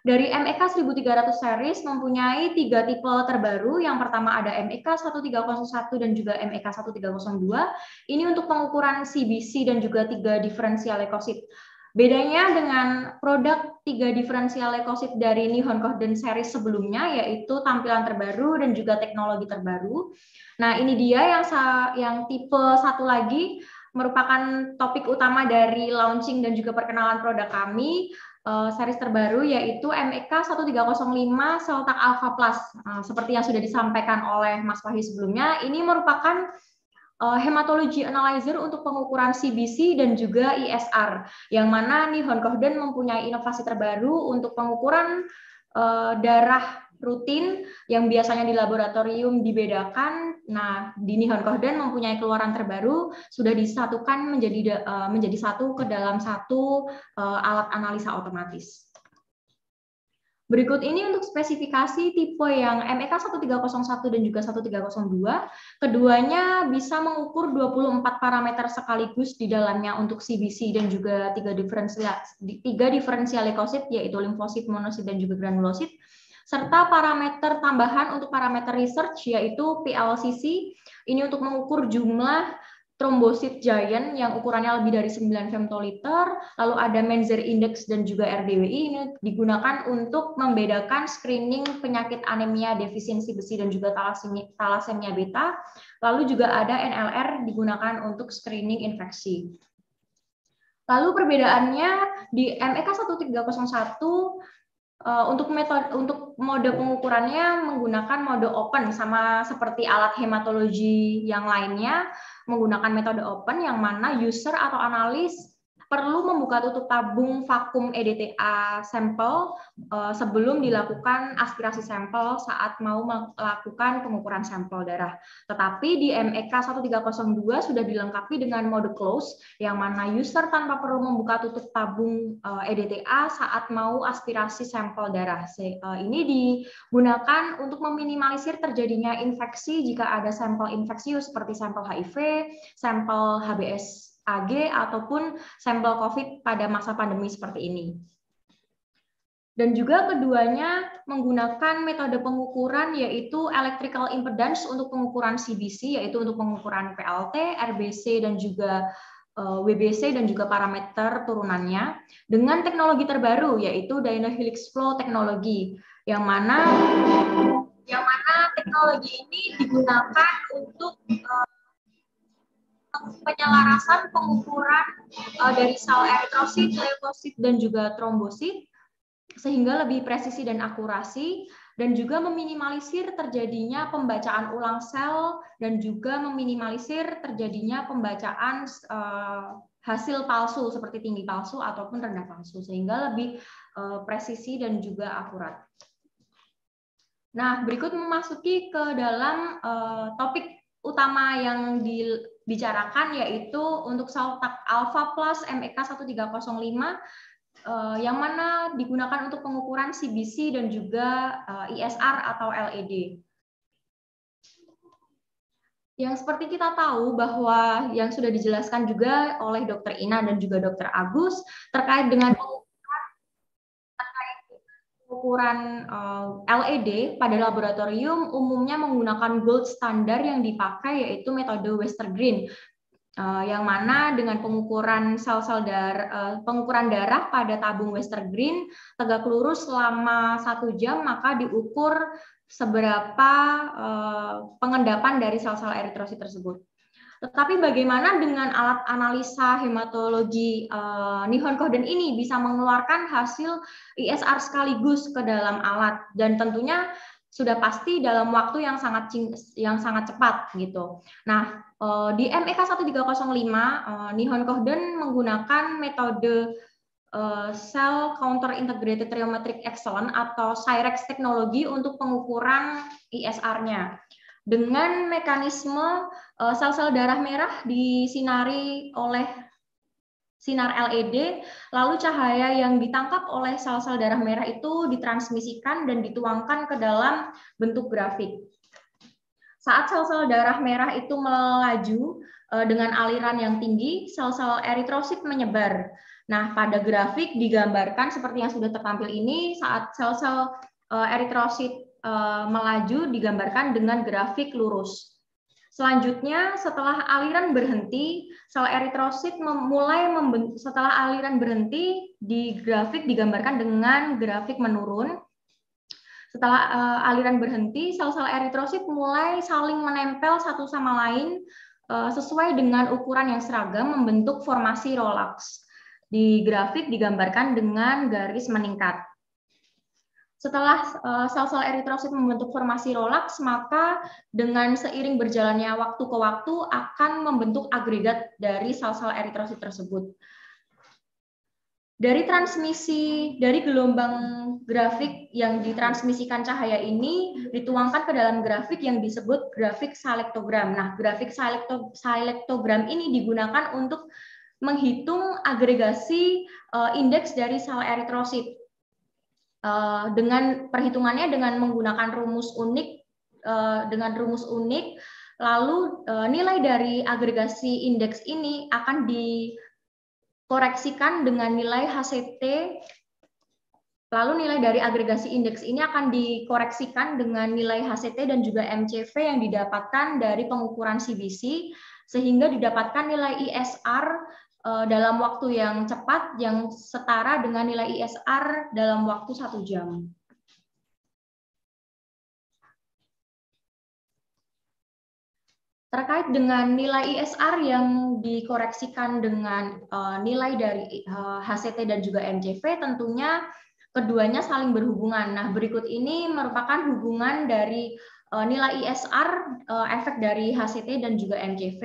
Dari MEK 1300 series mempunyai tiga tipe terbaru. Yang pertama ada MEK 1301 dan juga MEK 1302. Ini untuk pengukuran CBC dan juga tiga diferensial leukosit. Bedanya dengan produk tiga diferensial leukosit dari Nihon Kohden series sebelumnya yaitu tampilan terbaru dan juga teknologi terbaru. Nah, ini dia yang yang tipe satu lagi merupakan topik utama dari launching dan juga perkenalan produk kami uh, series terbaru yaitu MEK 1305 Seltak Alpha Plus. Uh, seperti yang sudah disampaikan oleh Mas Wahyu sebelumnya, ini merupakan uh, hematology analyzer untuk pengukuran CBC dan juga ISR, yang mana Nihon Kohden mempunyai inovasi terbaru untuk pengukuran uh, darah rutin yang biasanya di laboratorium dibedakan. Nah, di Nihon Kohden mempunyai keluaran terbaru sudah disatukan menjadi uh, menjadi satu ke dalam satu uh, alat analisa otomatis. Berikut ini untuk spesifikasi tipe yang MEK 1301 dan juga 1302. Keduanya bisa mengukur 24 parameter sekaligus di dalamnya untuk CBC dan juga tiga diferensial tiga diferensial leukosit yaitu limfosit, monosit dan juga granulosit serta parameter tambahan untuk parameter research yaitu PLCC ini untuk mengukur jumlah trombosit giant yang ukurannya lebih dari 9 femtoliter, lalu ada Menzer Index dan juga RDWI ini digunakan untuk membedakan screening penyakit anemia defisiensi besi dan juga talasemia, beta, lalu juga ada NLR digunakan untuk screening infeksi. Lalu perbedaannya di MEK 1301 Uh, untuk metode untuk mode pengukurannya menggunakan mode open sama seperti alat hematologi yang lainnya menggunakan metode open yang mana user atau analis perlu membuka tutup tabung vakum EDTA sampel uh, sebelum dilakukan aspirasi sampel saat mau melakukan pengukuran sampel darah. Tetapi di MEK 1302 sudah dilengkapi dengan mode close yang mana user tanpa perlu membuka tutup tabung uh, eh, EDTA saat mau aspirasi sampel darah. Uh, ini digunakan untuk meminimalisir terjadinya infeksi jika ada sampel infeksius seperti sampel HIV, sampel HBS AG ataupun sampel COVID pada masa pandemi seperti ini. Dan juga keduanya menggunakan metode pengukuran yaitu electrical impedance untuk pengukuran CBC yaitu untuk pengukuran PLT, RBC dan juga eh, WBC dan juga parameter turunannya dengan teknologi terbaru yaitu Dynahelix Flow teknologi yang mana yang mana teknologi ini digunakan untuk uh, penyelarasan pengukuran uh, dari sel eritrosit, leukosit, dan juga trombosit sehingga lebih presisi dan akurasi dan juga meminimalisir terjadinya pembacaan ulang sel dan juga meminimalisir terjadinya pembacaan uh, hasil palsu seperti tinggi palsu ataupun rendah palsu sehingga lebih uh, presisi dan juga akurat. Nah, berikut memasuki ke dalam uh, topik utama yang dibicarakan yaitu untuk Saltak Alpha Plus MEK 1305 eh, yang mana digunakan untuk pengukuran CBC dan juga eh, ISR atau LED. Yang seperti kita tahu bahwa yang sudah dijelaskan juga oleh Dr. Ina dan juga Dr. Agus terkait dengan ukuran uh, eh, LED pada laboratorium umumnya menggunakan gold standar yang dipakai yaitu metode Westergreen uh, yang mana dengan pengukuran sel-sel darah uh, pengukuran darah pada tabung Westergreen tegak lurus selama satu jam maka diukur seberapa uh, pengendapan dari sel-sel eritrosit tersebut. Tetapi bagaimana dengan alat analisa hematologi uh, Nihon Kohden ini bisa mengeluarkan hasil ISR sekaligus ke dalam alat dan tentunya sudah pasti dalam waktu yang sangat yang sangat cepat gitu. Nah, uh, di MEK 1305 uh, Nihon Kohden menggunakan metode Cell Counter Integrated Rheometric Excellence atau CYREX teknologi untuk pengukuran ISR-nya dengan mekanisme eh, sel-sel darah merah disinari oleh sinar LED, lalu cahaya yang ditangkap oleh sel-sel darah merah itu ditransmisikan dan dituangkan ke dalam bentuk grafik. Saat sel-sel darah merah itu melaju eh, dengan aliran yang tinggi, sel-sel eritrosit menyebar. Nah, pada grafik digambarkan seperti yang sudah tertampil ini saat sel-sel eritrosit melaju digambarkan dengan grafik lurus. Selanjutnya, setelah aliran berhenti, sel eritrosit mulai setelah aliran berhenti di grafik digambarkan dengan grafik menurun. Setelah uh, aliran berhenti, sel-sel eritrosit mulai saling menempel satu sama lain uh, sesuai dengan ukuran yang seragam membentuk formasi Rolex. Di grafik digambarkan dengan garis meningkat. Setelah eh, sel-sel eritrosit membentuk formasi Rolex, maka dengan seiring berjalannya waktu ke waktu akan membentuk agregat dari sel-sel eritrosit tersebut. Dari transmisi dari gelombang grafik yang ditransmisikan cahaya ini dituangkan ke dalam grafik yang disebut grafik salektogram. Nah, grafik salektogram ini digunakan untuk menghitung agregasi eh, indeks dari sel eritrosit Eh, dengan perhitungannya dengan menggunakan rumus unik eh, dengan rumus unik lalu eh, nilai dari agregasi indeks ini akan dikoreksikan dengan nilai HCT lalu nilai dari agregasi indeks ini akan dikoreksikan dengan nilai HCT dan juga MCV yang didapatkan dari pengukuran CBC sehingga didapatkan nilai ISR dalam waktu yang cepat yang setara dengan nilai ISR dalam waktu satu jam. Terkait dengan nilai ISR yang dikoreksikan dengan uh, nilai dari uh, eh, HCT dan juga MCV, tentunya keduanya saling berhubungan. Nah, berikut ini merupakan hubungan dari nilai ISR uh, eh, efek dari HCT dan juga MJV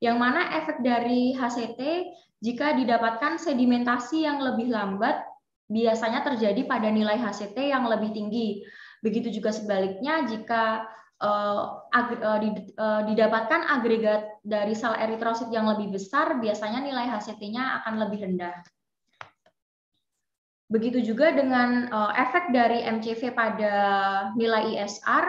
yang mana efek dari HCT jika didapatkan sedimentasi yang lebih lambat biasanya terjadi pada nilai HCT yang lebih tinggi. Begitu juga sebaliknya jika uh, didapatkan agregat dari sel eritrosit yang lebih besar, biasanya nilai HCT-nya akan lebih rendah. Begitu juga dengan efek dari MCV pada nilai ISR,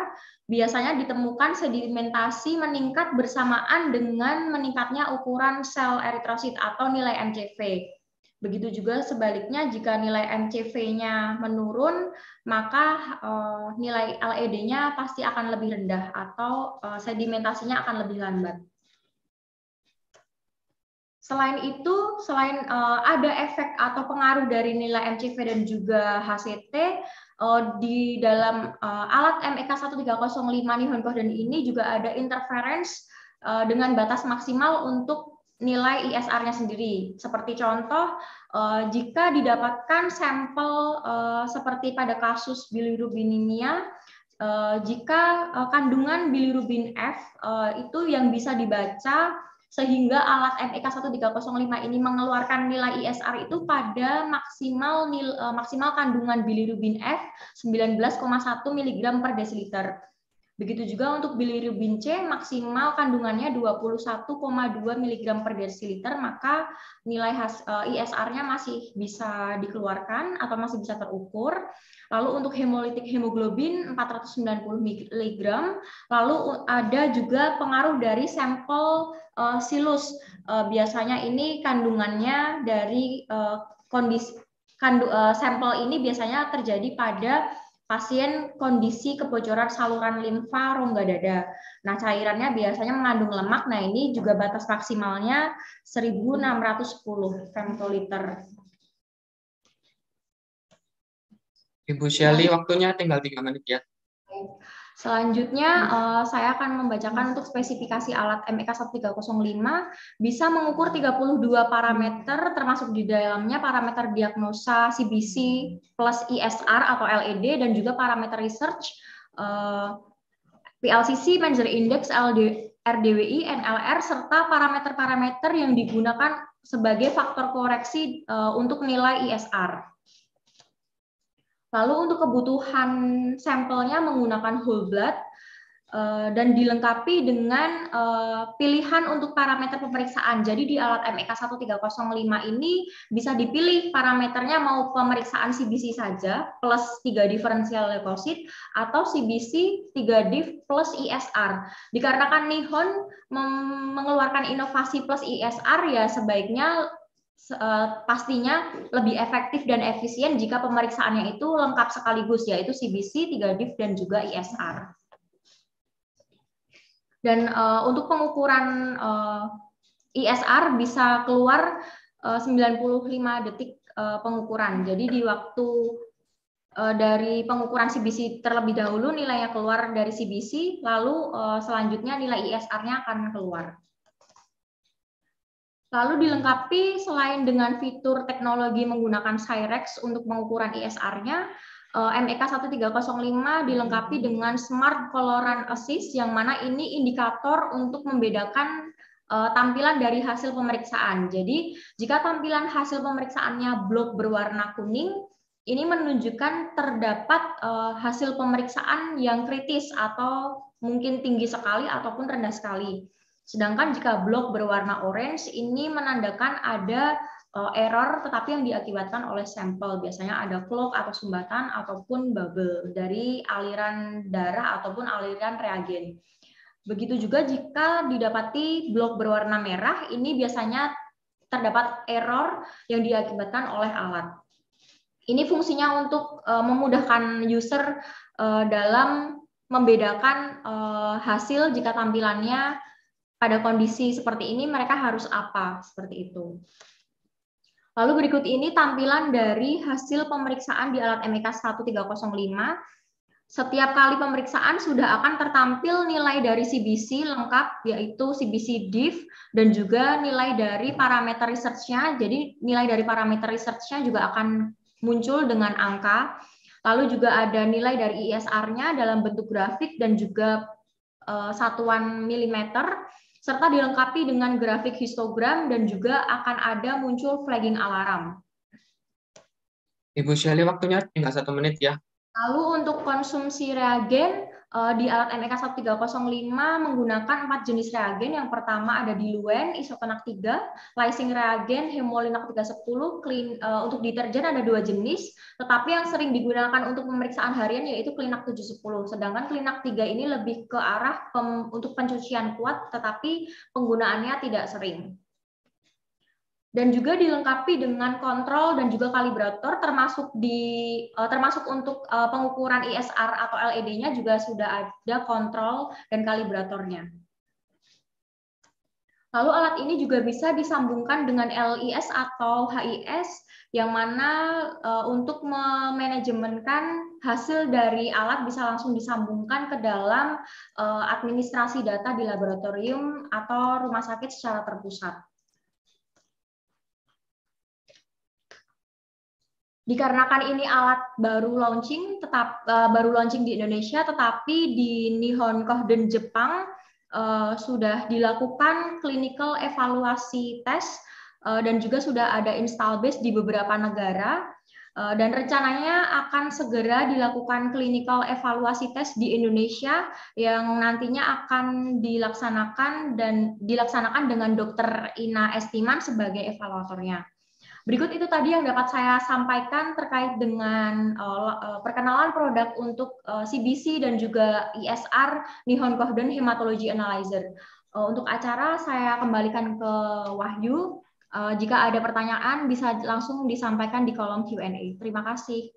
biasanya ditemukan sedimentasi meningkat bersamaan dengan meningkatnya ukuran sel eritrosit atau nilai MCV. Begitu juga sebaliknya jika nilai MCV-nya menurun, maka uh, nilai LED-nya pasti akan lebih rendah atau uh, sedimentasinya akan lebih lambat. Selain itu, selain uh, ada efek atau pengaruh dari nilai MCV dan juga HCT, uh, di dalam uh, alat MEK 1305 Nihon Kohden ini juga ada interference uh, dengan batas maksimal untuk nilai ISR-nya sendiri. Seperti contoh, uh, jika didapatkan sampel uh, seperti pada kasus bilirubinemia, uh, jika uh, kandungan bilirubin F uh, itu yang bisa dibaca sehingga alat MEK 1305 ini mengeluarkan nilai ISR itu pada maksimal nil, uh, maksimal kandungan bilirubin F 19,1 mg per desiliter. Begitu juga untuk bilirubin C maksimal kandungannya 21,2 mg per desiliter, maka nilai uh, ISR-nya masih bisa dikeluarkan atau masih bisa terukur. Lalu untuk hemolitik hemoglobin 490 mg, lalu ada juga pengaruh dari sampel uh, silus. Uh, biasanya ini kandungannya dari uh, kondisi sampel ini biasanya terjadi pada pasien kondisi kebocoran saluran limfa rongga dada. Nah, cairannya biasanya mengandung lemak. Nah, ini juga batas maksimalnya 1610 femtoliter. Ibu Shelly, waktunya tinggal tiga menit ya. Selanjutnya uh, saya akan membacakan untuk spesifikasi alat MEK 1305 bisa mengukur 32 parameter termasuk di dalamnya parameter diagnosa CBC plus ISR atau LED dan juga parameter research uh, eh, PLCC, Measure Index, LD, RDWI, NLR serta parameter-parameter yang digunakan sebagai faktor koreksi uh, untuk nilai ISR. Lalu untuk kebutuhan sampelnya menggunakan whole blood eh, dan dilengkapi dengan eh, pilihan untuk parameter pemeriksaan. Jadi di alat MEK 1305 ini bisa dipilih parameternya mau pemeriksaan CBC saja plus 3 diferensial leukosit atau CBC 3 div plus ISR. Dikarenakan Nihon mengeluarkan inovasi plus ISR ya sebaiknya pastinya lebih efektif dan efisien jika pemeriksaannya itu lengkap sekaligus yaitu CBC, 3 div dan juga ISR. Dan uh, untuk pengukuran uh, ISR bisa keluar uh, 95 detik uh, pengukuran. Jadi di waktu uh, dari pengukuran CBC terlebih dahulu nilainya keluar dari CBC, lalu uh, selanjutnya nilai ISR-nya akan keluar. Lalu dilengkapi selain dengan fitur teknologi menggunakan Cyrex untuk pengukuran ISR-nya, Eh, MEK 1305 dilengkapi dengan Smart Coloran Assist yang mana ini indikator untuk membedakan uh, tampilan dari hasil pemeriksaan. Jadi, jika tampilan hasil pemeriksaannya blok berwarna kuning, ini menunjukkan terdapat uh, hasil pemeriksaan yang kritis atau mungkin tinggi sekali ataupun rendah sekali. Sedangkan jika blok berwarna orange ini menandakan ada uh, error tetapi yang diakibatkan oleh sampel. Biasanya ada clog atau sumbatan ataupun bubble dari aliran darah ataupun aliran reagen. Begitu juga jika didapati blok berwarna merah, ini biasanya terdapat error yang diakibatkan oleh alat. Ini fungsinya untuk uh, memudahkan user uh, dalam membedakan hasil jika tampilannya pada kondisi seperti ini mereka harus apa seperti itu. Lalu berikut ini tampilan dari hasil pemeriksaan di alat MEK 1305. Setiap kali pemeriksaan sudah akan tertampil nilai dari CBC lengkap, yaitu CBC div, dan juga nilai dari parameter research-nya. Jadi nilai dari parameter research-nya juga akan muncul dengan angka. Lalu juga ada nilai dari ISR-nya dalam bentuk grafik dan juga uh, satuan milimeter serta dilengkapi dengan grafik histogram dan juga akan ada muncul flagging alarm. Ibu Shelly, waktunya tinggal satu menit ya. Lalu untuk konsumsi reagen, di alat MEK 1305 menggunakan empat jenis reagen. Yang pertama ada diluent, isotonak 3, lysing reagen, hemolinak 310, clean, uh, untuk deterjen ada dua jenis, tetapi yang sering digunakan untuk pemeriksaan harian yaitu Klinak 710. Sedangkan Klinak 3 ini lebih ke arah untuk pencucian kuat, tetapi penggunaannya tidak sering dan juga dilengkapi dengan kontrol dan juga kalibrator termasuk di uh, termasuk untuk uh, pengukuran ISR atau LED-nya juga sudah ada kontrol dan kalibratornya. Lalu alat ini juga bisa disambungkan dengan LIS atau HIS yang mana uh, untuk memanajemenkan hasil dari alat bisa langsung disambungkan ke dalam administrasi data di laboratorium atau rumah sakit secara terpusat. Dikarenakan ini alat baru launching tetap uh, baru launching di Indonesia tetapi di Nihon Kohden Jepang uh, sudah dilakukan clinical evaluasi tes uh, dan juga sudah ada install base di beberapa negara uh, dan rencananya akan segera dilakukan clinical evaluasi tes di Indonesia yang nantinya akan dilaksanakan dan dilaksanakan dengan dokter Ina Estiman sebagai evaluatornya. Berikut itu tadi yang dapat saya sampaikan terkait dengan uh, perkenalan produk untuk uh, CBC dan juga ISR Nihon Kohden Hematology Analyzer. Uh, untuk acara saya kembalikan ke Wahyu. Uh, jika ada pertanyaan bisa langsung disampaikan di kolom Q&A. Terima kasih.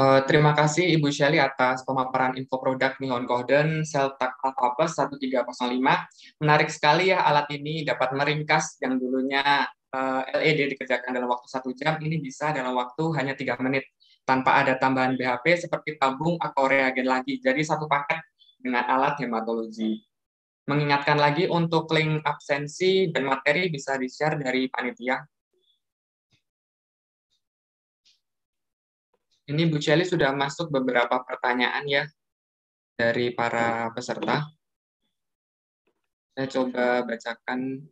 Uh, terima kasih Ibu Shelly atas pemaparan info produk Nihon Golden Celtac Alpha Plus 1305. Menarik sekali ya alat ini dapat meringkas yang dulunya eh, LED dikerjakan dalam waktu satu jam, ini bisa dalam waktu hanya tiga menit tanpa ada tambahan BHP seperti tabung atau reagen lagi. Jadi satu paket dengan alat hematologi. Mengingatkan lagi untuk link absensi dan materi bisa di-share dari panitia. Ini Bu Celi sudah masuk beberapa pertanyaan ya dari para peserta. Saya coba bacakan.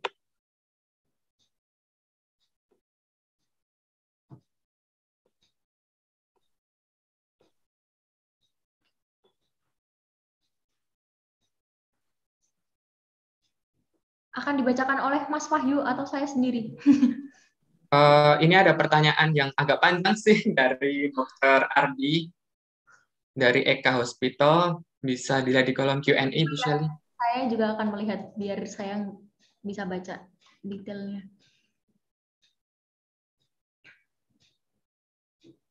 Akan dibacakan oleh Mas Wahyu atau saya sendiri? Uh, ini ada pertanyaan yang agak panjang sih dari Dokter Ardi dari Eka Hospital. Bisa dilihat di kolom Q&A, Bu Shelly. Saya juga akan melihat biar saya bisa baca. detailnya.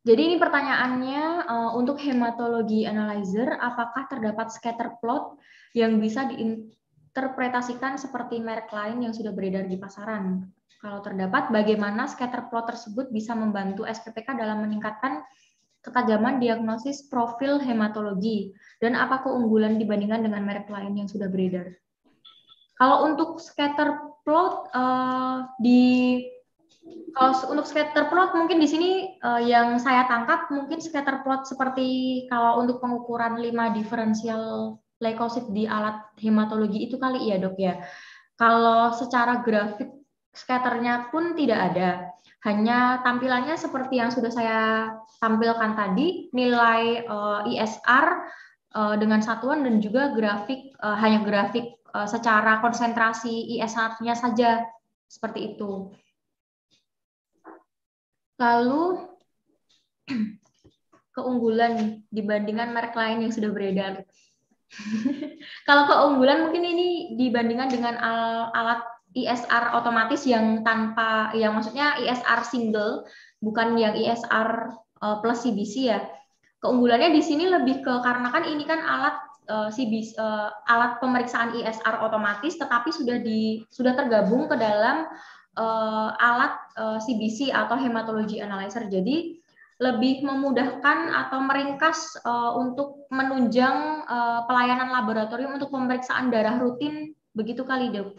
Jadi ini pertanyaannya uh, untuk hematologi analyzer, apakah terdapat scatter plot yang bisa diinterpretasikan seperti merek lain yang sudah beredar di pasaran? Kalau terdapat, bagaimana scatter plot tersebut bisa membantu SPPK dalam meningkatkan ketajaman diagnosis profil hematologi dan apa keunggulan dibandingkan dengan merek lain yang sudah beredar? Kalau untuk scatter plot uh, di kalau untuk scatter plot mungkin di sini uh, yang saya tangkap mungkin scatter plot seperti kalau untuk pengukuran 5 diferensial leukosit di alat hematologi itu kali ya dok ya. Kalau secara grafik scatternya pun tidak ada. Hanya tampilannya seperti yang sudah saya tampilkan tadi, nilai uh, ISR uh, dengan satuan dan juga grafik uh, hanya grafik uh, secara konsentrasi ISR-nya saja seperti itu. Lalu keunggulan dibandingkan merek lain yang sudah beredar. Kalau keunggulan mungkin ini dibandingkan dengan alat ISR otomatis yang tanpa, yang maksudnya ISR single, bukan yang ISR uh, plus CBC ya. Keunggulannya di sini lebih ke karena kan ini kan alat uh, CBC, uh, alat pemeriksaan ISR otomatis, tetapi sudah di sudah tergabung ke dalam uh, alat uh, CBC atau hematology analyzer. Jadi lebih memudahkan atau meringkas uh, untuk menunjang uh, pelayanan laboratorium untuk pemeriksaan darah rutin begitu kali dok.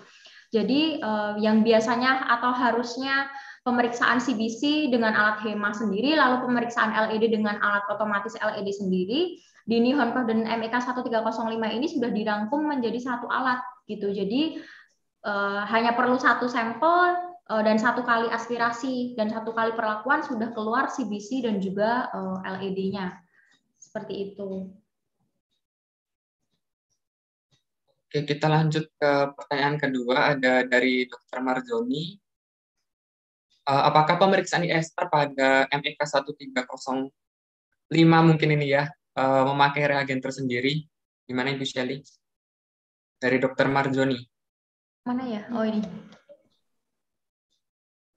Jadi uh, yang biasanya atau harusnya pemeriksaan CBC dengan alat HEMA sendiri, lalu pemeriksaan LED dengan alat otomatis LED sendiri, di Nihon dan MEK 1305 ini sudah dirangkum menjadi satu alat gitu. Jadi uh, hanya perlu satu sampel uh, dan satu kali aspirasi dan satu kali perlakuan sudah keluar CBC dan juga eh, LED-nya. Seperti itu. Oke, kita lanjut ke pertanyaan kedua ada dari Dr. Marzoni. Uh, apakah pemeriksaan ISR pada MEK 1305 mungkin ini ya uh, memakai reagen tersendiri? Gimana Ibu Shelly? Dari Dr. Marzoni. Mana ya? Oh ini.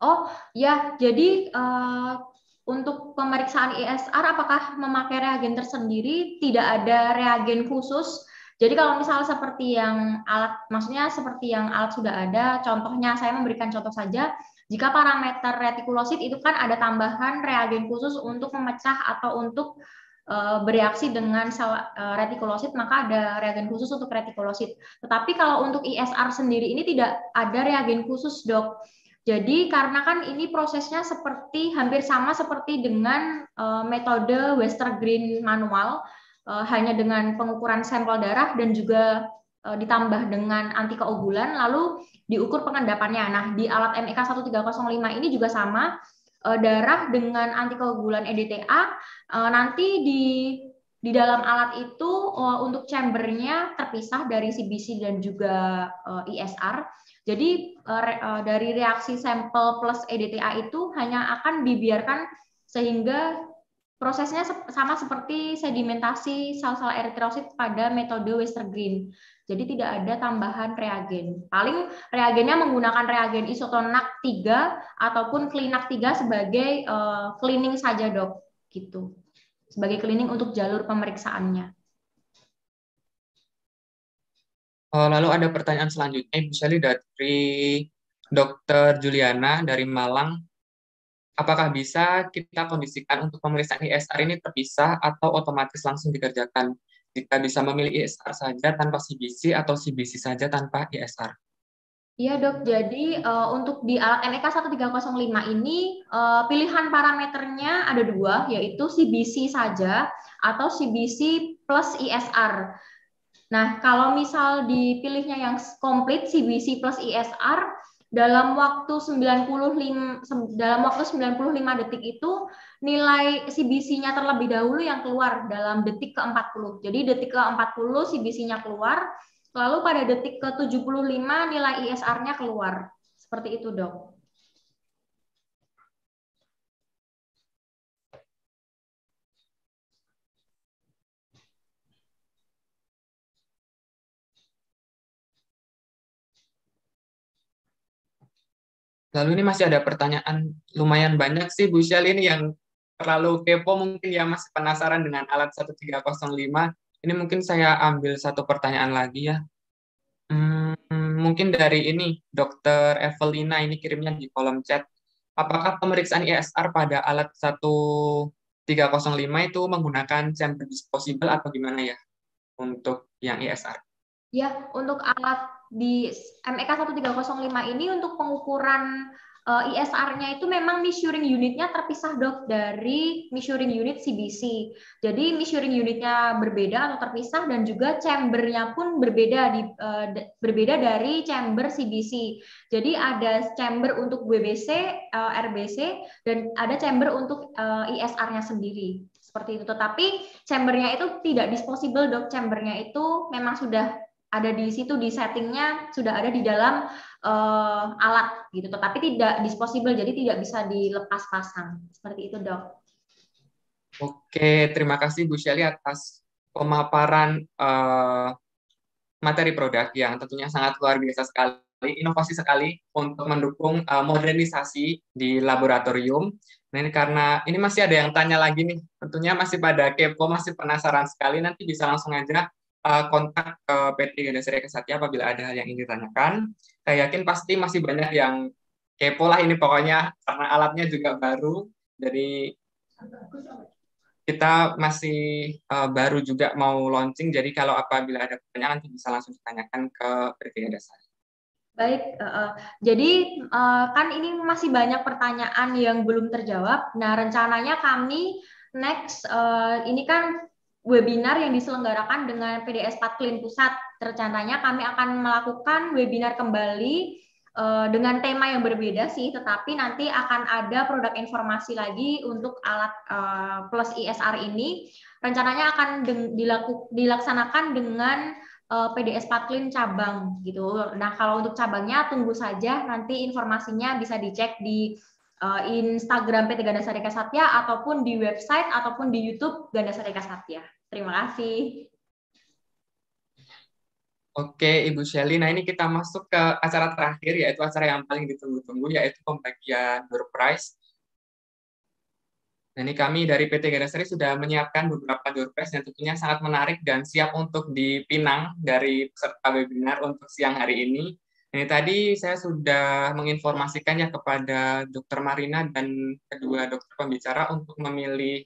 Oh ya, jadi uh, untuk pemeriksaan ISR apakah memakai reagen tersendiri? Tidak ada reagen khusus. Jadi kalau misalnya seperti yang alat, maksudnya seperti yang alat sudah ada, contohnya saya memberikan contoh saja, jika parameter retikulosit itu kan ada tambahan reagen khusus untuk memecah atau untuk uh, bereaksi dengan uh, retikulosit, maka ada reagen khusus untuk retikulosit. Tetapi kalau untuk ISR sendiri ini tidak ada reagen khusus, dok. Jadi karena kan ini prosesnya seperti hampir sama seperti dengan uh, metode Western Green manual, uh, hanya dengan pengukuran sampel darah dan juga uh, ditambah dengan anti keobulan, lalu diukur pengendapannya. Nah di alat MEK 1305 ini juga sama, uh, darah dengan anti keobulan EDTA uh, nanti di di dalam alat itu uh, untuk chambernya terpisah dari CBC dan juga uh, ISR jadi eh, eh, dari reaksi sampel plus EDTA itu hanya akan dibiarkan sehingga prosesnya sama seperti sedimentasi sel-sel eritrosit pada metode Western Green. Jadi tidak ada tambahan reagen. Paling reagennya menggunakan reagen isotonak 3 ataupun klinak 3 sebagai uh, cleaning saja, Dok. Gitu. Sebagai cleaning untuk jalur pemeriksaannya. Oh, lalu ada pertanyaan selanjutnya, Sally dari Dr. Juliana dari Malang. Apakah bisa kita kondisikan untuk pemeriksaan ISR ini terpisah atau otomatis langsung dikerjakan? Jika bisa memilih ISR saja tanpa CBC atau CBC saja tanpa ISR? Iya dok, jadi uh, untuk di alat MEK 1305 ini uh, pilihan parameternya ada dua, yaitu CBC saja atau CBC plus ISR. Nah, kalau misal dipilihnya yang komplit CBC plus ISR dalam waktu 95 dalam waktu 95 detik itu nilai CBC-nya terlebih dahulu yang keluar dalam detik ke-40. Jadi detik ke-40 CBC-nya keluar, lalu pada detik ke-75 nilai ISR-nya keluar. Seperti itu, Dok. Lalu ini masih ada pertanyaan lumayan banyak sih Bu Shell ini yang terlalu kepo mungkin ya masih penasaran dengan alat 1305. Ini mungkin saya ambil satu pertanyaan lagi ya. Hmm, mungkin dari ini, Dokter Evelina ini kirimnya di kolom chat. Apakah pemeriksaan ISR pada alat 1305 itu menggunakan chamber disposable atau gimana ya untuk yang ISR? Ya, untuk alat di MEK 1305 ini untuk pengukuran uh, eh, ISR-nya itu memang measuring unitnya terpisah dok dari measuring unit CBC. Jadi measuring unitnya berbeda atau terpisah dan juga chambernya pun berbeda di uh, berbeda dari chamber CBC. Jadi ada chamber untuk WBC, uh, eh, RBC dan ada chamber untuk uh, ISR-nya sendiri seperti itu. Tetapi chambernya itu tidak disposable dok. Chambernya itu memang sudah ada di situ di settingnya sudah ada di dalam uh, alat gitu, tetapi tidak disposable, jadi tidak bisa dilepas pasang. Seperti itu, dok. Oke, terima kasih Bu Shelly atas pemaparan uh, materi produk yang tentunya sangat luar biasa sekali, inovasi sekali untuk mendukung uh, modernisasi di laboratorium. Nah ini karena ini masih ada yang tanya lagi nih, tentunya masih pada kepo, masih penasaran sekali, nanti bisa langsung aja uh, kontak ke PT Ganda Serika Satya apabila ada hal yang ingin ditanyakan. Saya yakin pasti masih banyak yang kepo lah ini pokoknya karena alatnya juga baru. Jadi kita masih uh, baru juga mau launching, jadi kalau apabila ada pertanyaan bisa langsung ditanyakan ke Ganda Serika. Baik, uh, jadi uh, kan ini masih banyak pertanyaan yang belum terjawab. Nah, rencananya kami next uh, ini kan webinar yang diselenggarakan dengan PDS Patlin Pusat. Rencananya kami akan melakukan webinar kembali uh, dengan tema yang berbeda sih, tetapi nanti akan ada produk informasi lagi untuk alat uh, plus ISR ini. Rencananya akan dilaku, dilaksanakan dengan uh, eh, PDS Patlin cabang gitu. Nah, kalau untuk cabangnya tunggu saja nanti informasinya bisa dicek di uh, Instagram PT Ganda Sarika Satya ataupun di website ataupun di YouTube Ganda Sarika Satya. Terima kasih. Oke, Ibu Shelly. Nah, ini kita masuk ke acara terakhir, yaitu acara yang paling ditunggu-tunggu, yaitu pembagian door prize. Nah, ini kami dari PT Gadasari sudah menyiapkan beberapa door prize yang tentunya sangat menarik dan siap untuk dipinang dari peserta webinar untuk siang hari ini. Ini tadi saya sudah menginformasikannya kepada Dr. Marina dan kedua dokter pembicara untuk memilih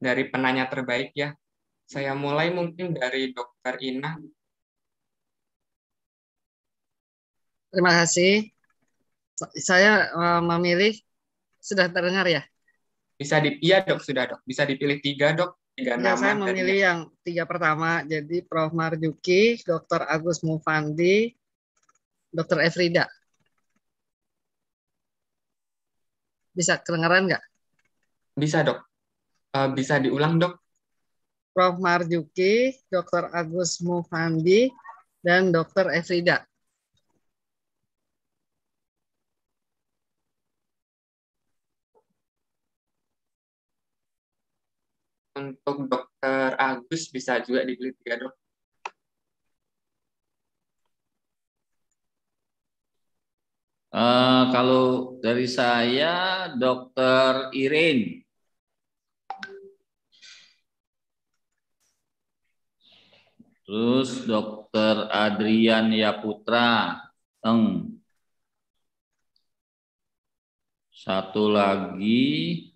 dari penanya terbaik ya. Saya mulai mungkin dari Dr. Ina. Terima kasih. Saya uh, memilih sudah terdengar ya? Bisa di iya dok sudah dok. Bisa dipilih tiga dok. Tiga ya, nama saya memilih dari... yang tiga pertama. Jadi Prof. Marjuki, Dr. Agus Mufandi, Dokter Efrida. Bisa kedengaran nggak? Bisa dok. Uh, bisa diulang dok. Prof. Marjuki, Dr. Agus Mufandi, dan Dr. Efrida. Untuk Dr. Agus bisa juga dipilih tiga dok. Uh, kalau dari saya, Dokter Irin. Terus Dokter Adrian Yaputra. Eng. Satu lagi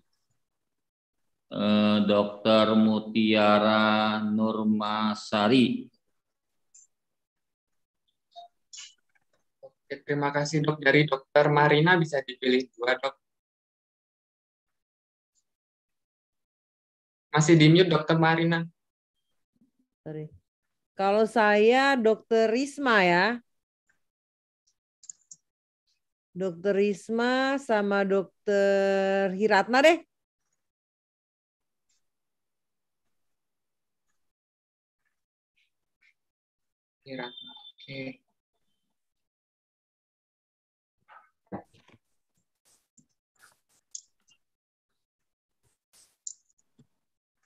eh, Dokter Mutiara Nurmasari. Oke, terima kasih dok. Dari dokter Marina bisa dipilih dua dok. Masih di mute dokter Marina. Sorry. Kalau saya dokter Risma ya. Dokter Risma sama dokter Hiratna deh. Hiratna, oke. Okay.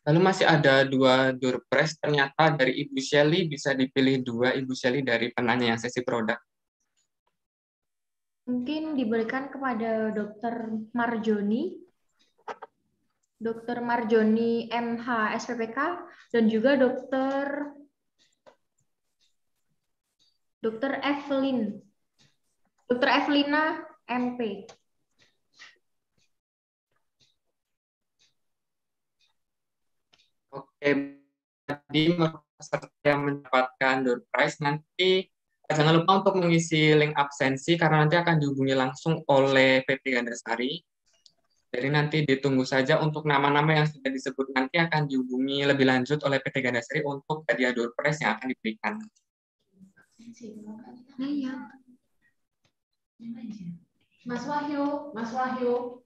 Lalu masih ada dua door press, ternyata dari Ibu Shelly bisa dipilih dua Ibu Shelly dari penanya yang sesi produk. mungkin diberikan kepada Dr. Marjoni. Dr. Marjoni MH SPPK dan juga Dr. Dr. Evelyn. Dr. Evelina MP. Oke, tadi peserta yang mendapatkan door prize nanti jangan lupa untuk mengisi link absensi karena nanti akan dihubungi langsung oleh PT Gandasari. Jadi nanti ditunggu saja untuk nama-nama yang sudah disebut nanti akan dihubungi lebih lanjut oleh PT Gandasari untuk hadiah door prize yang akan diberikan. Mas Wahyu, Mas Wahyu.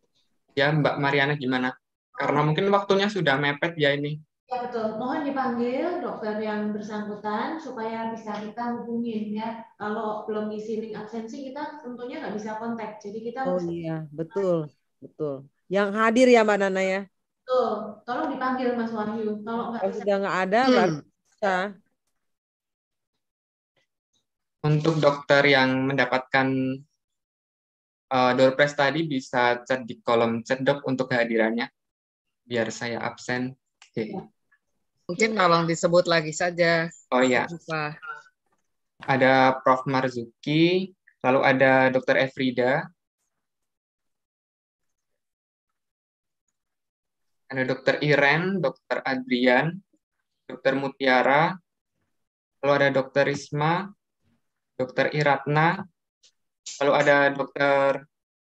Ya, Mbak Mariana gimana? Karena mungkin waktunya sudah mepet ya ini. Ya betul, mohon dipanggil dokter yang bersangkutan supaya bisa kita hubungin ya. Kalau belum isi link absensi kita tentunya nggak bisa kontak. Jadi kita Oh iya, betul, betul. Yang hadir ya Mbak Nana ya? Betul, tolong dipanggil Mas Wahyu. Kalau nggak bisa, sudah nggak ada, nggak Hmm. bisa. Untuk dokter yang mendapatkan uh, door prize tadi bisa chat di kolom chat dok untuk kehadirannya. Biar saya absen. Oke. Mungkin tolong disebut lagi saja. Oh ya, Lupa. ada Prof. Marzuki, lalu ada Dr. Efrida, ada Dr. Iren, Dr. Adrian, Dr. Mutiara, lalu ada Dr. Risma, Dr. Iratna, lalu ada Dr.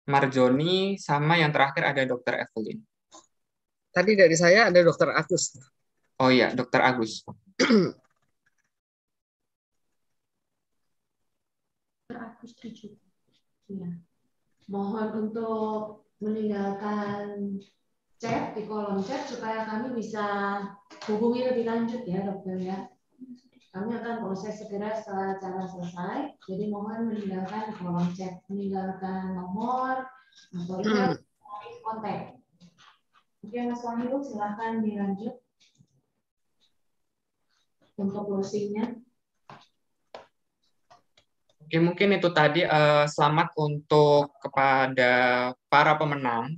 Marjoni, sama yang terakhir ada Dr. Evelyn. Tadi dari saya ada Dokter Agus. Oh iya, Dr. Agus. Aku setuju. ya. mohon untuk meninggalkan chat di kolom chat supaya kami bisa hubungi lebih lanjut ya dokter ya. Kami akan proses segera setelah acara selesai. Jadi mohon meninggalkan kolom chat, meninggalkan nomor atau email kontak. Oke Mas Wahyu silahkan dilanjut untuk closingnya. Oke, mungkin itu tadi eh, selamat untuk kepada para pemenang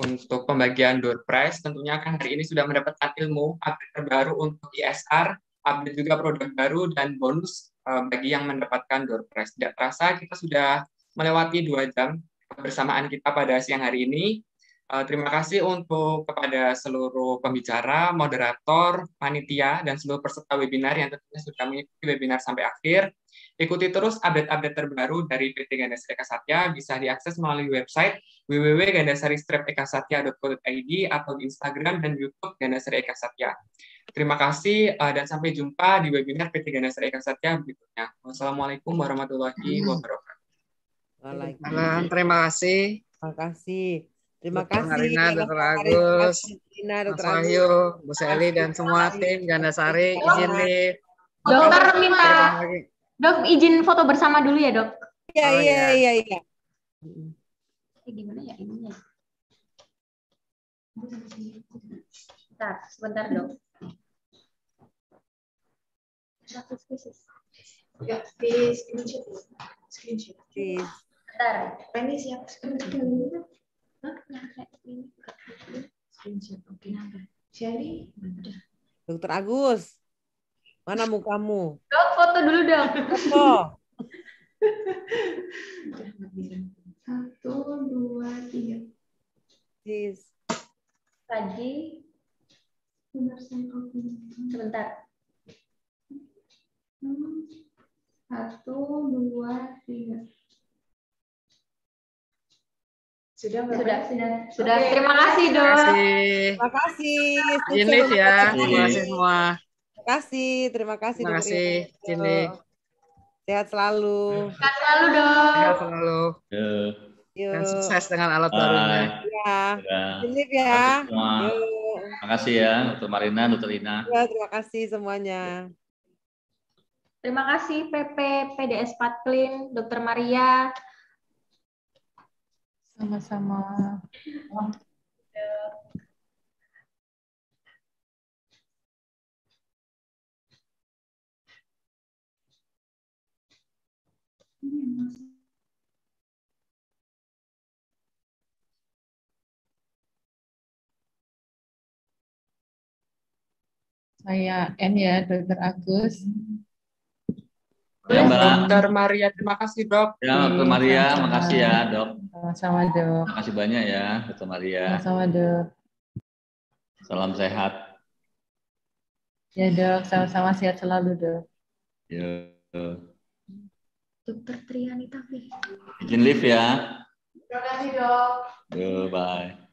untuk pembagian door prize. Tentunya kan hari ini sudah mendapatkan ilmu update terbaru untuk ISR, update juga produk baru dan bonus eh, bagi yang mendapatkan door prize. Tidak terasa kita sudah melewati dua jam kebersamaan kita pada siang hari ini. Eh, terima kasih untuk kepada seluruh pembicara, moderator, panitia, dan seluruh peserta webinar yang tentunya sudah mengikuti webinar sampai akhir. Ikuti terus update-update terbaru dari PT Gandasari Eka Satya bisa diakses melalui website www.gandasari-ekasatya.co.id atau di Instagram dan YouTube Gandasari Eka Satya. Terima kasih eh, dan sampai jumpa di webinar PT Gandasari Eka Satya berikutnya. Wassalamualaikum warahmatullahi wabarakatuh. Waalaikumsalam. Terima kasih. Terima kasih. Terima Dr. kasih. Marina, Dr. Dr. Agus, Marina, Mas. Wahyu, Bu Seli, dan semua tim Gandasari. Izin nih. Dokter minta. Dok izin foto bersama dulu ya, Dok. Iya, Oh, iya, iya. iya, iya. Eh, gimana ya ininya? Bentar, sebentar, Dok. Ya, di screenshot. Screenshot. Please. Bentar. Penny siap screenshot? Screenshot. Oke. Shelly, Dokter Agus. Mana mukamu? Dok, foto dulu, Dok. Oh, Satu, dua, tiga. please. Tadi, sebentar. Satu, dua, tiga. Sudah? Sudah, sudah. Terima kasih, Dok. kasih. Terima kasih. Nih ya. Terima kasih semua. Terima kasih. Terima kasih. Terima Dokter kasih. Cindy. Sehat selalu. Sehat selalu, Dok. Sehat selalu. Yuk. Dan sukses dengan alat barunya. bye. Ya. Ya. Sip ya. Terima kasih ya, Dr. Marina, Dr. Ina. Ya, terima kasih semuanya. Terima kasih PP PDS Patklin, Dr. Maria. Sama-sama. Saya N ya, Dokter Agus. Ya, Mbak. Dokter Maria, terima kasih dok. Ya, Dokter Maria, makasih ya, Dok. Sama-sama dok. Makasih banyak ya, Dokter Maria. Sama-sama dok. Salam sehat. Ya dok, sama-sama sehat selalu dok. Yo. Dokter Triani Tafi. Izin live ya. Terima kasih dok. Yo, bye.